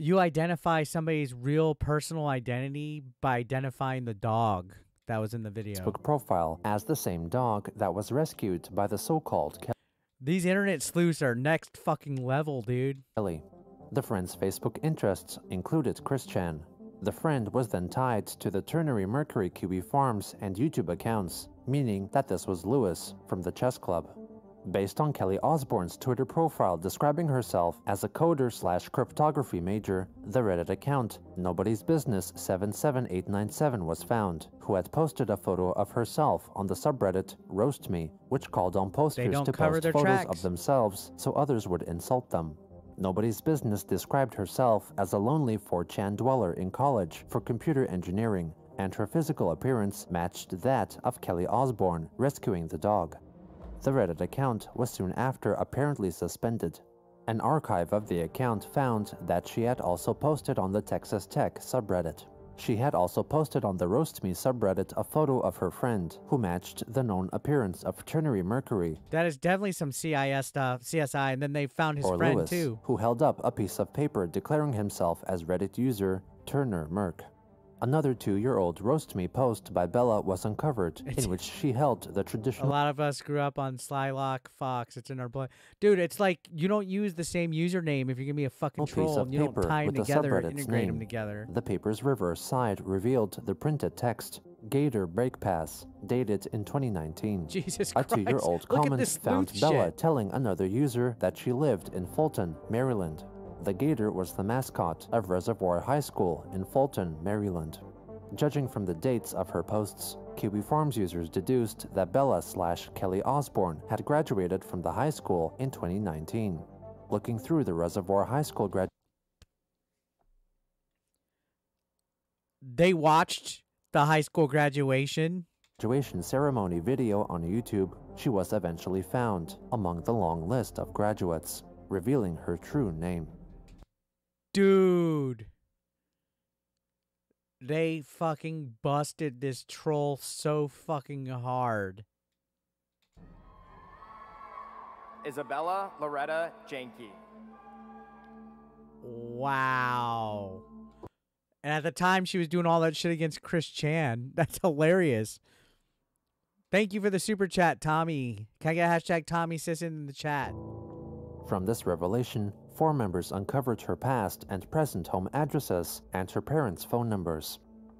You identify somebody's real personal identity by identifying the dog that was in the video. Facebook profile as the same dog that was rescued by the so-called These internet sleuths are next fucking level, dude. Kelly. The friend's Facebook interests included Chris Chan. The friend was then tied to the Ternary Mercury Kiwi Farms and YouTube accounts, meaning that this was Lewis from the chess club. Based on Kelly Osborne's Twitter profile describing herself as a coder slash cryptography major, the Reddit account Nobody's Business 77897 was found, who had posted a photo of herself on the subreddit Roast Me, which called on posters to post photos tracks. of themselves so others would insult them. Nobody's Business described herself as a lonely 4chan dweller in college for computer engineering, and her physical appearance matched that of Kelly Osborne rescuing the dog. The Reddit account was soon after apparently suspended. An archive of the account found that she had also posted on the Texas Tech subreddit. She had also posted on the Roast Me subreddit a photo of her friend, who matched the known appearance of Ternary Mercury, That is definitely some CIS stuff, CSI, and then they found his or friend Lewis, too. who held up a piece of paper declaring himself as Reddit user Turner Merc. Another two-year-old Roast Me post by Bella was uncovered, in which she held the traditional. A lot of us grew up on Slylock Fox. It's in our blood, dude. It's like you don't use the same username if you're gonna be a fucking piece troll. of And you don't paper tie them with the together, and integrate them name. together. The paper's reverse side revealed the printed text Gator Break Pass, dated in 2019. Jesus Christ. A two-year-old comment found Bella shit. telling another user that she lived in Fulton, Maryland. The gator was the mascot of Reservoir High School in Fulton, Maryland. Judging from the dates of her posts, Kiwi Farms users deduced that Bella slash Kelly Osborne had graduated from the high school in 2019. Looking through the Reservoir High School grad They watched the high school graduation. graduation ceremony video on YouTube, she was eventually found among the long list of graduates, revealing her true name. Dude. They fucking busted this troll so fucking hard. Isabella Loretta Janke. Wow. And at the time, she was doing all that shit against Chris Chan. That's hilarious. Thank you for the super chat, Tommy. Can I get hashtag Tommy Sisson in the chat? From this revelation, four members uncovered her past and present home addresses and her parents' phone numbers.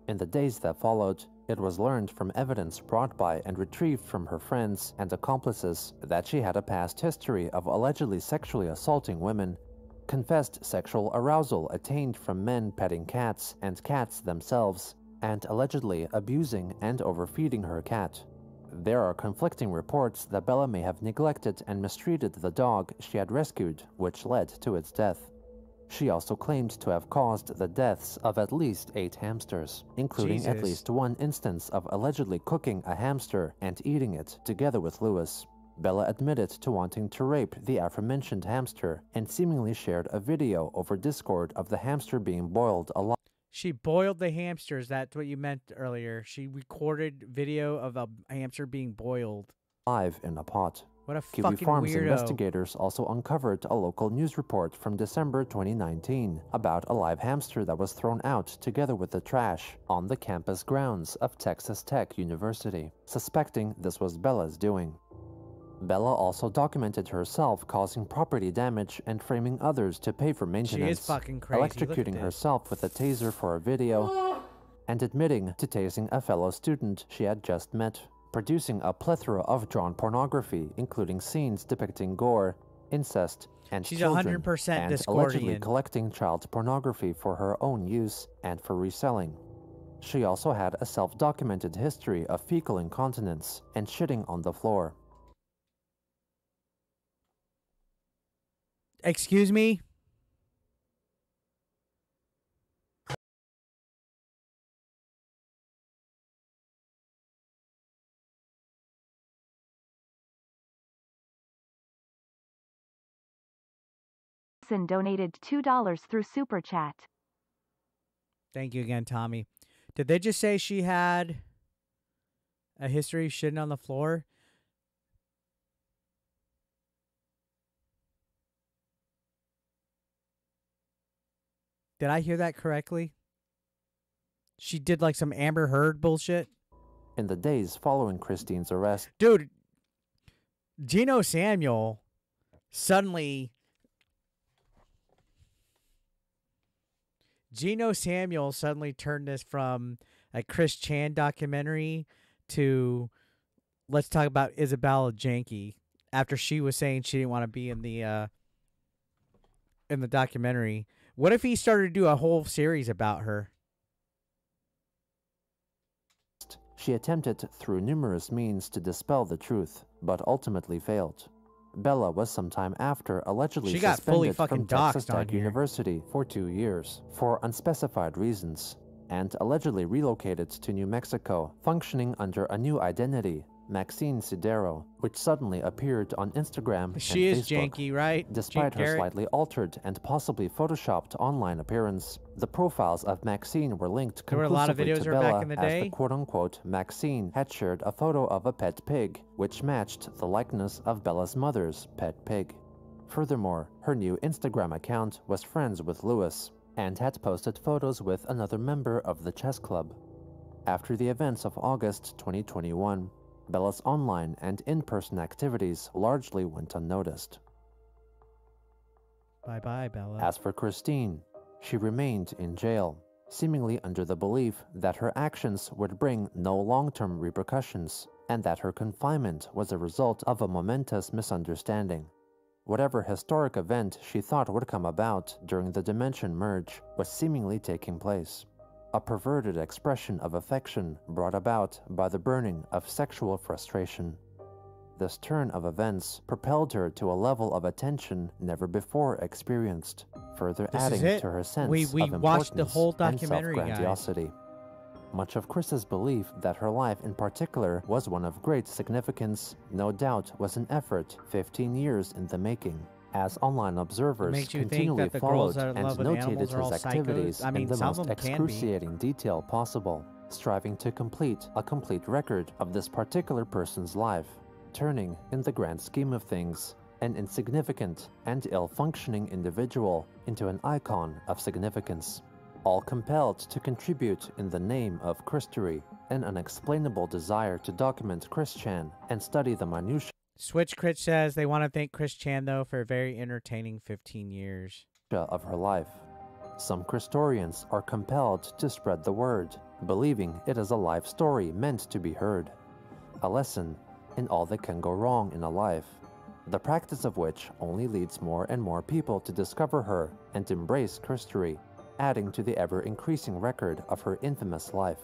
In the days that followed, it was learned from evidence brought by and retrieved from her friends and accomplices that she had a past history of allegedly sexually assaulting women, confessed sexual arousal attained from men petting cats and cats themselves, and allegedly abusing and overfeeding her cat. There are conflicting reports that Bella may have neglected and mistreated the dog she had rescued, which led to its death. She also claimed to have caused the deaths of at least eight hamsters, including at least one instance of allegedly cooking a hamster and eating it together with Lewis. Bella admitted to wanting to rape the aforementioned hamster and seemingly shared a video over Discord of the hamster being boiled alive. She boiled the hamsters. That's what you meant earlier. She recorded video of a hamster being boiled. live in a pot. What a Kiwi fucking Farms weirdo. investigators also uncovered a local news report from December 2019 about a live hamster that was thrown out together with the trash on the campus grounds of Texas Tech University, suspecting this was Bella's doing. Bella also documented herself causing property damage and framing others to pay for maintenance, She is fucking crazy. Electrocuting herself with a taser for a video, and admitting to tasing a fellow student she had just met, producing a plethora of drawn pornography, including scenes depicting gore, incest, and She's children, 100% and allegedly collecting child pornography for her own use and for reselling. She also had a self documented history of fecal incontinence and shitting on the floor. Excuse me? Jackson donated $2 through Super Chat. Thank you again, Tommy. Did they just say she had a history of shitting on the floor? Did I hear that correctly? She did like some Amber Heard bullshit? In the days following Christine's arrest, Dude, Geno Samuel suddenly. Geno Samuel suddenly turned this from a Chris Chan documentary to let's talk about Isabella Janke after she was saying she didn't want to be in the uh in the documentary. What if he started to do a whole series about her? she attempted through numerous means to dispel the truth, but ultimately failed. Bella was sometime after allegedly She got fully suspended fucking from Texas Tech. University for two years for unspecified reasons, and allegedly relocated to New Mexico, functioning under a new identity, Maxine Sidero, which suddenly appeared on Instagram She is Facebook. janky, right? Despite her Garrett? slightly altered and possibly photoshopped online appearance, the profiles of Maxine were linked There were a lot of conclusively videos to Bella in the as the quote-unquote Maxine had shared a photo of a pet pig, which matched the likeness of Bella's mother's pet pig. Furthermore, her new Instagram account was friends with Lewis and had posted photos with another member of the chess club. After the events of August 2021, Bella's online and in-person activities largely went unnoticed. Bye bye, Bella. As for Christine, she remained in jail, seemingly under the belief that her actions would bring no long term repercussions and that her confinement was a result of a momentous misunderstanding. Whatever historic event she thought would come about during the Dimension merge was seemingly taking place. A perverted expression of affection brought about by the burning of sexual frustration. This turn of events propelled her to a level of attention never before experienced, further This adding to her sense We- we of watched the importance whole and documentary, guys. self-grandiosity. Much of Chris's belief that her life in particular was one of great significance, no doubt was an effort 15 years in the making, as online observers makes you think continually that the girls followed that are in and notated animals are all his activities I mean, in the most them can be. excruciating detail possible, striving to complete a complete record of this particular person's life, turning, in the grand scheme of things, an insignificant and ill-functioning individual into an icon of significance, all compelled to contribute in the name of Christory, an unexplainable desire to document Christian and study the minutiae Switch Crit says they want to thank Chris Chan though for a very entertaining 15 years. of her life. Some Christorians are compelled to spread the word, believing it is a life story meant to be heard. A lesson in all that can go wrong in a life, the practice of which only leads more and more people to discover her and embrace Christory, adding to the ever increasing record of her infamous life.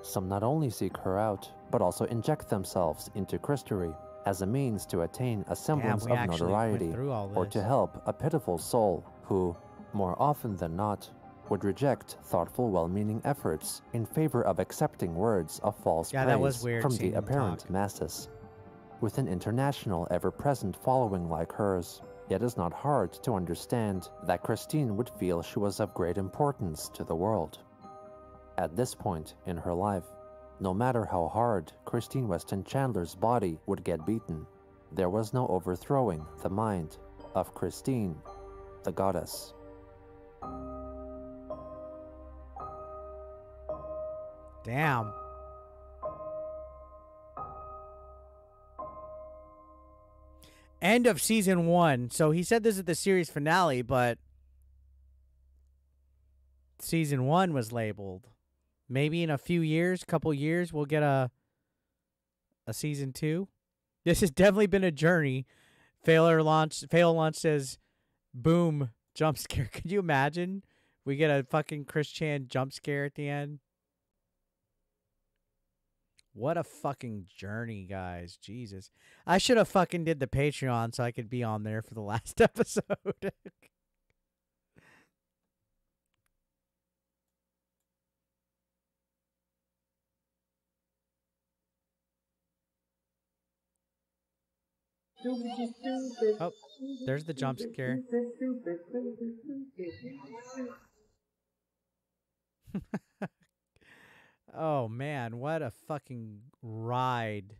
Some not only seek her out, but also inject themselves into Christory as a means to attain a semblance of notoriety or to help a pitiful soul who, more often than not, would reject thoughtful, well-meaning efforts in favor of accepting words of false Yeah, praise weird from the apparent talk. masses. With an international, ever-present following like hers, it is not hard to understand that Christine would feel she was of great importance to the world. At this point in her life, no matter how hard Christine Weston Chandler's body would get beaten, there was no overthrowing the mind of Christine, the goddess. Damn. End of season one. So he said this is the series finale, but season one was labeled. Maybe in a few years, couple years, we'll get a a season two. This has definitely been a journey. Failure launch. Fail launch says, "Boom!" Jump scare. Could you imagine? We get a fucking Chris Chan jump scare at the end. What a fucking journey, guys. Jesus. I should have fucking did the Patreon so I could be on there for the last episode. oh, there's the jump scare. oh man, what a fucking ride.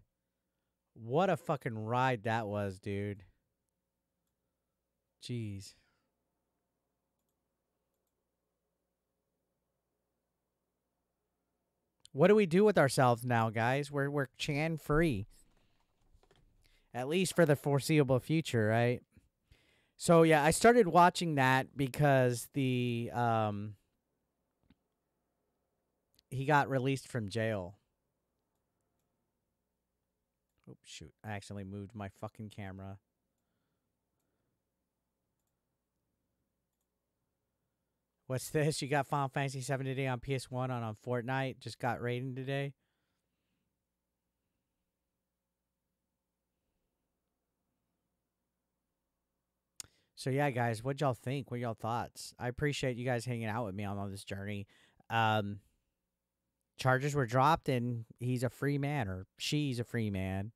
What a fucking ride that was, dude. Jeez. What do we do with ourselves now, guys? We're we're Chan free. At least for the foreseeable future, right? So yeah, I started watching that because the um he got released from jail. Oh shoot, I accidentally moved my fucking camera. What's this? You got Final Fantasy 7 today on PS1 on, on Fortnite. Just got rated today. So yeah, guys, what y'all think? What y'all thoughts? I appreciate you guys hanging out with me on, on this journey. Um, charges were dropped, and he's a free man, or she's a free man.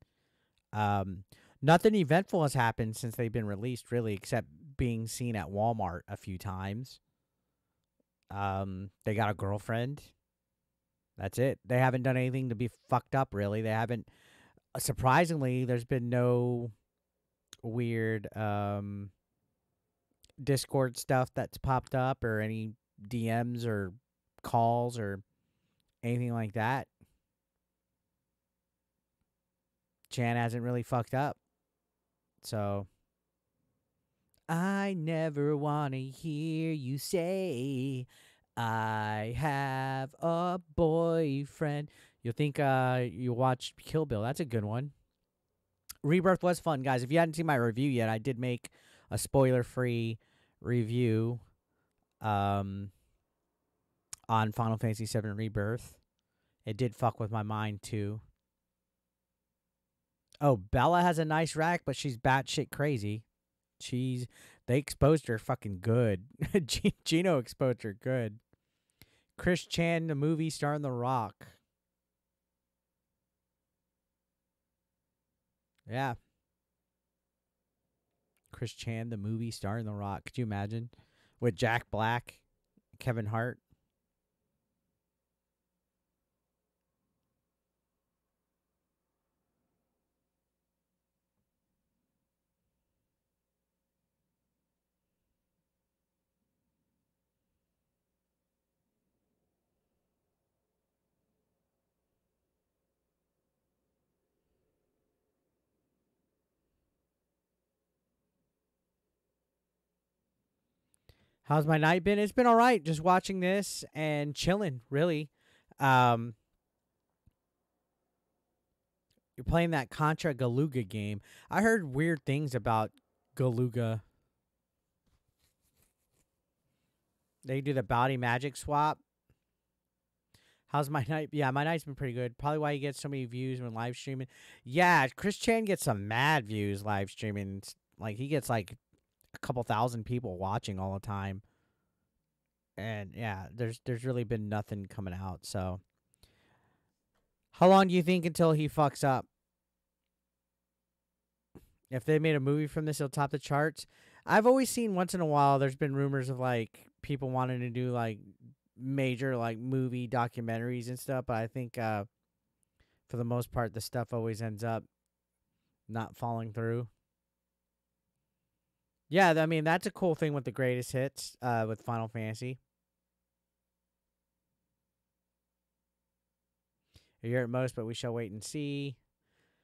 Um, nothing eventful has happened since they've been released, really, except being seen at Walmart a few times. Um, they got a girlfriend. That's it. They haven't done anything to be fucked up, really. They haven't. Surprisingly, there's been no weird um Discord stuff that's popped up or any DMs or calls or anything like that. Chan hasn't really fucked up. So I never want to hear you say I have a boyfriend. You'll think uh you watched Kill Bill. That's a good one. Rebirth was fun, guys. If you hadn't seen my review yet, I did make a spoiler-free review um on Final Fantasy VII Rebirth. It did fuck with my mind too. Oh, Bella has a nice rack, but she's batshit crazy. She's they exposed her fucking good. Geno exposed her good. Chris Chan, the movie starring The Rock. Yeah. Chris Chan, the movie starring The Rock. Could you imagine? With Jack Black, Kevin Hart. How's my night been? It's been all right. Just watching this and chilling, really. Um, you're playing that Contra Galuga game. I heard weird things about Galuga. They do the body magic swap. How's my night? Yeah, my night's been pretty good. Probably why you get so many views when live streaming. Yeah, Chris Chan gets some mad views live streaming. Like he gets like a couple thousand people watching all the time. And yeah, there's there's really been nothing coming out. So how long do you think until he fucks up? If they made a movie from this, it'll top the charts. I've always seen once in a while there's been rumors of like people wanting to do like major like movie documentaries and stuff, but I think uh for the most part the stuff always ends up not falling through. Yeah, I mean that's a cool thing with the greatest hits uh, with Final Fantasy. You're at most, but we shall wait and see.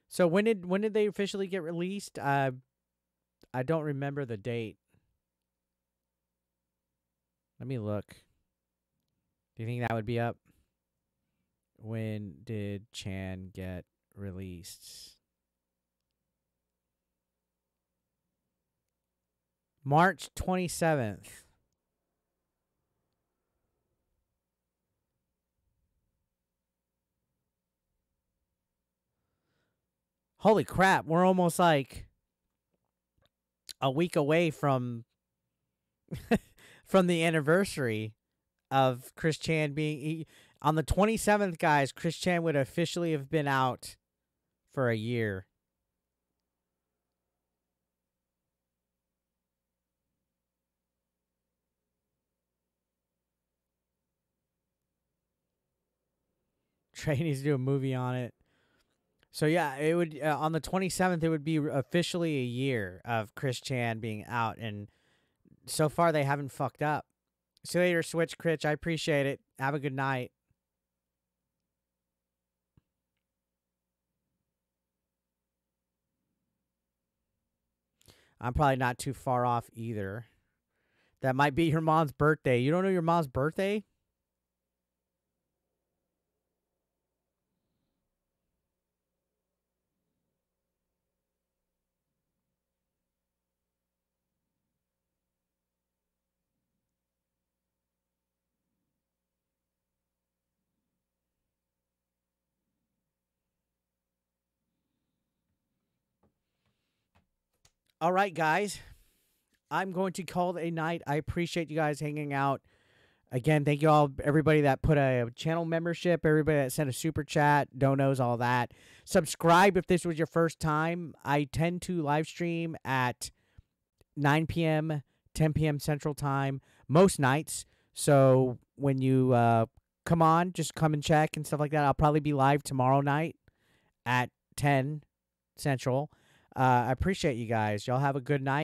So when did when did they officially get released? Uh, I don't remember the date. Let me look. Do you think that would be up? When did Chan get released? March 27th. Holy crap, we're almost like a week away from from the anniversary of Chris Chan being he, on the 27th guys, Chris Chan would officially have been out for a year. Trey needs to do a movie on it. So yeah, it would uh, on the 27th it would be officially a year of Chris Chan being out and so far they haven't fucked up. See you later, Switch Critch. I appreciate it. Have a good night. I'm probably not too far off either. That might be your mom's birthday. You don't know your mom's birthday? All right, guys. I'm going to call it a night. I appreciate you guys hanging out. Again, thank you all, everybody that put a channel membership, everybody that sent a super chat, donos, all that. Subscribe if this was your first time. I tend to live stream at 9 p.m., 10 p.m. Central Time most nights. So when you uh, come on, just come and check and stuff like that. I'll probably be live tomorrow night at 10 Central. Uh, I appreciate you guys. Y'all have a good night.